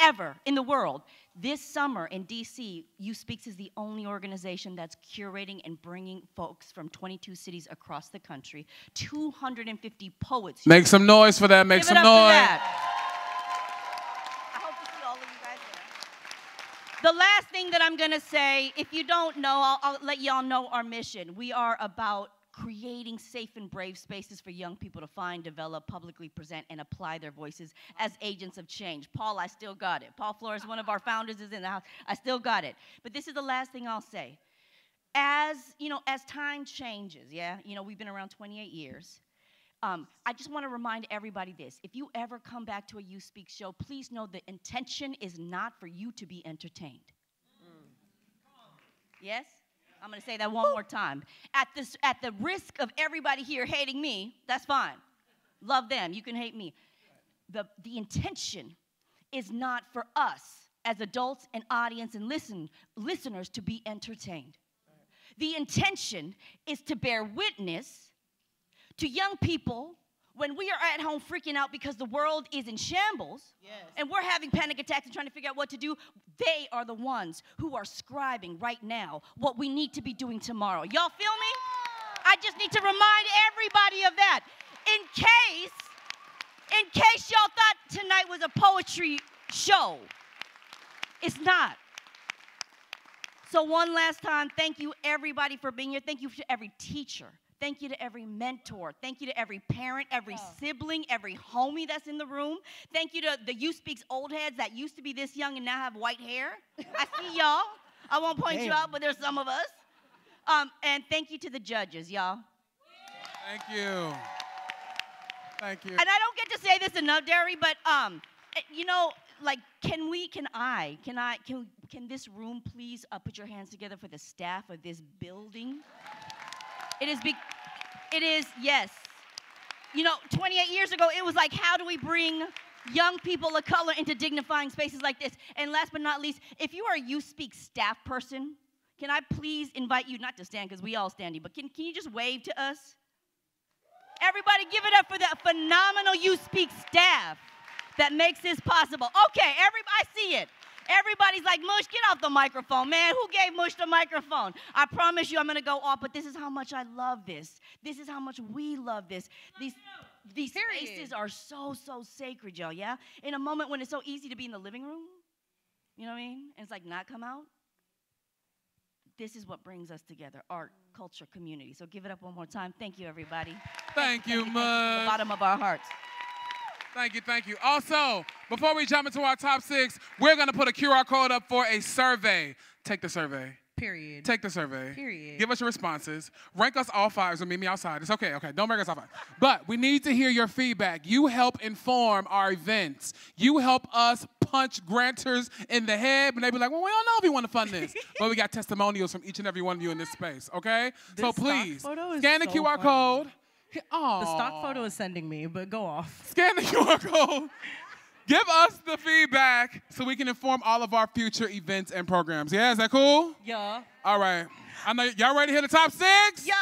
Speaker 20: Ever in the world. This summer in DC, Youth Speaks is the only organization that's curating and bringing folks from 22 cities across the country, 250 poets.
Speaker 1: Make some noise for that. Make
Speaker 20: Give
Speaker 1: some
Speaker 20: it up for
Speaker 1: noise.
Speaker 20: that. I hope to see all of you guys there. The last thing that I'm gonna say, if you don't know, I'll, I'll let y'all know our mission. We are about creating safe and brave spaces for young people to find, develop, publicly present, and apply their voices as agents of change. Paul, I still got it. Paul Flores, one of our founders, is in the house. I still got it. But this is the last thing I'll say. As you know, as time changes, yeah, you know, we've been around 28 years. Um, I just want to remind everybody this. If you ever come back to a Youth Speak show, please know the intention is not for you to be entertained. Yes? I'm going to say that one more time. At, this, at the risk of everybody here hating me, that's fine. Love them. You can hate me. The, the intention is not for us as adults and audience and listen, listeners to be entertained. The intention is to bear witness to young people when we are at home freaking out because the world is in shambles and we're having panic attacks and trying to figure out what to do, they are the ones who are scribing right now what we need to be doing tomorrow. Y'all feel me? I just need to remind everybody of that. In case, in case y'all thought tonight was a poetry show, it's not. So, one last time, thank you everybody for being here. Thank you to every teacher. Thank you to every mentor. Thank you to every parent, every sibling, every homie that's in the room. Thank you to the Youth Speaks old heads that used to be this young and now have white hair. I see y'all. I won't point you out, but there's some of us. Um, and thank you to the judges, y'all.
Speaker 1: Thank you. Thank you.
Speaker 20: And I don't get to say this enough, Derry, but um, eh, you know, like, can we, can I, can I, can, can this room please uh, put your hands together for the staff of this building? It is, be, it is, yes. You know, 28 years ago, it was like, how do we bring young people of color into dignifying spaces like this? And last but not least, if you are a Youth Speak staff person, can I please invite you, not to stand because we all standing, but can, can you just wave to us? Everybody give it up for that phenomenal Youth Speak staff that makes this possible. Okay, everybody, I see it. Everybody's like, Mush, get off the microphone, man. Who gave Mush the microphone? I promise you I'm gonna go off, but this is how much I love this. This is how much we love this. These, these spaces are so, so sacred, y'all, yeah? In a moment when it's so easy to be in the living room, you know what I mean? And it's like not come out. This is what brings us together art, culture, community. So give it up one more time. Thank you, everybody.
Speaker 1: Thank you,
Speaker 20: From the
Speaker 1: Mush.
Speaker 20: bottom of our hearts.
Speaker 1: Thank you, thank you. Also, before we jump into our top six, we're gonna put a QR code up for a survey. Take the survey.
Speaker 3: Period.
Speaker 1: Take the survey.
Speaker 3: Period.
Speaker 1: Give us your responses. Rank us all fives or meet me outside. It's okay, okay. Don't rank us all five. But we need to hear your feedback. You help inform our events. You help us punch granters in the head and they be like, well, we don't know if we want to fund this. but we got testimonials from each and every one of you in this space, okay? so
Speaker 3: This stock
Speaker 1: please, scan the
Speaker 3: so
Speaker 1: QR
Speaker 3: funny.
Speaker 1: code.
Speaker 3: The stock photo is sending me, but go off.
Speaker 1: Scan the QR code. Give us the feedback so we can inform all of our future events and programs. Yeah, is that cool?
Speaker 3: Yeah.
Speaker 1: All right. I know y'all ready to hear the top six?
Speaker 3: Yeah.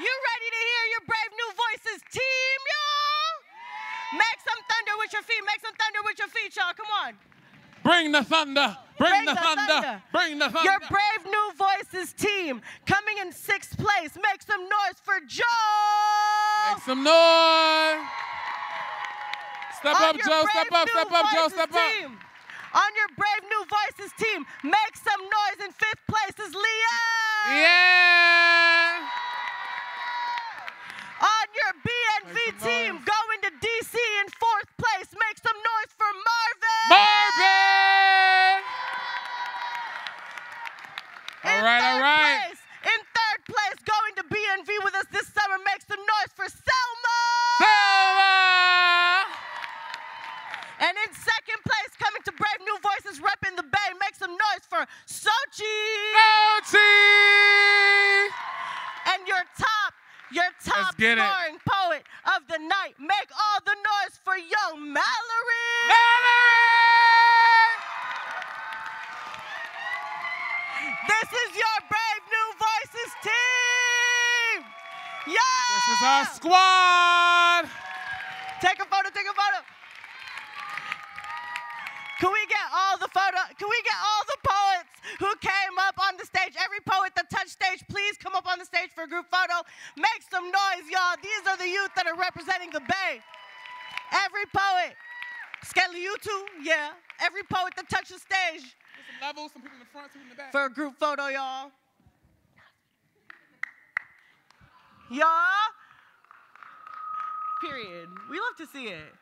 Speaker 3: You ready to hear your brave new voices, team, y'all? Make some thunder with your feet. Make some thunder with your feet, y'all. Come on.
Speaker 1: Bring the thunder. Bring, the, thunder. Bring the thunder.
Speaker 3: Your brave new voices team coming in sixth place. Make some noise for Joe.
Speaker 1: Make some noise. Step up,
Speaker 3: your
Speaker 1: Joe.
Speaker 3: brave
Speaker 1: Step up,
Speaker 3: new
Speaker 1: step up, Joe.
Speaker 3: voices
Speaker 1: Step up.
Speaker 3: team. On your brave new voices team, make some noise in fifth place is Leah.
Speaker 1: Yeah.
Speaker 3: On your BNV team, going to DC in fourth place. Make some noise for Marvin.
Speaker 1: Marvin. All right, all right.
Speaker 3: Place, in third place, going to BNV with us this summer. Make some noise for Selma.
Speaker 1: Selma.
Speaker 3: And in second place, coming to Brave New Voices, repping the Bay. Make some noise for Sochi.
Speaker 1: Sochi.
Speaker 3: And your top, your top scoring poet of the night. Make all the noise for young Mallory! Mallory. This is your Brave New Voices team. Yeah.
Speaker 1: This is our squad.
Speaker 3: Take a photo, take a photo. Can we get all the photo? Can we get all the poets who came up on the stage? Every poet that touched stage, please come up on the stage for a group photo. Make some noise, y'all. These are the youth that are representing the Bay. Every poet. Skelly, you too? Yeah. Every poet that touched the stage
Speaker 1: Levels, some people in the front, some people in the back.
Speaker 3: for a group photo, y'all. Y'all. Period. We love to see it.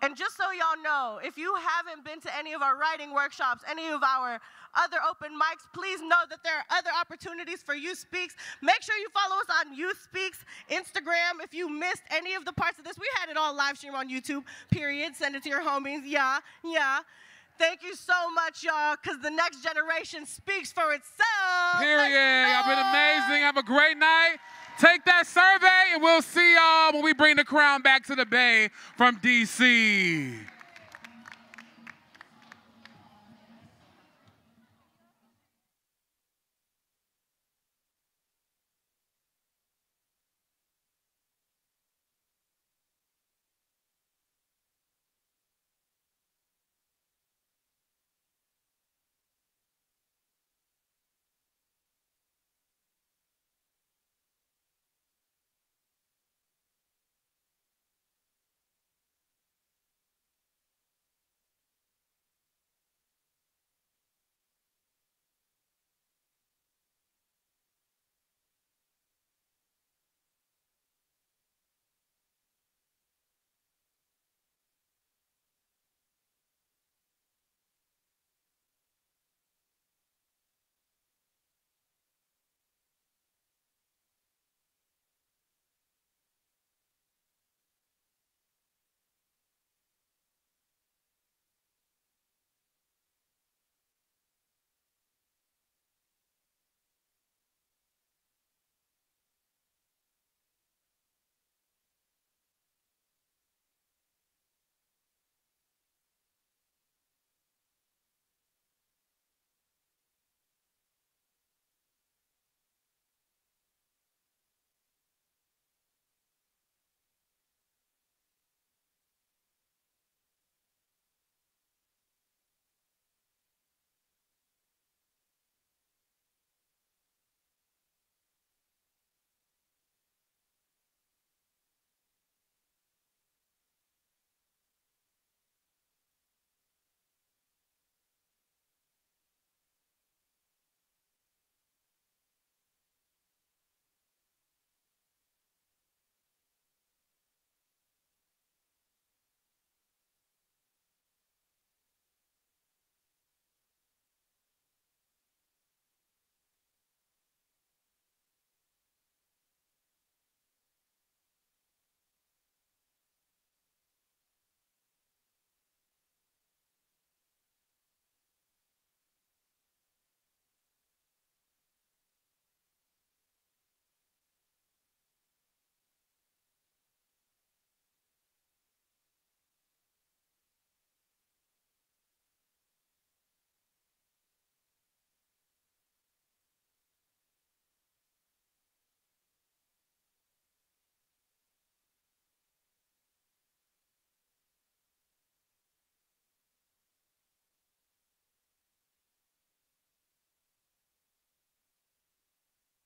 Speaker 3: And just so y'all know, if you haven't been to any of our writing workshops, any of our other open mics, please know that there are other opportunities for Youth Speaks. Make sure you follow us on Youth Speaks Instagram. If you missed any of the parts of this, we had it all live stream on YouTube, period. Send it to your homies. Yeah, yeah. Thank you so much, y'all, because the next generation speaks for itself.
Speaker 1: Period. Y'all been amazing. Have a great night. Take that survey, and we'll see y'all when we bring the crown back to the Bay from DC.